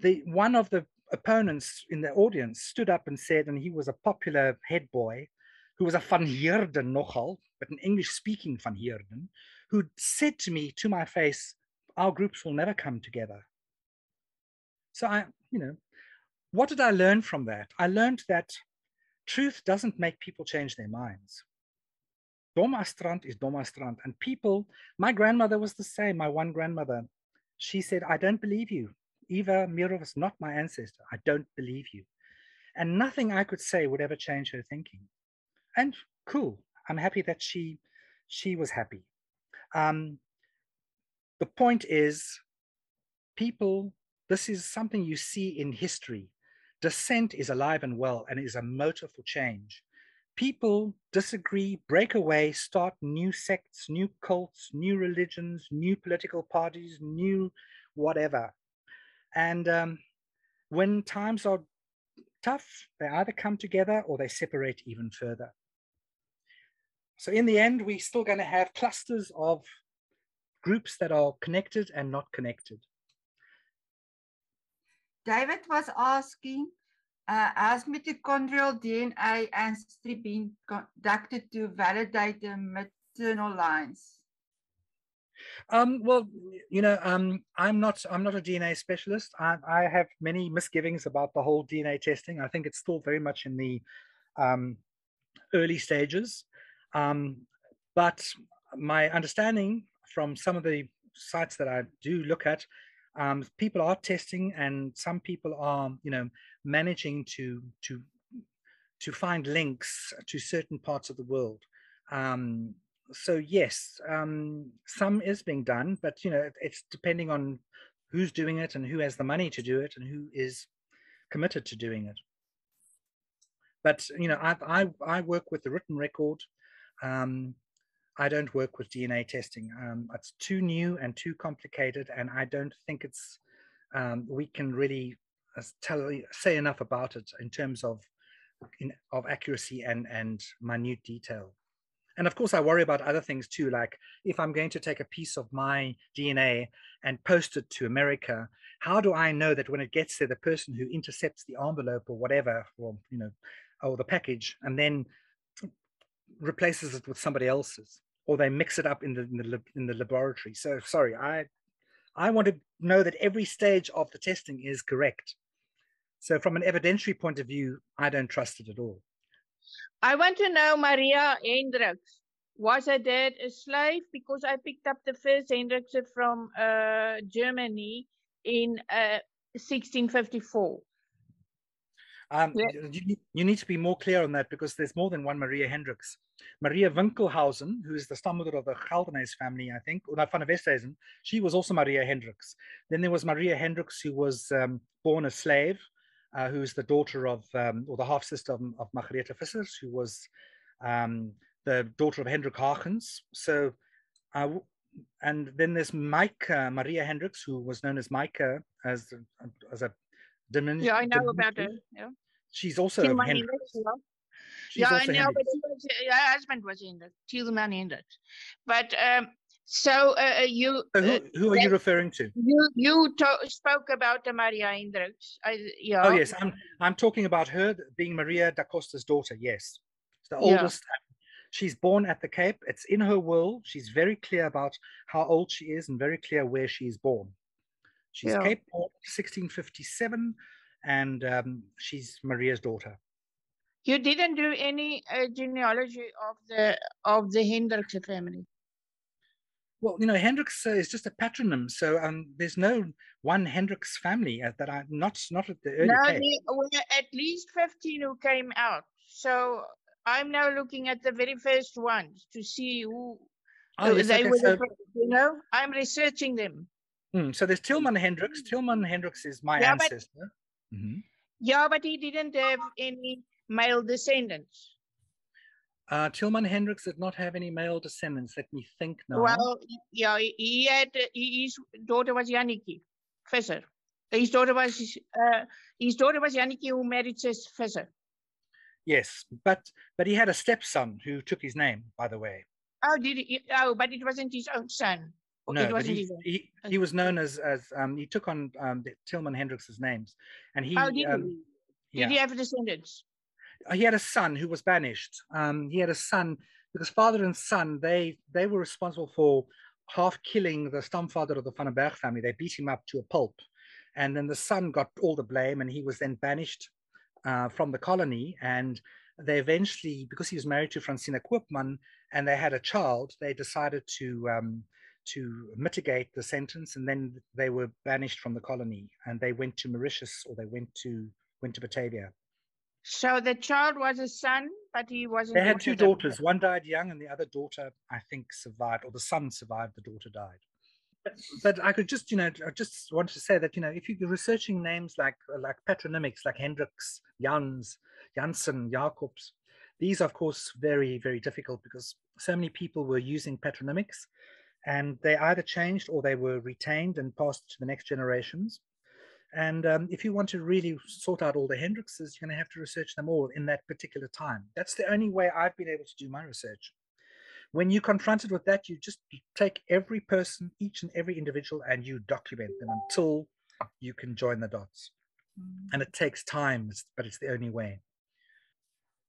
The, one of the opponents in the audience stood up and said, and he was a popular head boy, who was a Van Heerden nogal, but an English speaking Van Heerden, who said to me to my face, our groups will never come together. So I, you know, what did I learn from that? I learned that truth doesn't make people change their minds. Domastrand is Domastrand. And people, my grandmother was the same, my one grandmother. She said, I don't believe you. Eva Meerhof is not my ancestor. I don't believe you. And nothing I could say would ever change her thinking. And cool. I'm happy that she she was happy. Um, the point is, people, this is something you see in history. Dissent is alive and well and is a motor for change. people disagree, break away, start new sects, new cults, new religions, new political parties, new whatever. And um, when times are tough, they either come together or they separate even further. So in the end, we're still going to have clusters of groups that are connected and not connected. David was asking, uh, has mitochondrial DNA ancestry been conducted to validate the maternal lines? Um, well, you know, um, I'm not I'm not a DNA specialist. I, I, have many misgivings about the whole DNA testing. I think it's still very much in the um, early stages. Um, but my understanding from some of the sites that I do look at, um, people are testing, and some people are, you know, managing to to to find links to certain parts of the world. Um, so yes, um, some is being done, but you know, it's depending on who's doing it and who has the money to do it and who is committed to doing it. But you know, I I, I work with the written record. Um, I don't work with DNA testing. Um, it's too new and too complicated, and I don't think it's um, we can really uh, tell say enough about it in terms of in, of accuracy and and minute detail. And of course, I worry about other things too, like if I'm going to take a piece of my DNA and post it to America, how do I know that when it gets there, the person who intercepts the envelope or whatever, or you know, or the package, and then replaces it with somebody else's? or they mix it up in the, in the in the laboratory. So sorry, I I want to know that every stage of the testing is correct. So from an evidentiary point of view, I don't trust it at all. I want to know Maria Hendricks. Was her dad a slave? Because I picked up the first Hendricks from uh, Germany in uh, 1654. Um, yeah. you, you, need to be more clear on that because there's more than one Maria Hendricks. Maria Winkelhausen, who is the stammoeder of the Geldenhuys family, I think, or not van Westhuizen, she was also Maria Hendricks. Then there was Maria Hendricks, who was um, born a slave, uh, who is the daughter of, um, or the half sister of, of Margarethe Vissers, who was um, the daughter of Hendrik Hagens. So, uh, and then there's Mike Maria Hendricks, who was known as Micah as, as a diminished. Yeah, I know about her. Yeah. She's also Hendricks. She's yeah, I know, but was, her husband was in the Tilman Index. But um, so uh, uh you. So who, uh, who are you referring to? You you to- spoke about the Maria Hendricks. Yeah. Oh yes, I'm I'm talking about her being Maria da Costa's daughter. Yes, it's the oldest. Yeah. She's born at the Cape. It's in her will. She's very clear about how old she is and very clear where she is born. She's yeah. Cape born 1657, and um, she's Maria's daughter. You didn't do any uh, genealogy of the of the Hendricks family. Well, you know, Hendricks uh, is just a patronym, so um, there's no one Hendricks family uh, that I not not at the early. No, there at least fifteen who came out. So I'm now looking at the very first ones to see who oh, yes, they okay, were. So, you know, I'm researching them. Hmm, so there's Tilman Hendricks. Tilman Hendricks is my yeah, ancestor. But, mm-hmm. Yeah, but he didn't have any male descendants? Uh, Tillman Hendricks did not have any male descendants. Let me think now. Well, yeah, he had his daughter was Janneke Visser. His daughter was uh, his daughter was Janneke who married Sis Visser. Yes, but but he had a stepson who took his name, by the way. Oh, did he? Oh, but it wasn't his own son. No, but he, he, he was known as as um, he took on um, Tillman Hendricks's names, and he. Oh, did um, he? Did yeah. he have descendants? He had a son who was banished. Um, he had a son because father and son they they were responsible for half killing the stamfather of the Van den Berg family. They beat him up to a pulp, and then the son got all the blame, and he was then banished uh, from the colony. And they eventually, because he was married to Francina Koopman, and they had a child, they decided to um, to mitigate the sentence, and then they were banished from the colony, and they went to Mauritius or they went to went to Batavia. So the child was a son, but he wasn't. They had two daughters. One died young, and the other daughter, I think, survived, or the son survived. The daughter died. But, but I could just, you know, I just wanted to say that, you know, if you're researching names like like patronymics, like Hendricks, Jans, Janssen, Jacobs, these, are of course, very, very difficult because so many people were using patronymics and they either changed or they were retained and passed to the next generations. And um, if you want to really sort out all the Hendrixes, you're going to have to research them all in that particular time. That's the only way I've been able to do my research. When you're confronted with that, you just take every person, each and every individual, and you document them until you can join the dots. And it takes time, but it's the only way.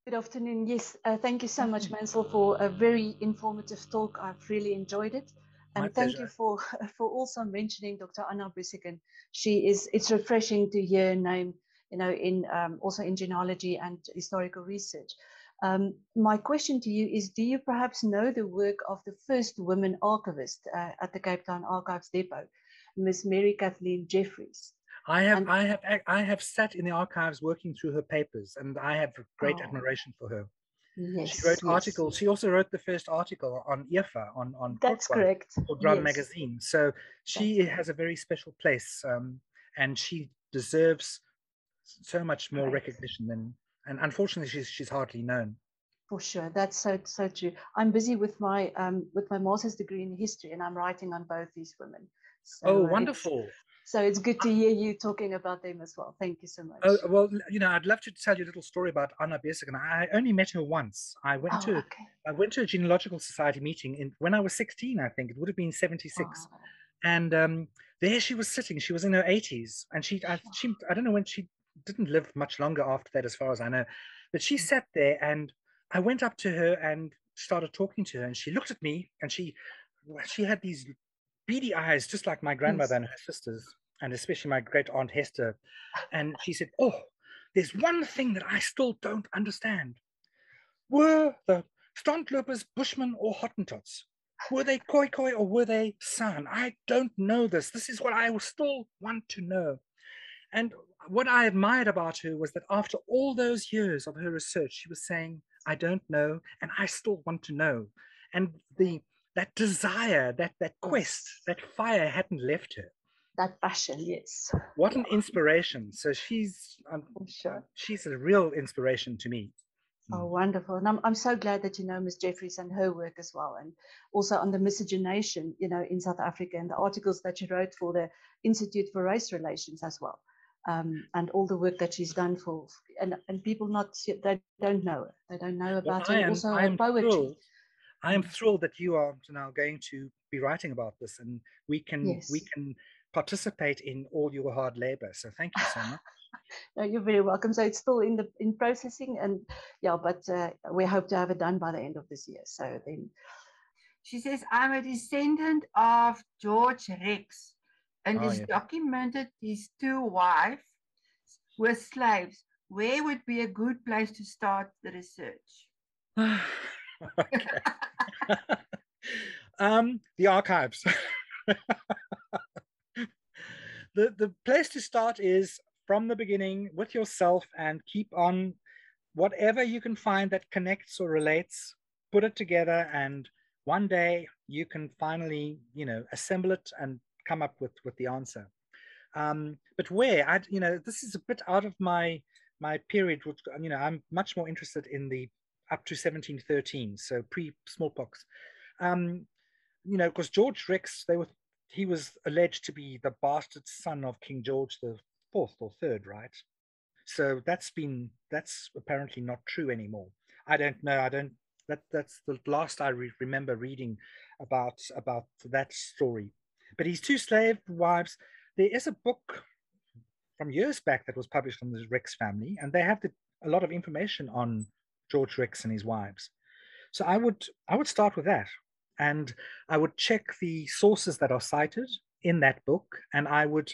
Good afternoon. Yes, uh, thank you so much, Mansell, for a very informative talk. I've really enjoyed it. And My thank pleasure. you for, for also mentioning Dr. Anna Böeseken. She is, it's refreshing to hear her name, you know, in um, also in genealogy and historical research. Um, my question to you is, do you perhaps know the work of the first woman archivist uh, at the Cape Town Archives Depot, Miss Mary Kathleen Jeffreys? I have, and, I have, I have sat in the archives working through her papers, and I have great oh, admiration for her. Yes, she wrote yes. articles. She also wrote the first article on IFA on on that's correct for Drum yes. magazine. So she has a very special place, um, and she deserves so much more recognition than. And unfortunately, she's she's hardly known. For sure, that's so so true. I'm busy with my um with my master's degree in history, and I'm writing on both these women. So oh, wonderful! So it's good to hear you talking about them as well. Thank you so much. Oh, well, you know, I'd love to tell you a little story about Anna Böeseken. I only met her once. I went oh, to okay. I went to a genealogical society meeting in when I was 16, I think. It would have been 76. Oh. And um, there she was sitting. She was in her 80s. And she I, she I don't know when she didn't live much longer after that, as far as I know. But she sat there and I went up to her and started talking to her. And she looked at me and she she had these beady eyes, just like my grandmother and her sisters, and especially my great aunt Hester. And she said, Oh, there's one thing that I still don't understand. Were the Strandlopers Bushmen or Hottentots? Were they Khoikhoi or were they San? I don't know this. This is what I still want to know. And what I admired about her was that after all those years of her research, she was saying, I don't know, and I still want to know. And the that desire, that that quest, that fire hadn't left her. That passion, yes. What an inspiration! So she's, um, sure. she's a real inspiration to me. Oh, mm. wonderful. And I'm, I'm so glad that you know Miss Jeffreys and her work as well. And also on the miscegenation, you know, in South Africa and the articles that she wrote for the Institute for Race Relations as well. Um, and all the work that she's done for, and, and people not, they don't know her. They don't know about well, her. Am, also her poetry. Thrilled. I am thrilled that you are now going to be writing about this, and we can yes. we can participate in all your hard labor. So thank you so much. no, you're very welcome. So it's still in the in processing, and yeah, but uh, we hope to have it done by the end of this year. So then, she says, "I'm a descendant of George Rex, and oh, he's yeah. documented his two wives were slaves. Where would be a good place to start the research?" um, the archives. the the place to start is from the beginning with yourself and keep on whatever you can find that connects or relates put it together and one day you can finally you know assemble it and come up with with the answer um, but where i you know this is a bit out of my my period which you know i'm much more interested in the up to 1713, so pre smallpox. Um, you know, because George Rex, they were he was alleged to be the bastard son of King George the fourth or third, right? So that's been that's apparently not true anymore. I don't know. I don't. That that's the last I re- remember reading about about that story. But his two slave wives. There is a book from years back that was published on the Rex family, and they have the, a lot of information on George Rex and his wives. So I would I would start with that, and I would check the sources that are cited in that book, and I would,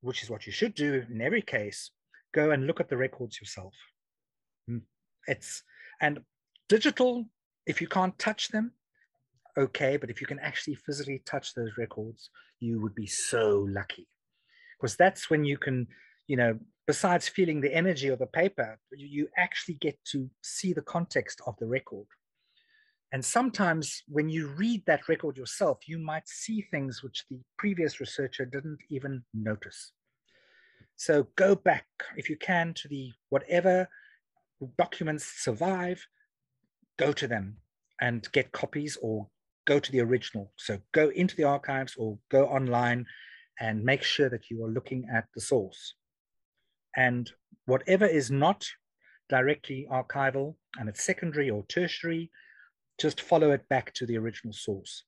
which is what you should do in every case, go and look at the records yourself. Hmm. It's and digital. If you can't touch them, okay, but if you can actually physically touch those records, you would be so lucky, because that's when you can, you know, besides feeling the energy of the paper, you actually get to see the context of the record. And sometimes when you read that record yourself, you might see things which the previous researcher didn't even notice. So go back, if you can, to the whatever documents survive, go to them and get copies or go to the original. So go into the archives or go online and make sure that you are looking at the source. And whatever is not directly archival and it's secondary or tertiary, just follow it back to the original source.